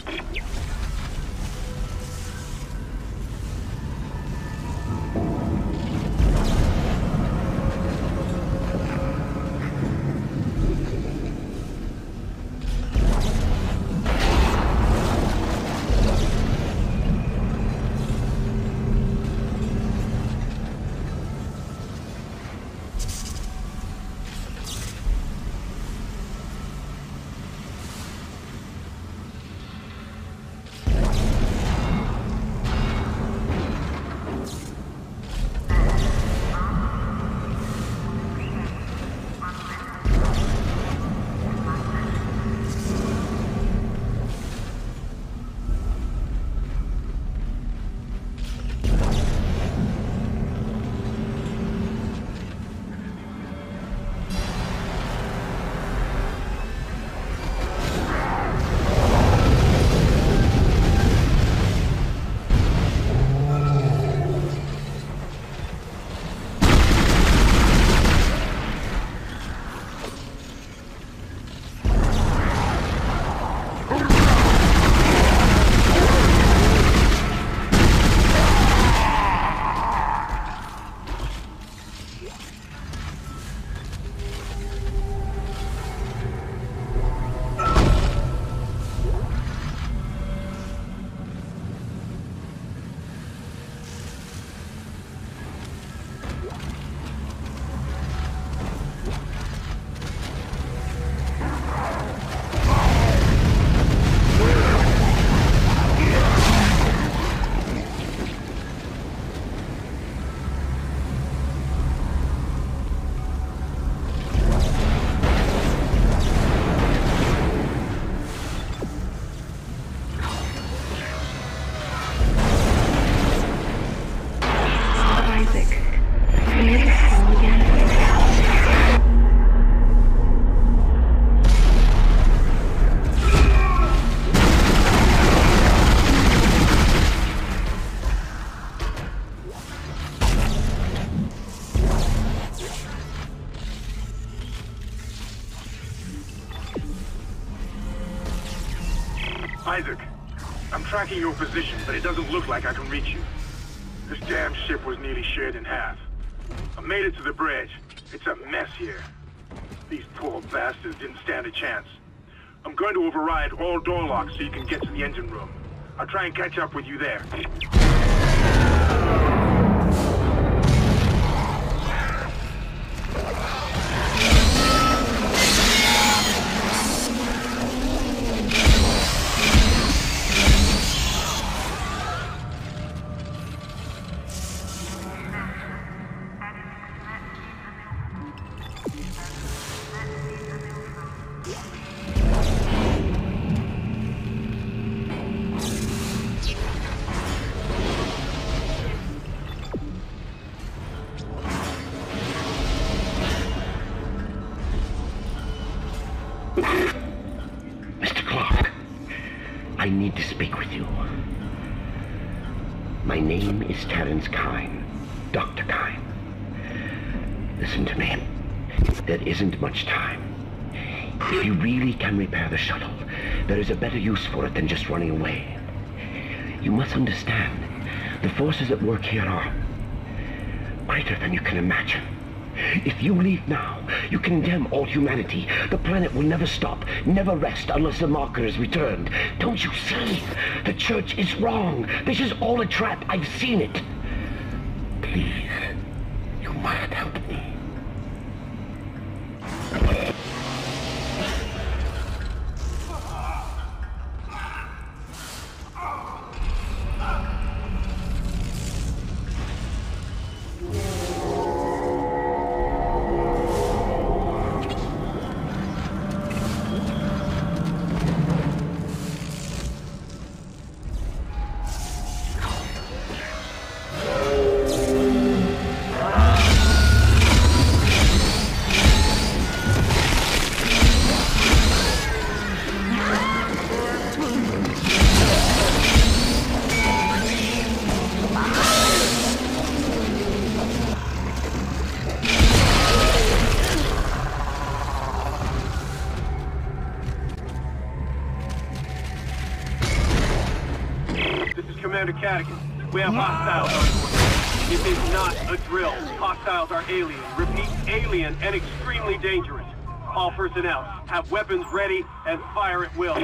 Tracking your position, but it doesn't look like I can reach you. This damn ship was nearly shared in half. I made it to the bridge. It's a mess here. These poor bastards didn't stand a chance. I'm going to override all door locks so you can get to the engine room. I'll try and catch up with you there. There is a better use for it than just running away. You must understand, the forces at work here are greater than you can imagine. If you leave now, you condemn all humanity. The planet will never stop, never rest unless the marker is returned. Don't you see? The church is wrong. This is all a trap. I've seen it. Please, have weapons ready and fire at will.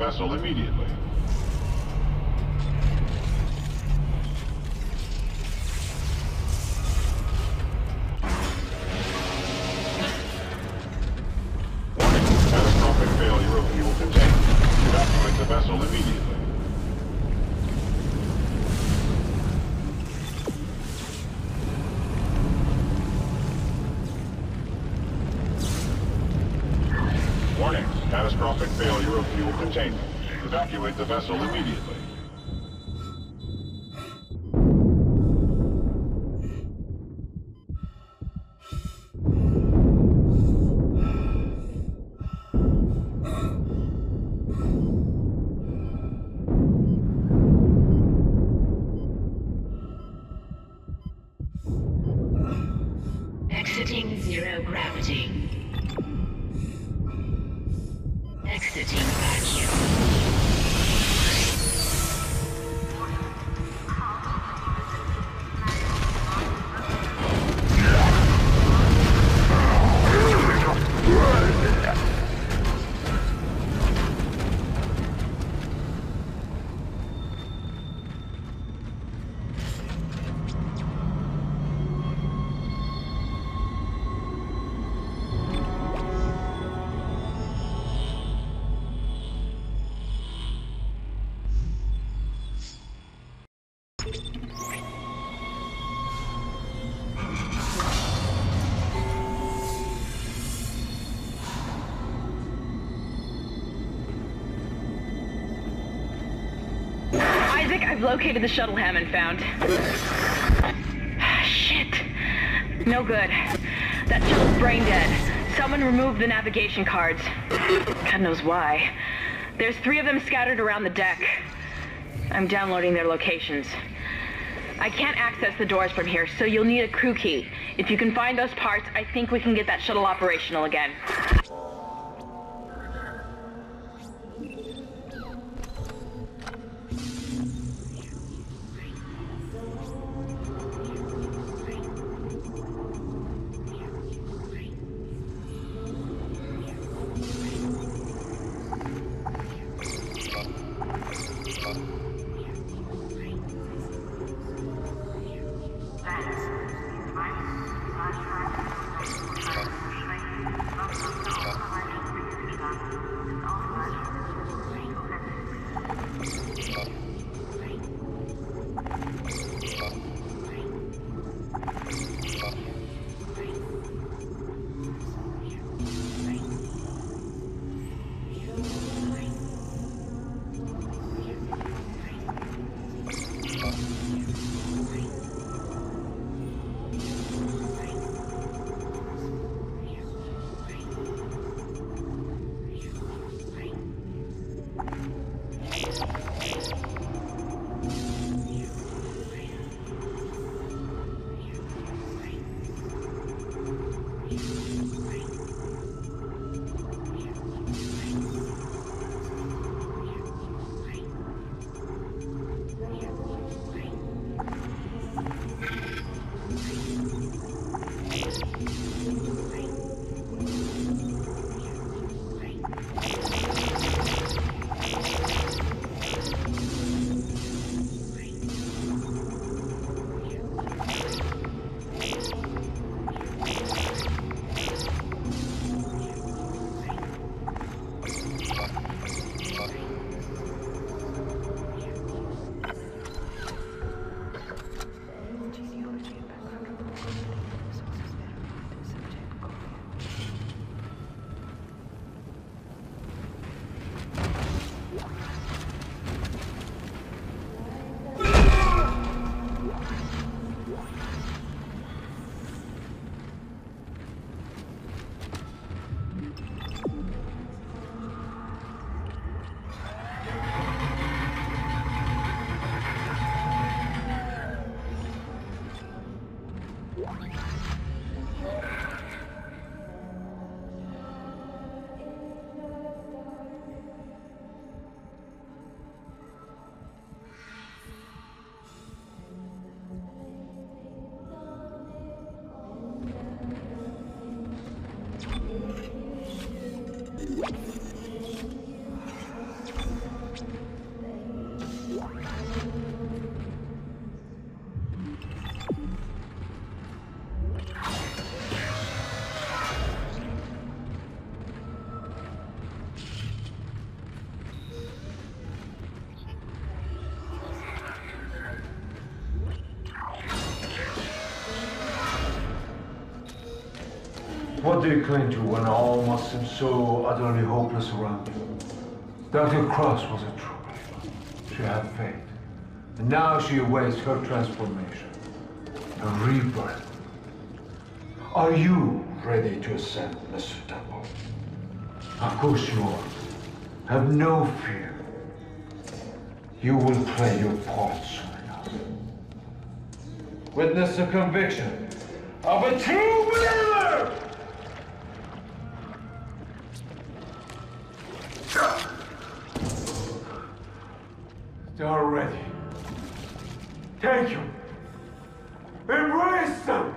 Vessel immediately. The vessel immediately. I've located the shuttle Hammond found. Shit. No good. That shuttle's brain dead. Someone removed the navigation cards. God knows why. There's three of them scattered around the deck. I'm downloading their locations. I can't access the doors from here, so you'll need a crew key. If you can find those parts, I think we can get that shuttle operational again. What do you cling to when all must seem so utterly hopeless around you? Dr. Cross was a true believer. She had faith. And now she awaits her transformation. Her rebirth. Are you ready to ascend, Mr. Temple? Of course you are. Have no fear. You will play your part soon enough. Witness the conviction of a true believer! Take them. Embrace them.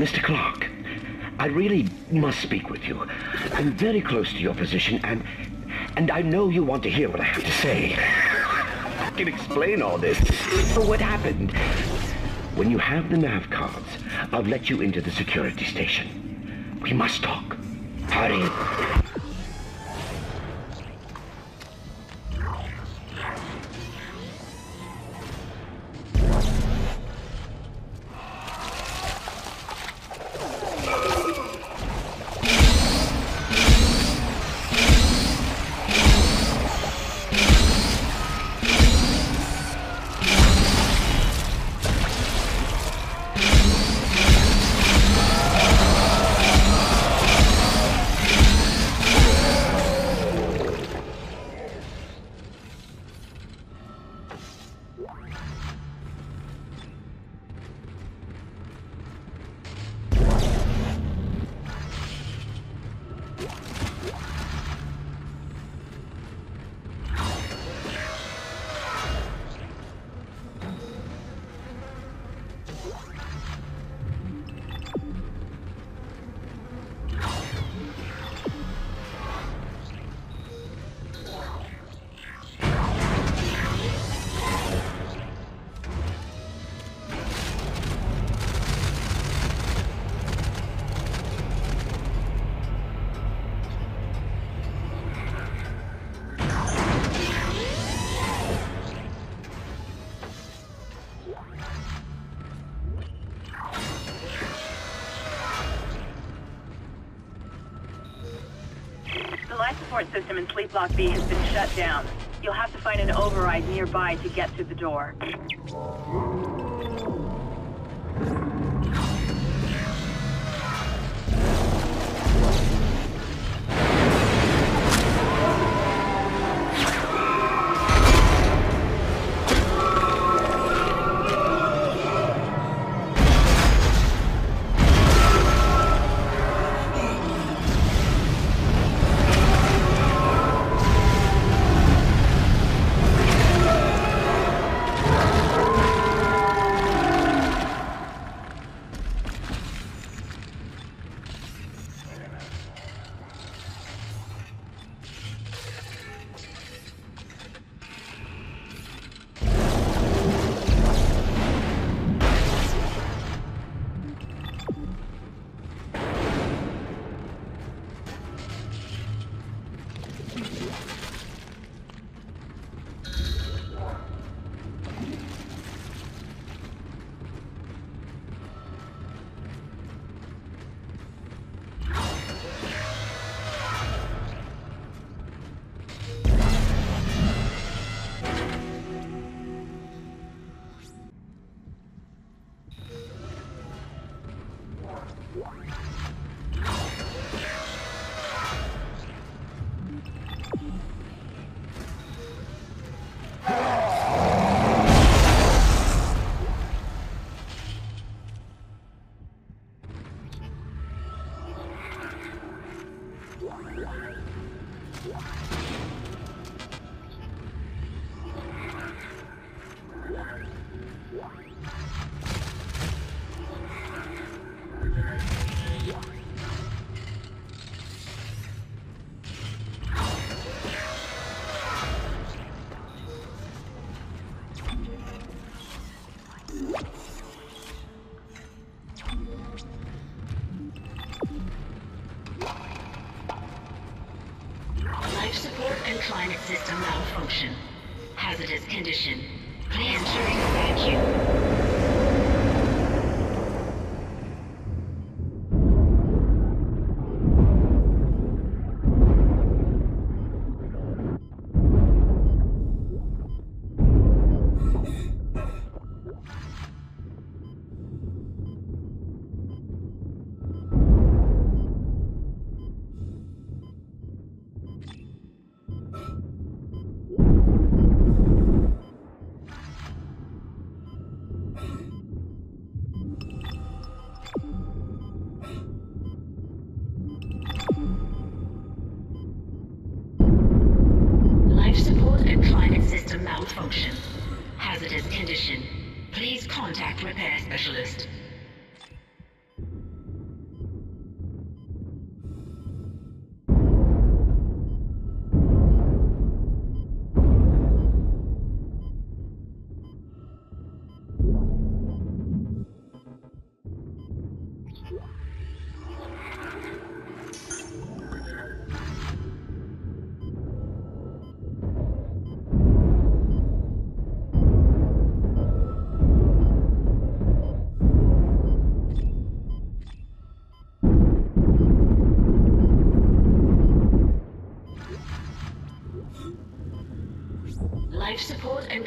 Mr. Clarke, I really must speak with you. I'm very close to your position, and and I know you want to hear what I have to say. I can explain all this. So what happened? When you have the nav cards, I'll let you into the security station. We must talk. Hurry. Block B has been shut down. You'll have to find an override nearby to get to the door.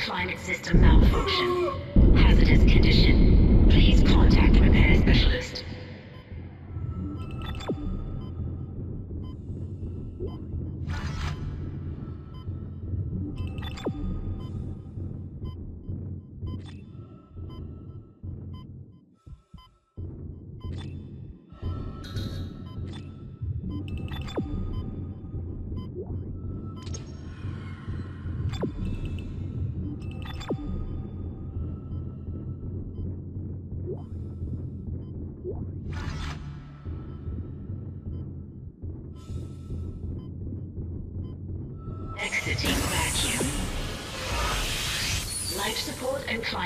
Climate system malfunction. Hazardous condition.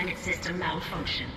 Climate system malfunction.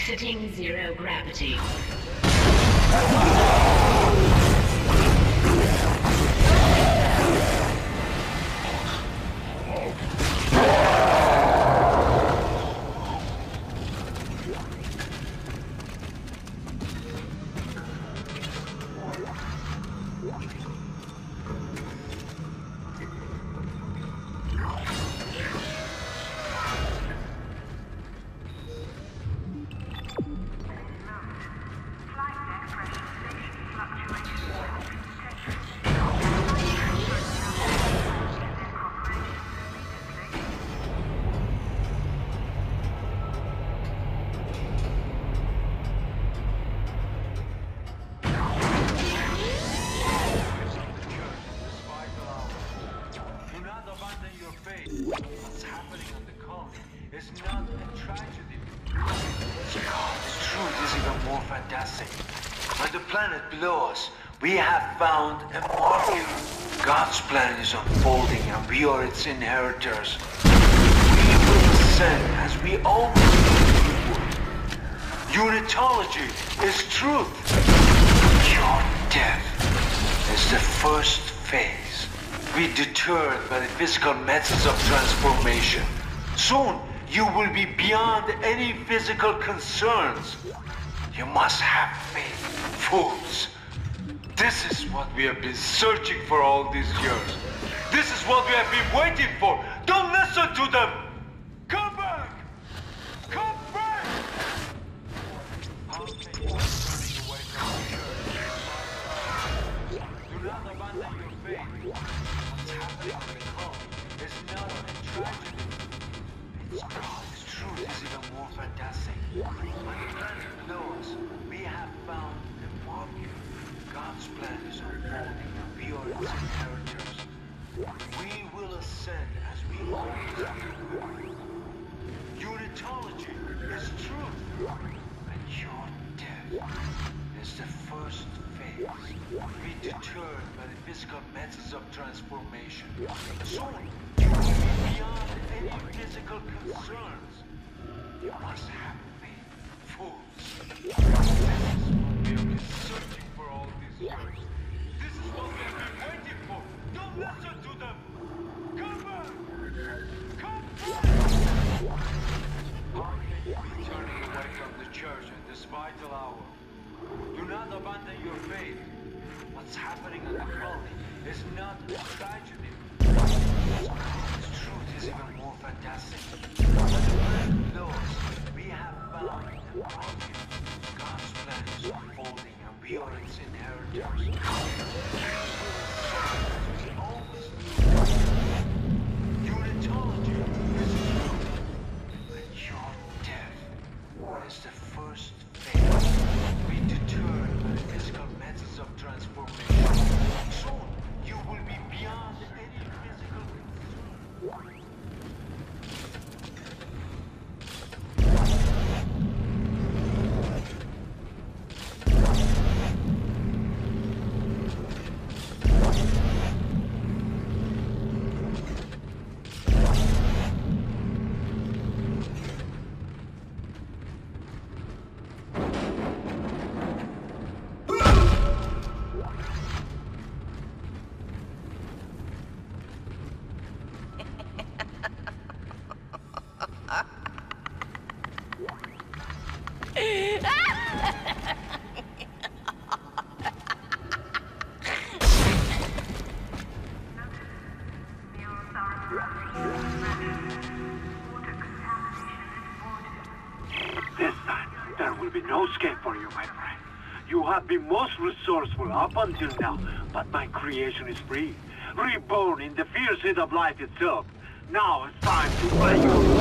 Exiting zero gravity. bound among you. God's plan is unfolding and we are its inheritors. We will ascend as we always would. Unitology is truth. Your death is the first phase. Be deterred by the physical methods of transformation. Soon, you will be beyond any physical concerns. You must have faith, fools. This is what we have been searching for all these years. This is what we have been waiting for. Don't listen to them! up until now, but my creation is free. Reborn in the fierce heat of life itself. Now it's time to play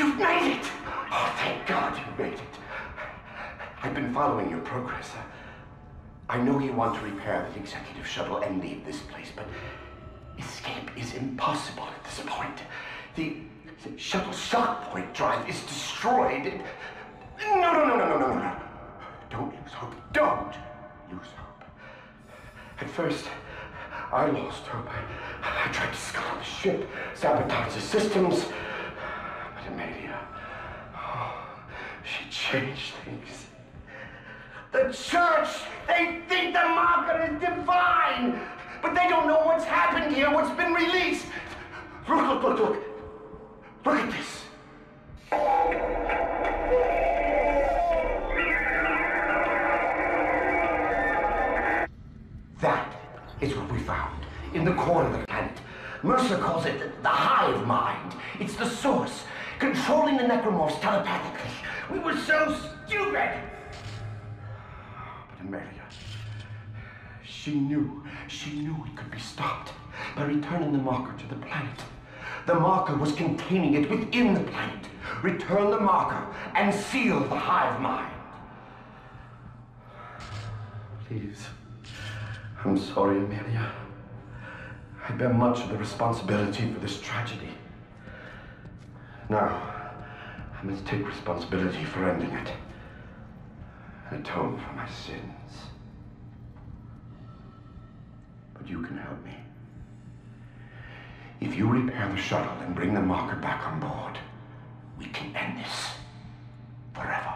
You've made it! Oh, thank God you made it. I've been following your progress. I know you want to repair the executive shuttle and leave this place, but escape is impossible at this point. The, the shuttle shock point drive is destroyed. No, no, no, no, no, no, no. Don't lose hope. Don't lose hope. At first, I lost hope. I, I tried to scuttle the ship, sabotage the systems. Amelia, oh, she changed things. The church, they think the marker is divine, but they don't know what's happened here, what's been released. Look, look, look, look. Look at this. That is what we found in the core of the planet. Mercer calls it the hive mind. It's the source, controlling the necromorphs telepathically. We were so stupid. But Amelia, she knew, she knew it could be stopped by returning the marker to the planet. The marker was containing it within the planet. Return the marker and seal the hive mind. Please. I'm sorry, Amelia. I bear much of the responsibility for this tragedy. Now, I must take responsibility for ending it. And atone for my sins. But you can help me. If you repair the shuttle and bring the marker back on board, we can end this forever.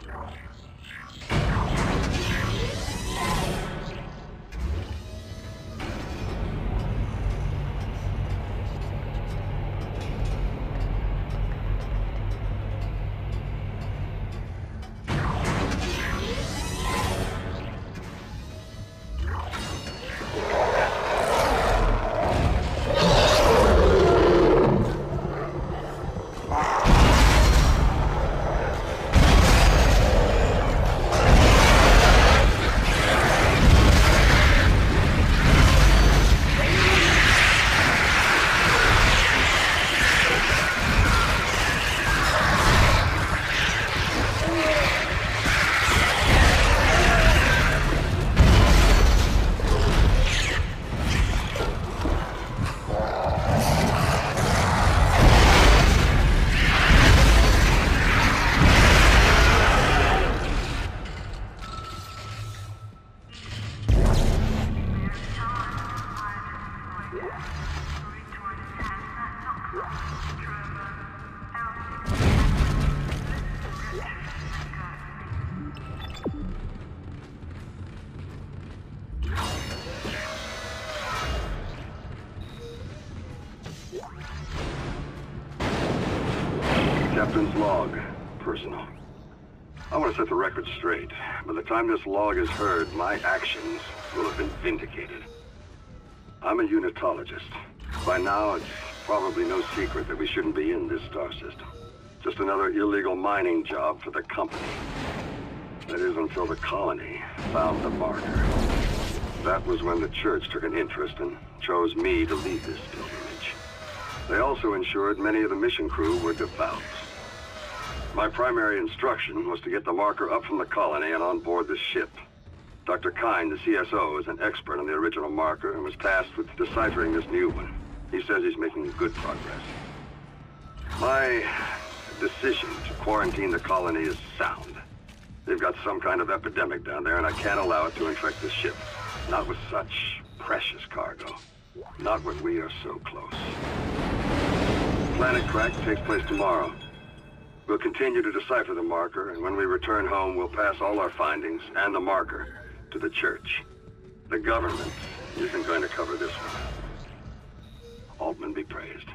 Captain's time this log is heard, my actions will have been vindicated. I'm a unitologist. By now, it's probably no secret that we shouldn't be in this star system. Just another illegal mining job for the company. That is until the colony found the marker. That was when the church took an interest and chose me to lead this pilgrimage. They also ensured many of the mission crew were devout. My primary instruction was to get the marker up from the colony and on board the ship. Dr. Kyne, the CSO, is an expert on the original marker and was tasked with deciphering this new one. He says he's making good progress. My decision to quarantine the colony is sound. They've got some kind of epidemic down there, and I can't allow it to infect the ship. Not with such precious cargo. Not when we are so close. Planet Crack takes place tomorrow. We'll continue to decipher the marker, and when we return home, we'll pass all our findings and the marker to the church. The government isn't going to cover this one. Altman be praised.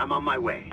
I'm on my way.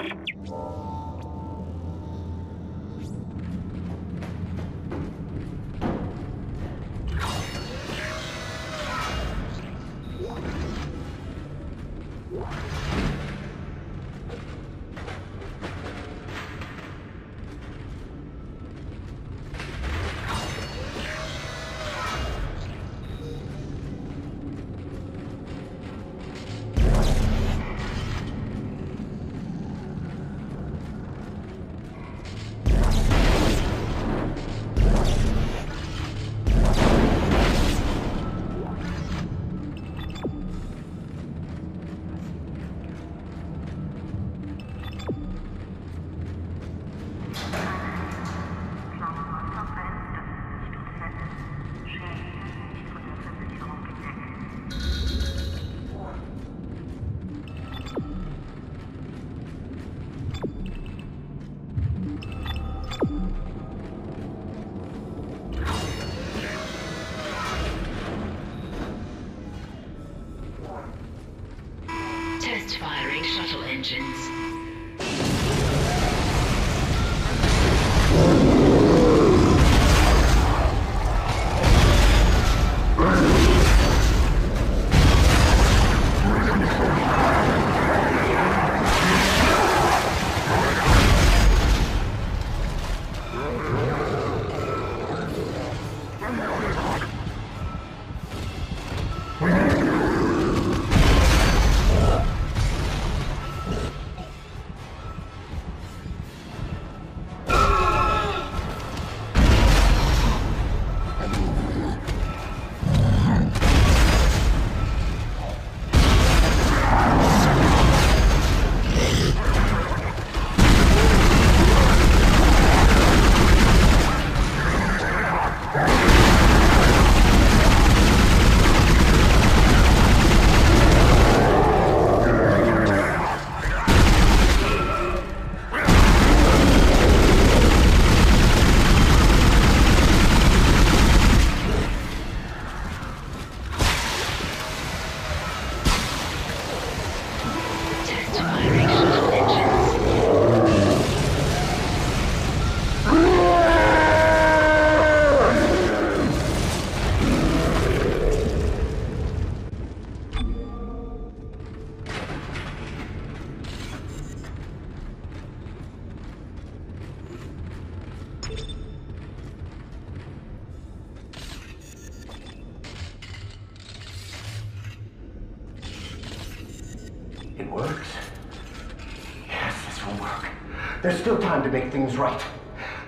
Still time to make things right.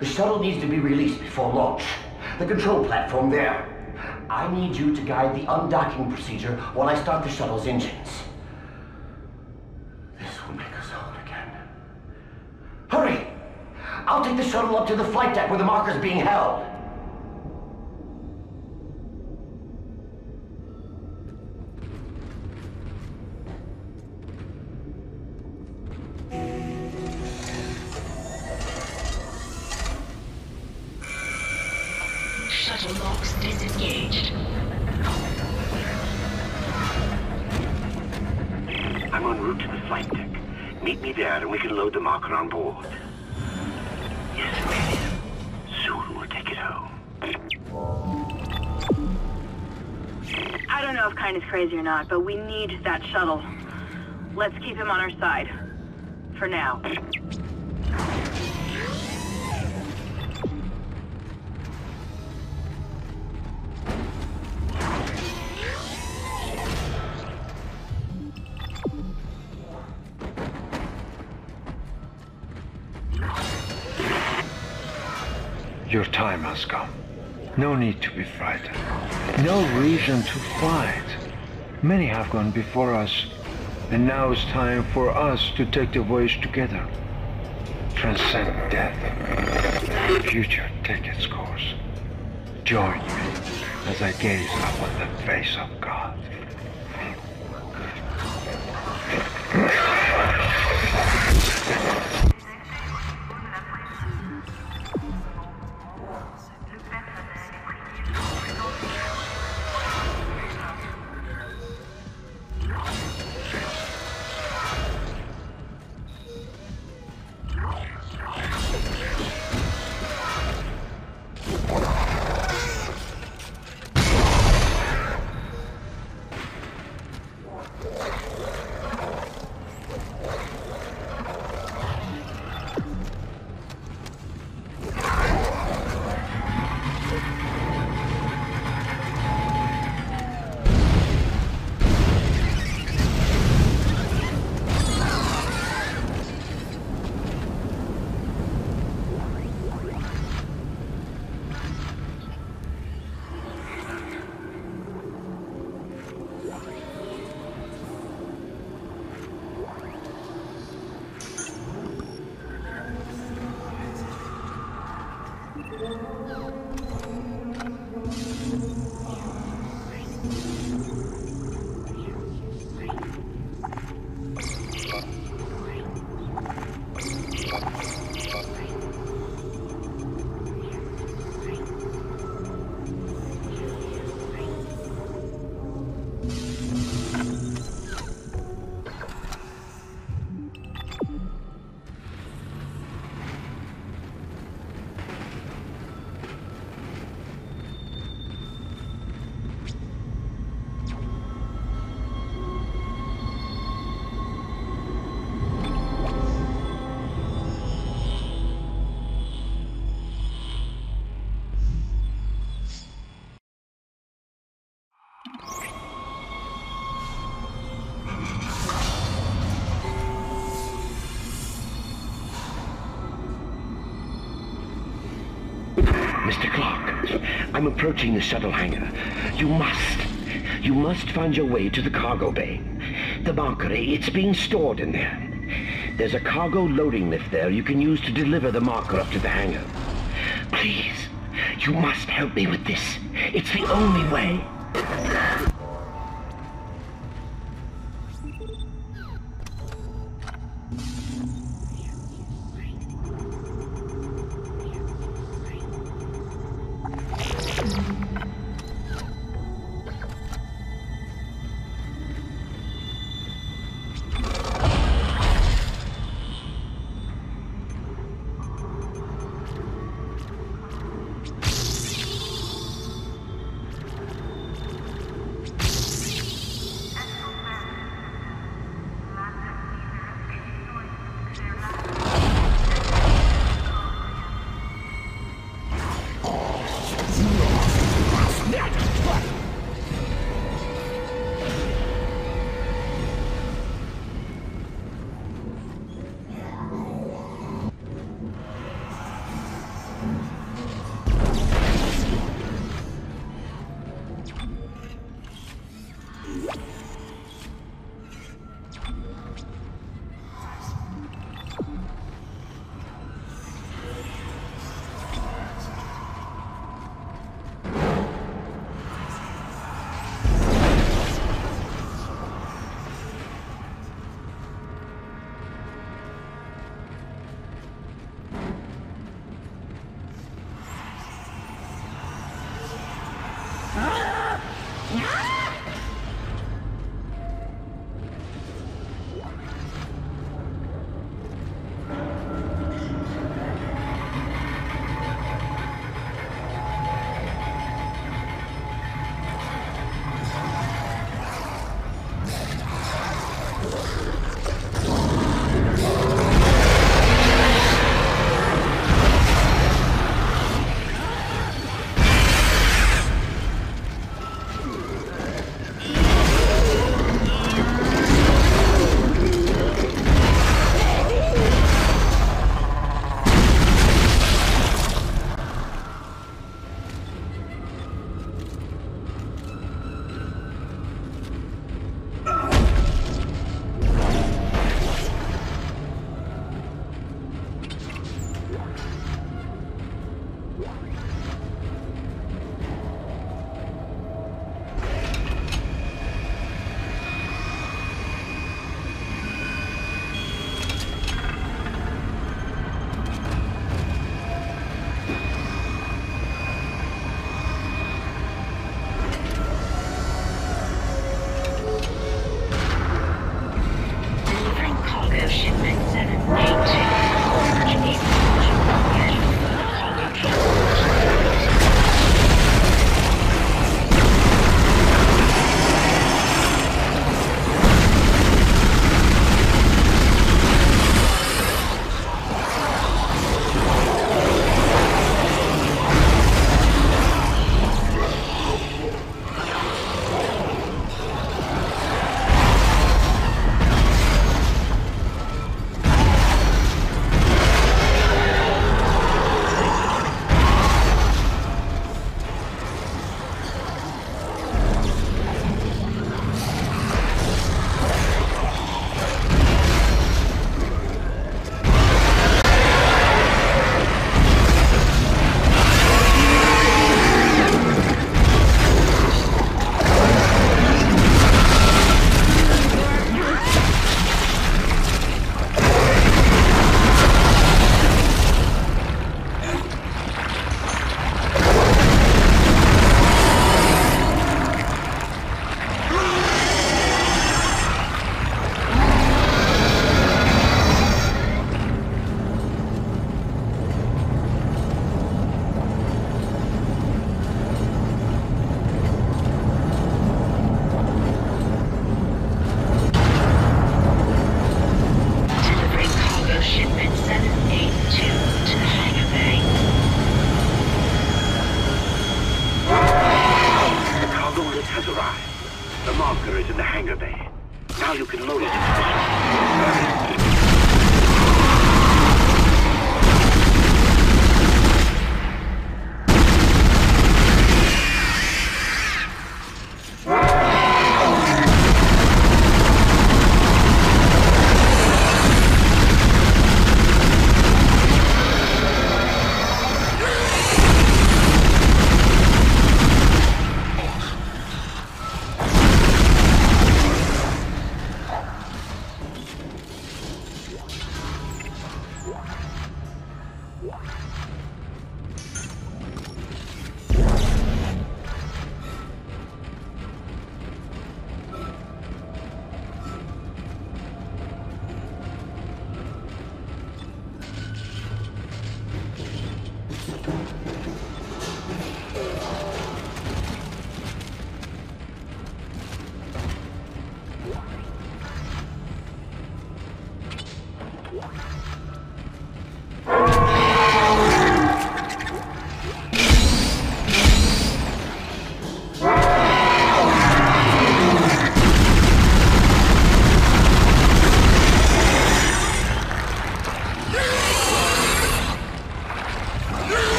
The shuttle needs to be released before launch. The control platform there. I need you to guide the undocking procedure while I start the shuttle's engines. This will make us whole again. Hurry! I'll take the shuttle up to the flight deck where the marker's being held. Not, but we need that shuttle. Let's keep him on our side. For now. Your time has come. No need to be frightened. No reason to fight. Many have gone before us, and now it's time for us to take the voyage together. Transcend death. Future take its course. Join me as I gaze upon the face of God. I'm approaching the shuttle hangar. You must, you must find your way to the cargo bay. The marker, it's being stored in there. There's a cargo loading lift there you can use to deliver the marker up to the hangar. Please, you must help me with this. It's the only way.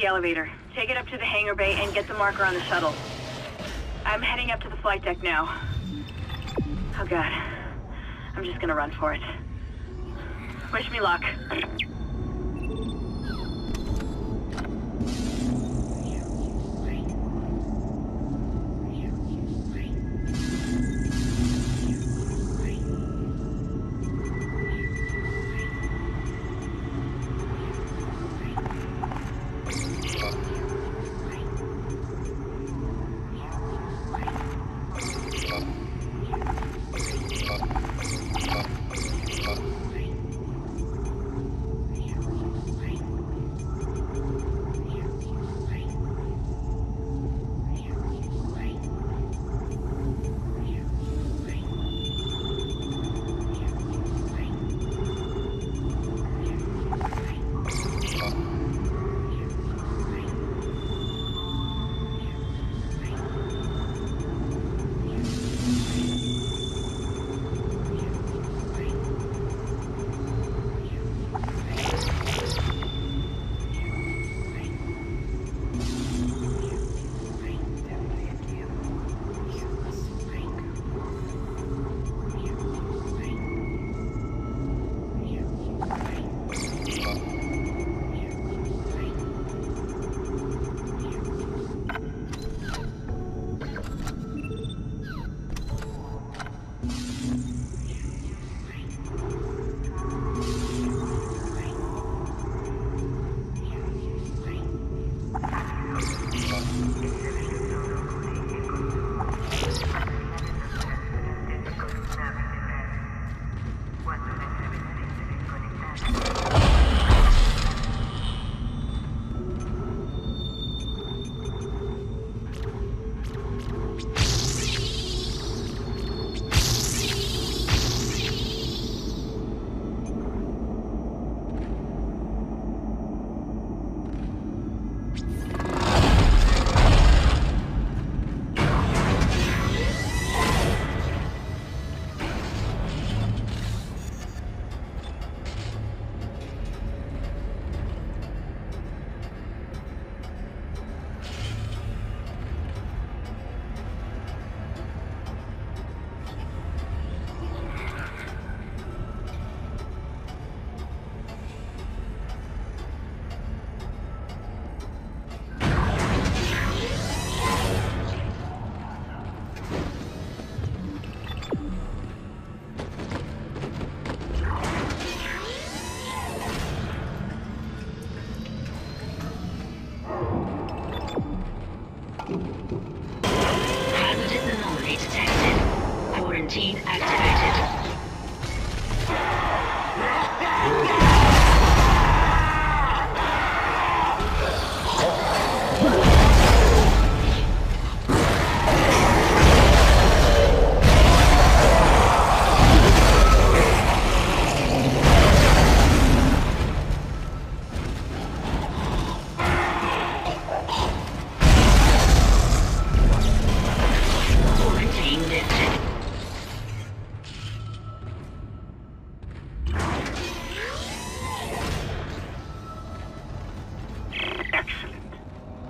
The elevator. Take it up to the hangar bay and get the marker on the shuttle. I'm heading up to the flight deck now. Oh god. I'm just gonna run for it.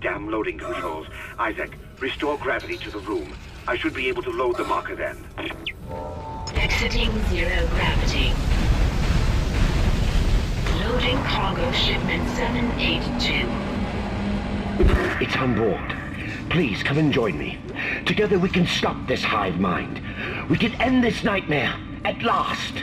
Damn loading controls. Isaac, restore gravity to the room. I should be able to load the marker then. Exiting zero gravity. Loading cargo shipment 782. It's on board. Please come and join me. Together we can stop this hive mind. We can end this nightmare at last.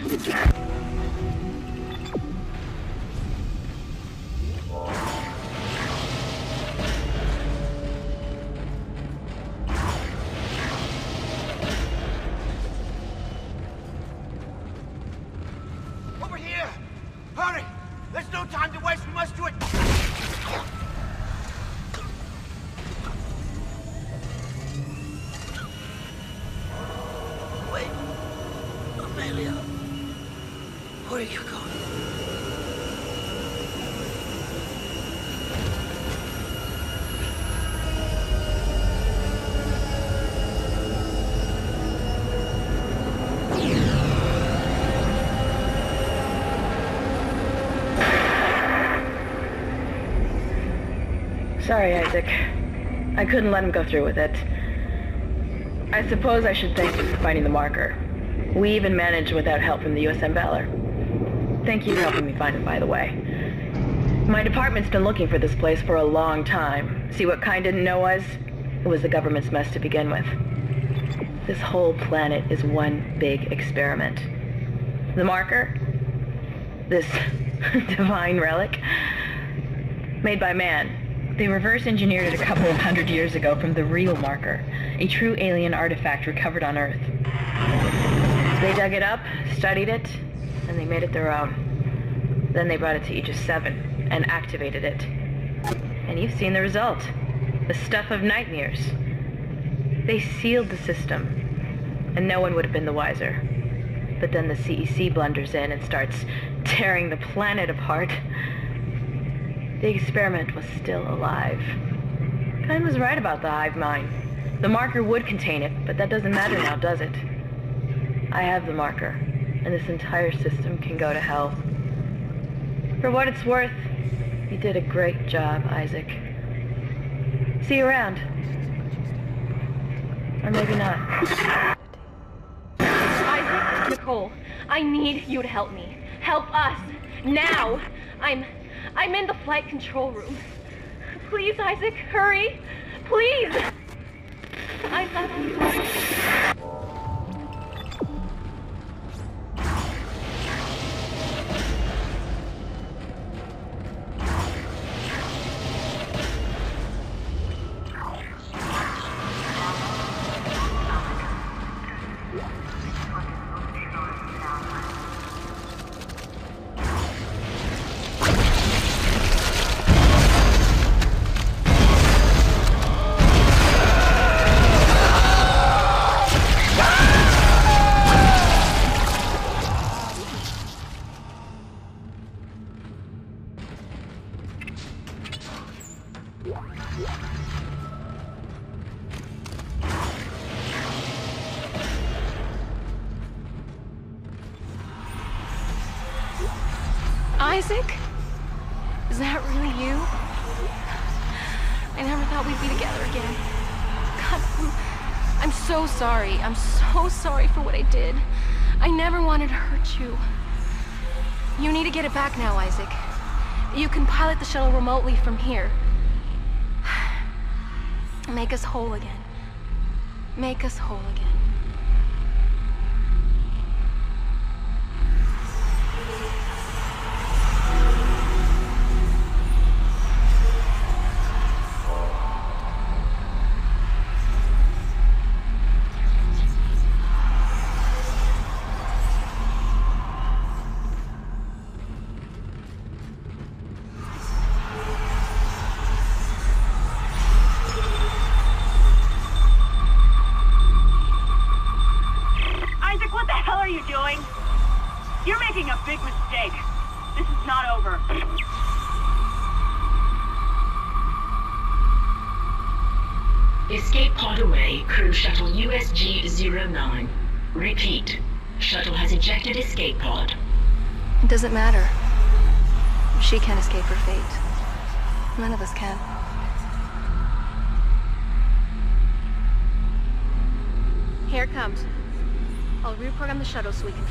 Sorry, Isaac. I couldn't let him go through with it. I suppose I should thank you for finding the marker. We even managed without help from the USM Valor. Thank you for helping me find it, by the way. My department's been looking for this place for a long time. See what Kyne didn't know was? It was the government's mess to begin with. This whole planet is one big experiment. The marker? This divine relic? Made by man, they reverse engineered it a couple of hundred years ago from the real marker, a true alien artifact recovered on Earth. They dug it up, studied it, and they made it their own. Then they brought it to Aegis 7 and activated it. And you've seen the result. The stuff of nightmares. They sealed the system, and no one would have been the wiser. But then the CEC blunders in and starts tearing the planet apart. The experiment was still alive. Kyne was right about the hive mind. The marker would contain it, but that doesn't matter now, does it? I have the marker, and this entire system can go to hell. For what it's worth, you did a great job, Isaac. See you around. Or maybe not. Isaac, Nicole, I need you to help me. Help us. Now. I'm... I'm in the flight control room. Please, Isaac, hurry. Please. I love you. Sorry. I'm so sorry for what I did. I never wanted to hurt you. You need to get it back now, Isaac. You can pilot the shuttle remotely from here. Make us whole again. Make us whole again.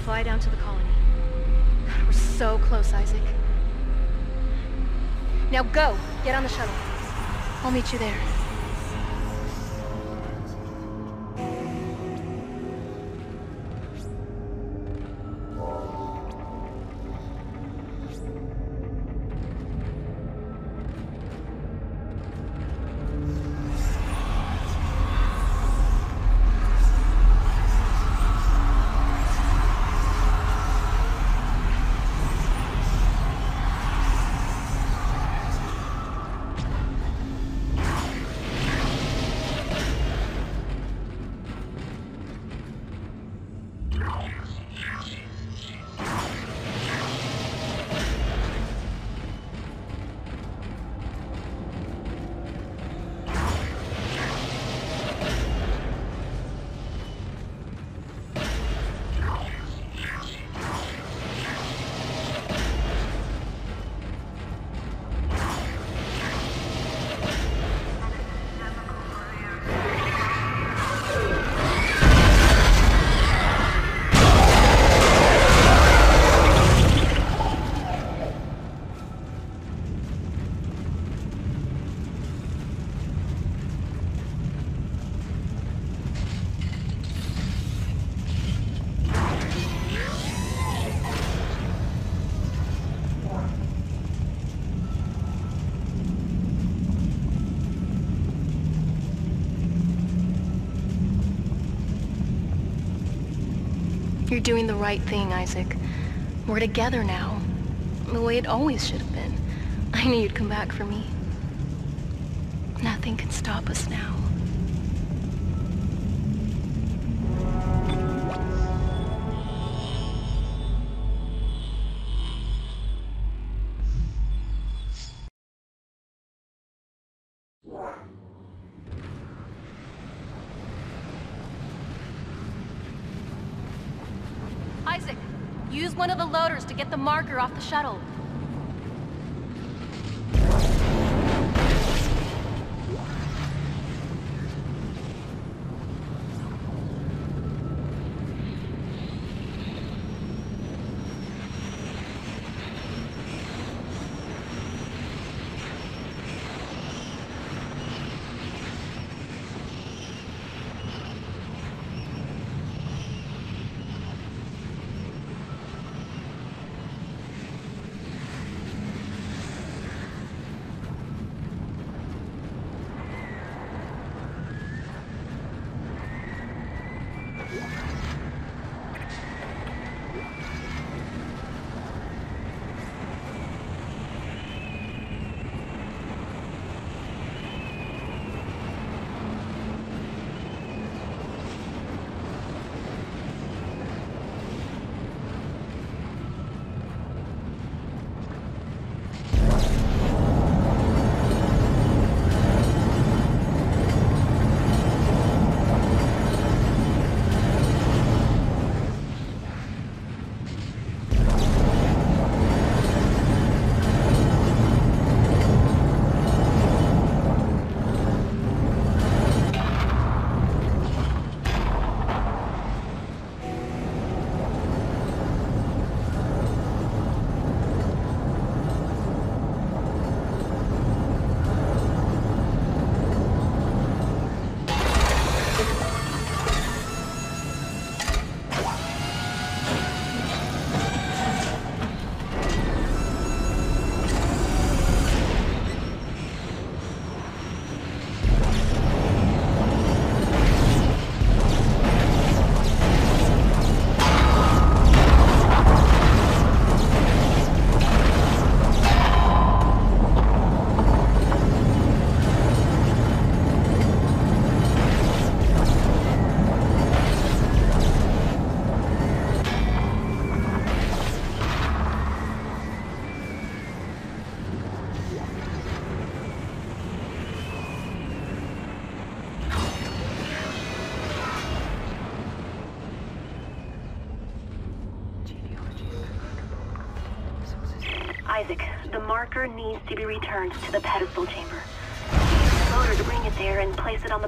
Fly down to the colony. We're so close, Isaac. Now go! Get on the shuttle. I'll meet you there. Doing the right thing, Isaac. We're together now. The way it always should have been. I knew you'd come back for me. Nothing can stop us now. Use one of the loaders to get the marker off the shuttle. Returned to the pedestal chamber. The loader to bring it there and place it on the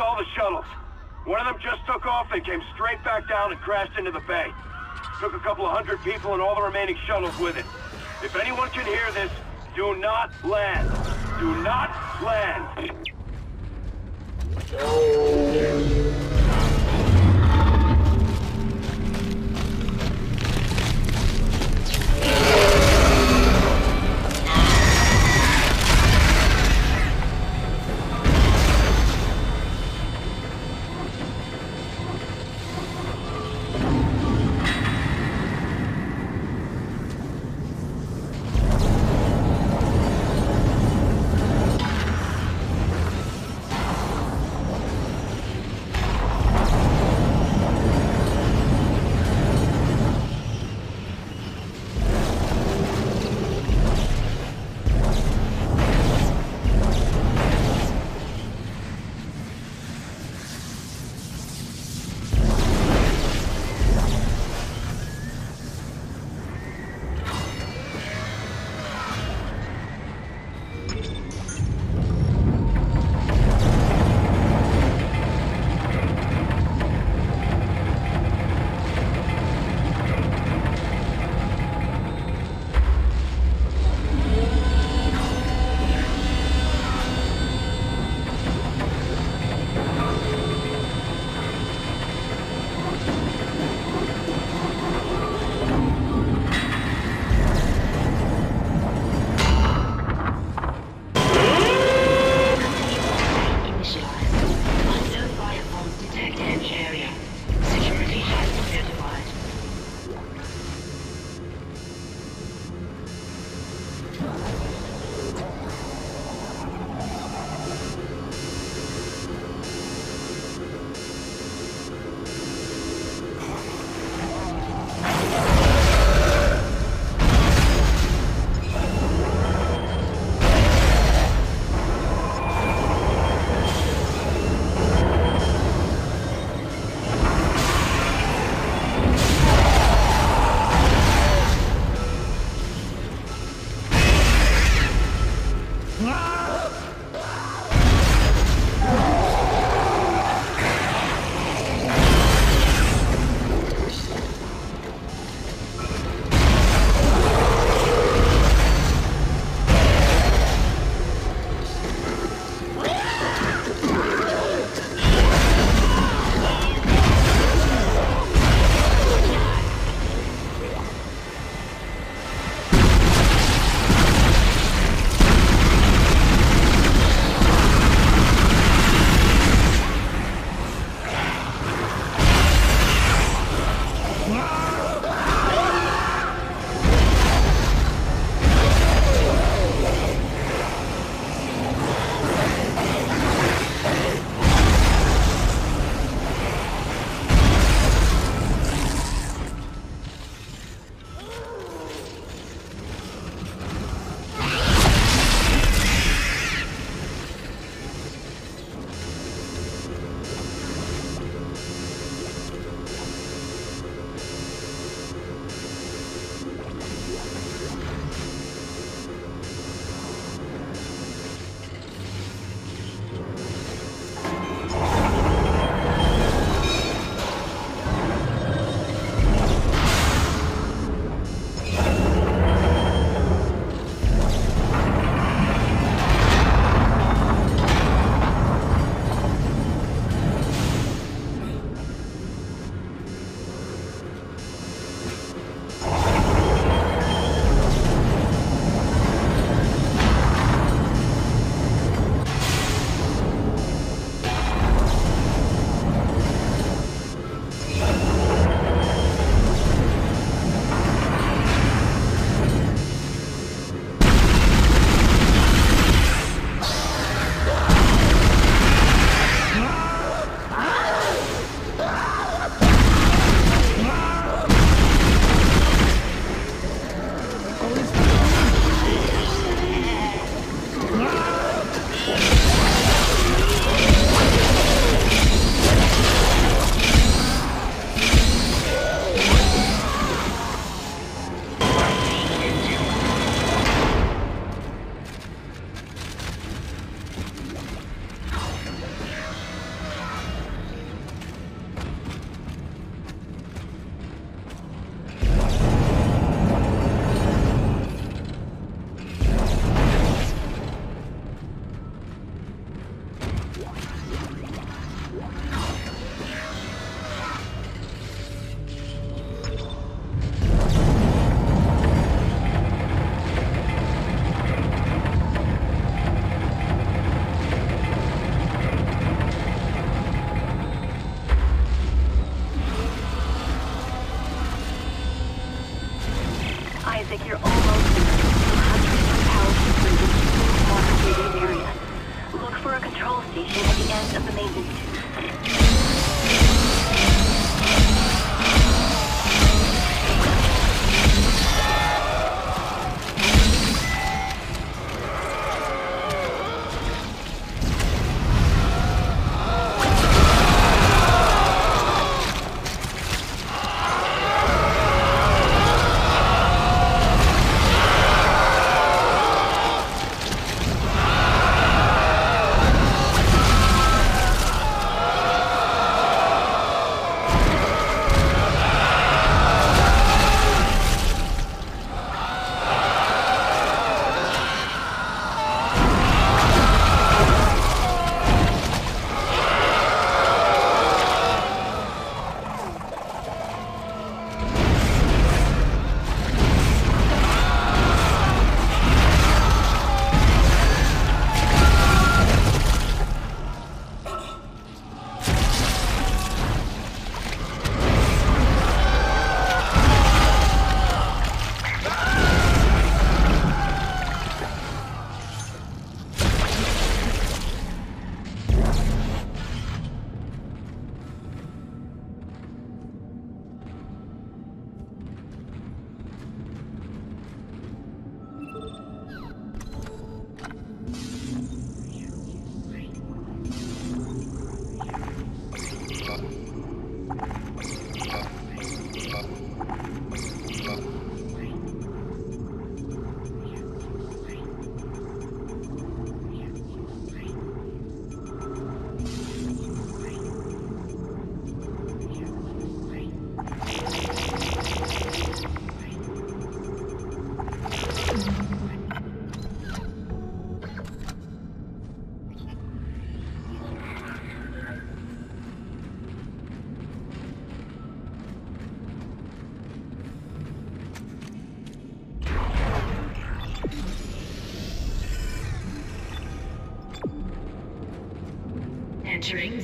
all the shuttles. One of them just took off and came straight back down and crashed into the bay. Took a couple of hundred people and all the remaining shuttles with it. If anyone can hear this, do not land. Do not land.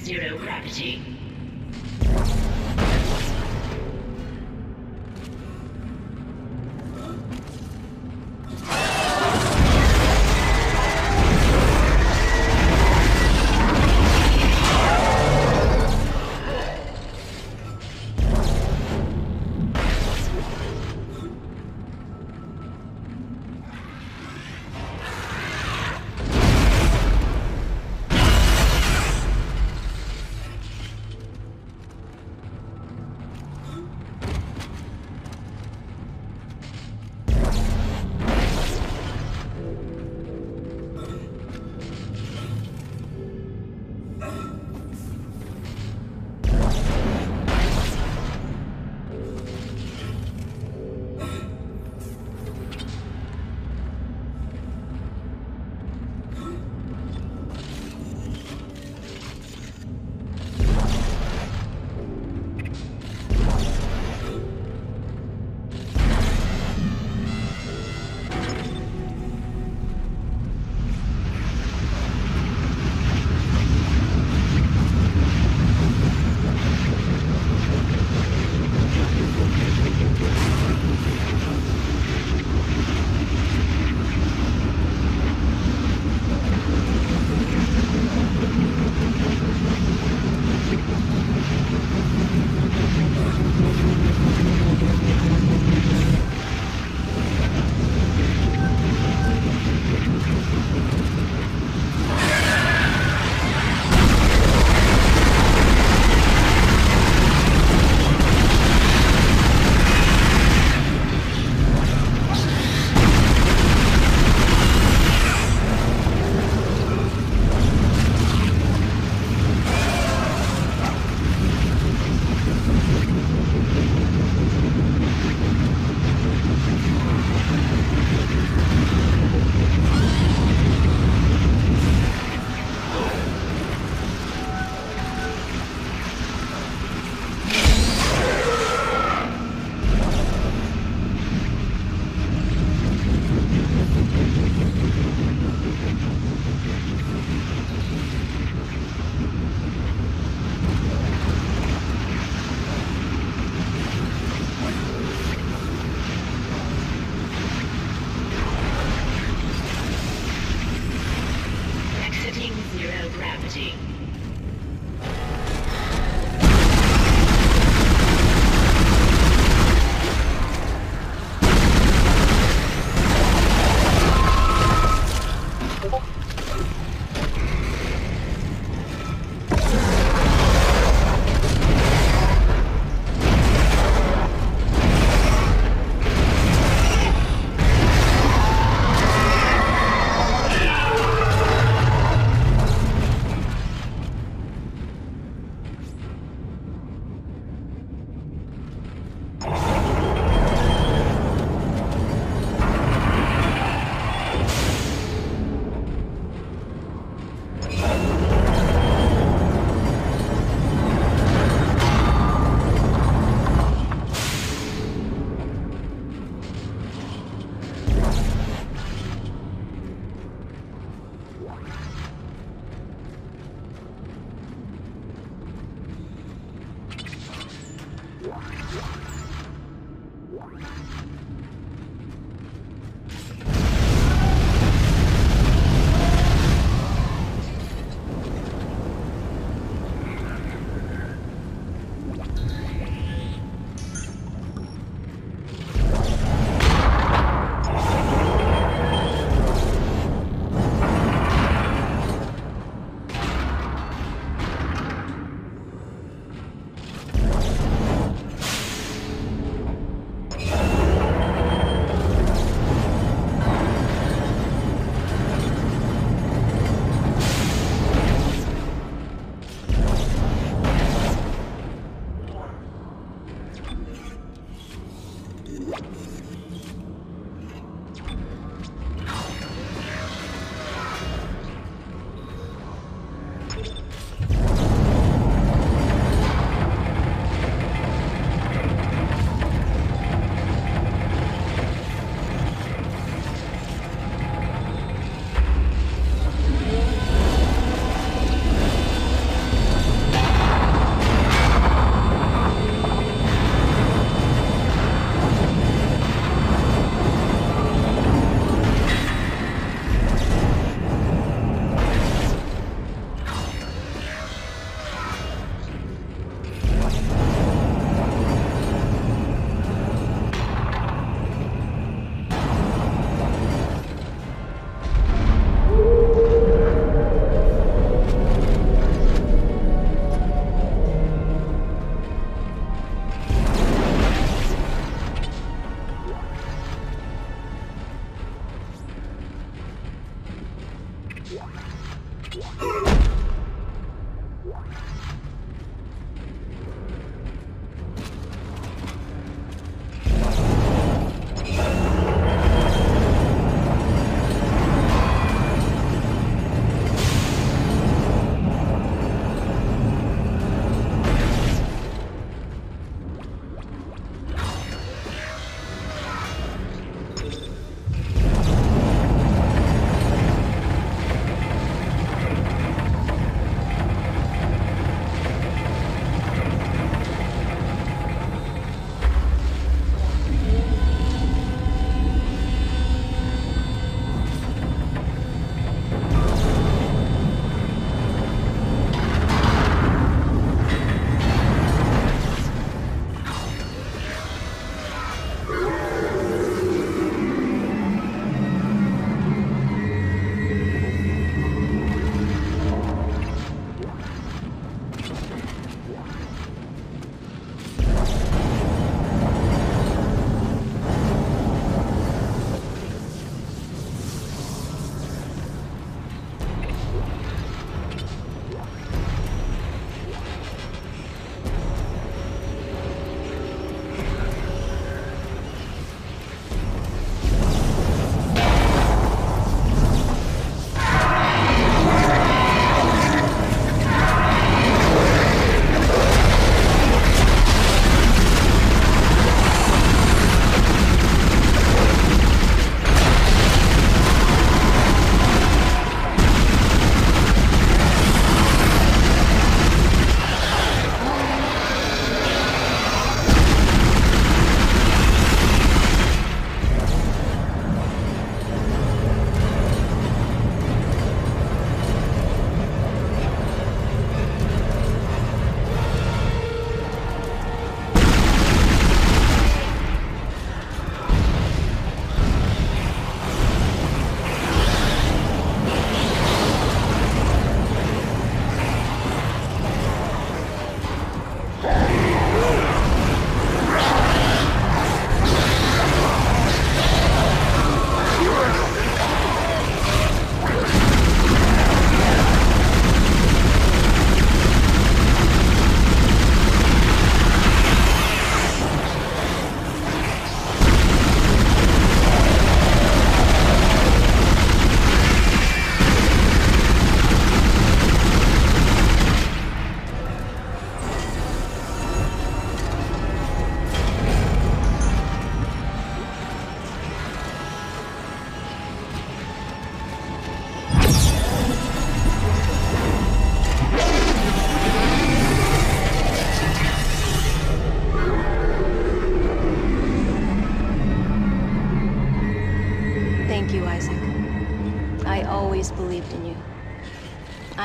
Zero gravity.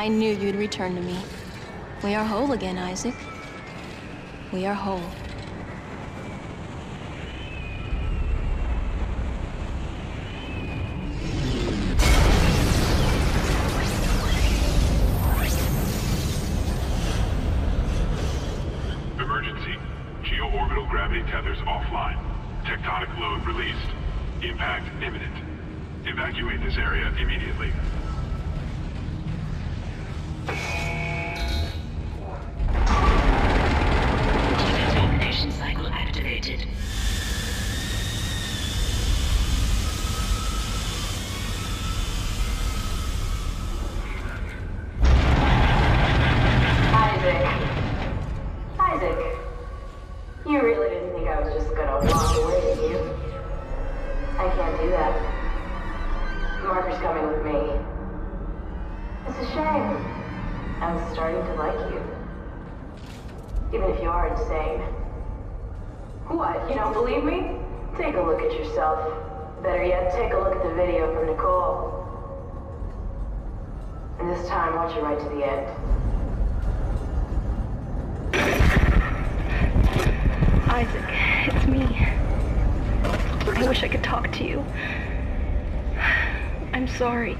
I knew you'd return to me. We are whole again, Isaac. We are whole. Time, watch it right to the end. Isaac, it's me. I wish I could talk to you. I'm sorry.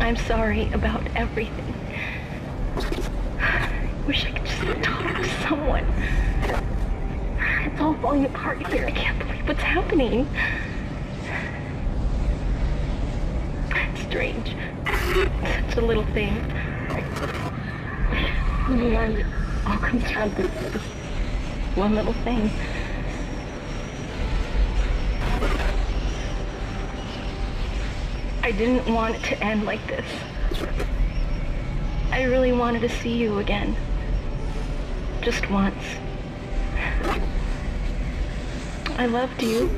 I'm sorry about everything. I wish I could just talk to someone. It's all falling apart here. I can't believe what's happening. It's strange. Such a little thing. It all comes down to this one little thing. I didn't want it to end like this. I really wanted to see you again. Just once. I loved you.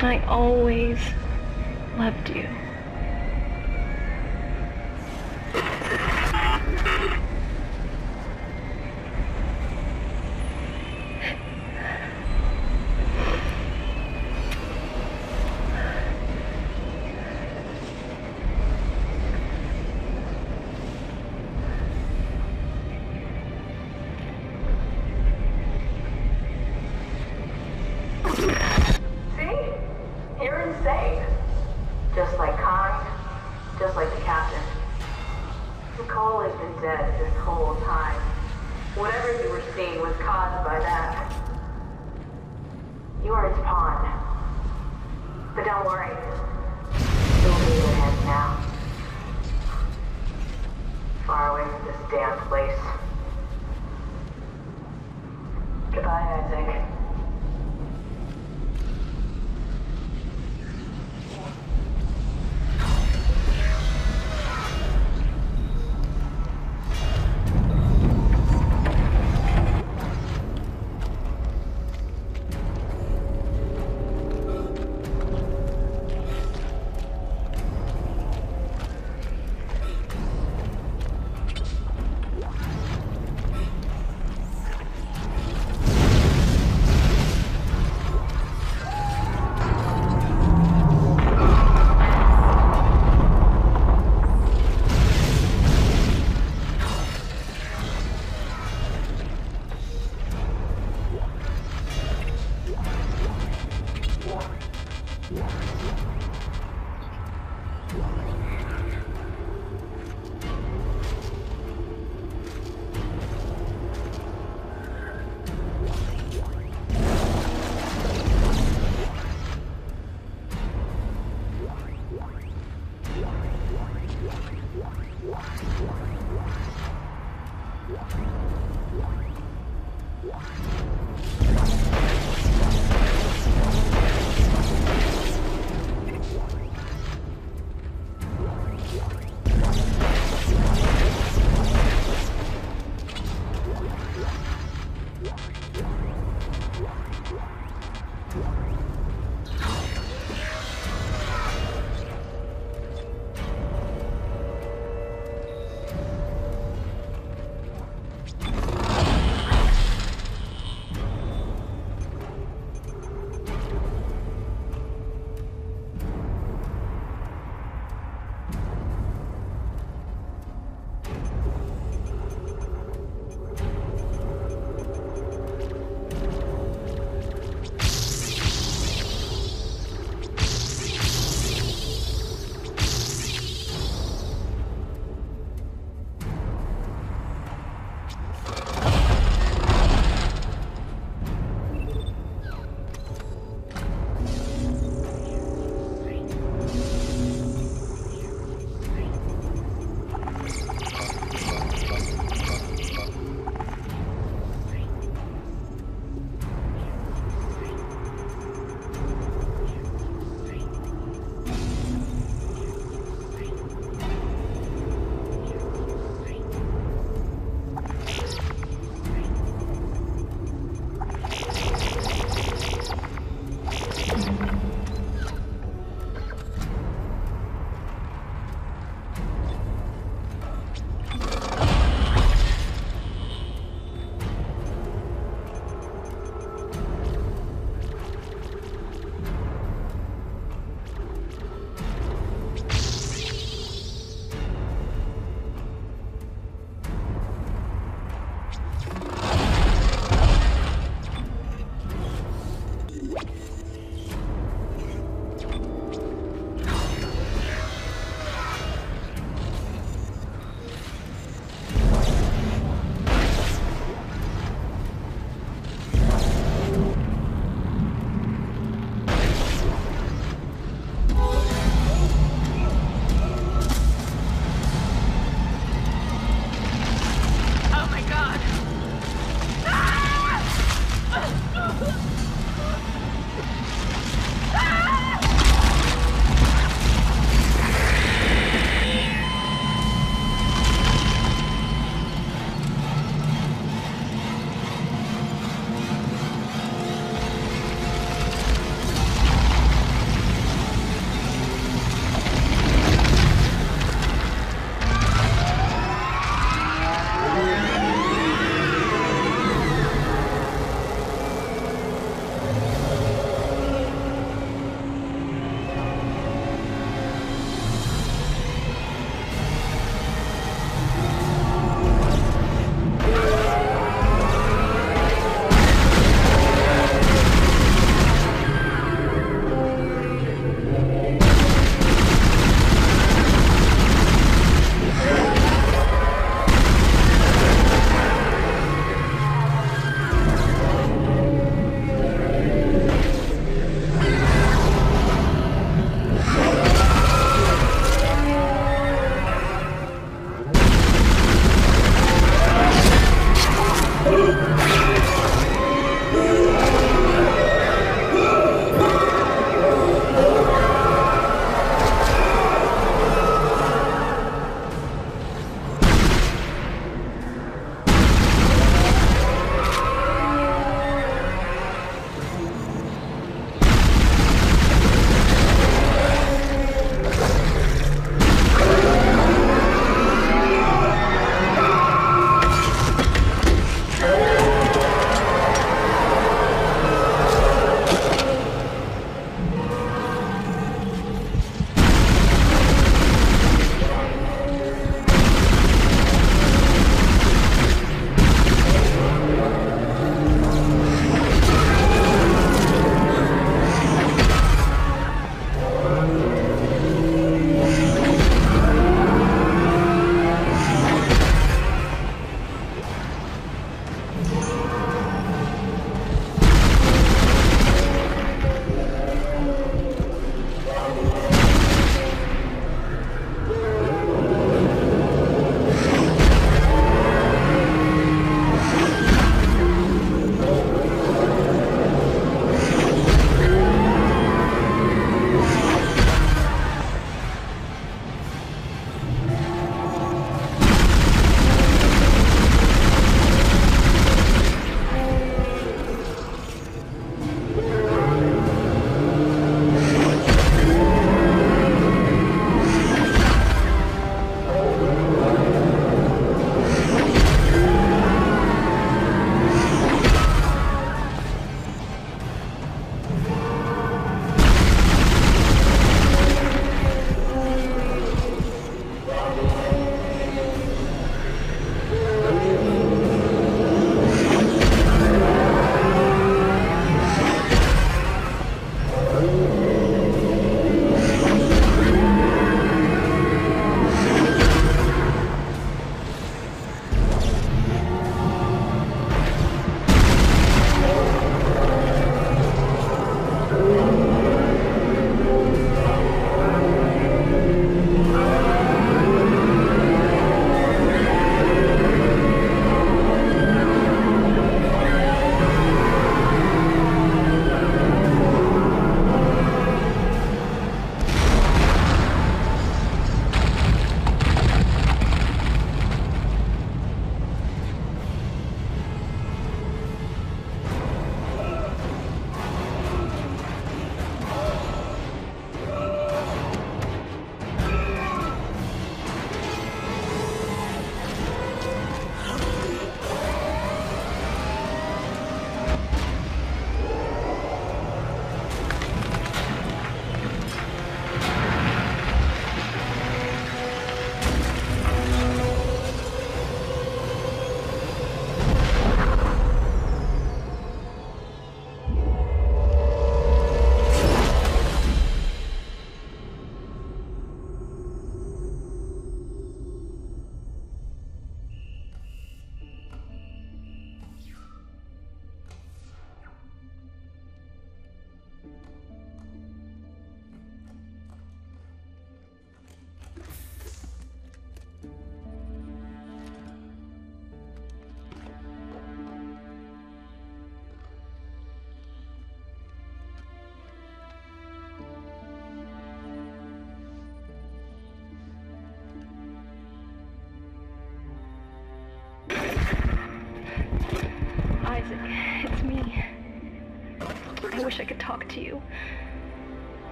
I always loved you.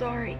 Sorry.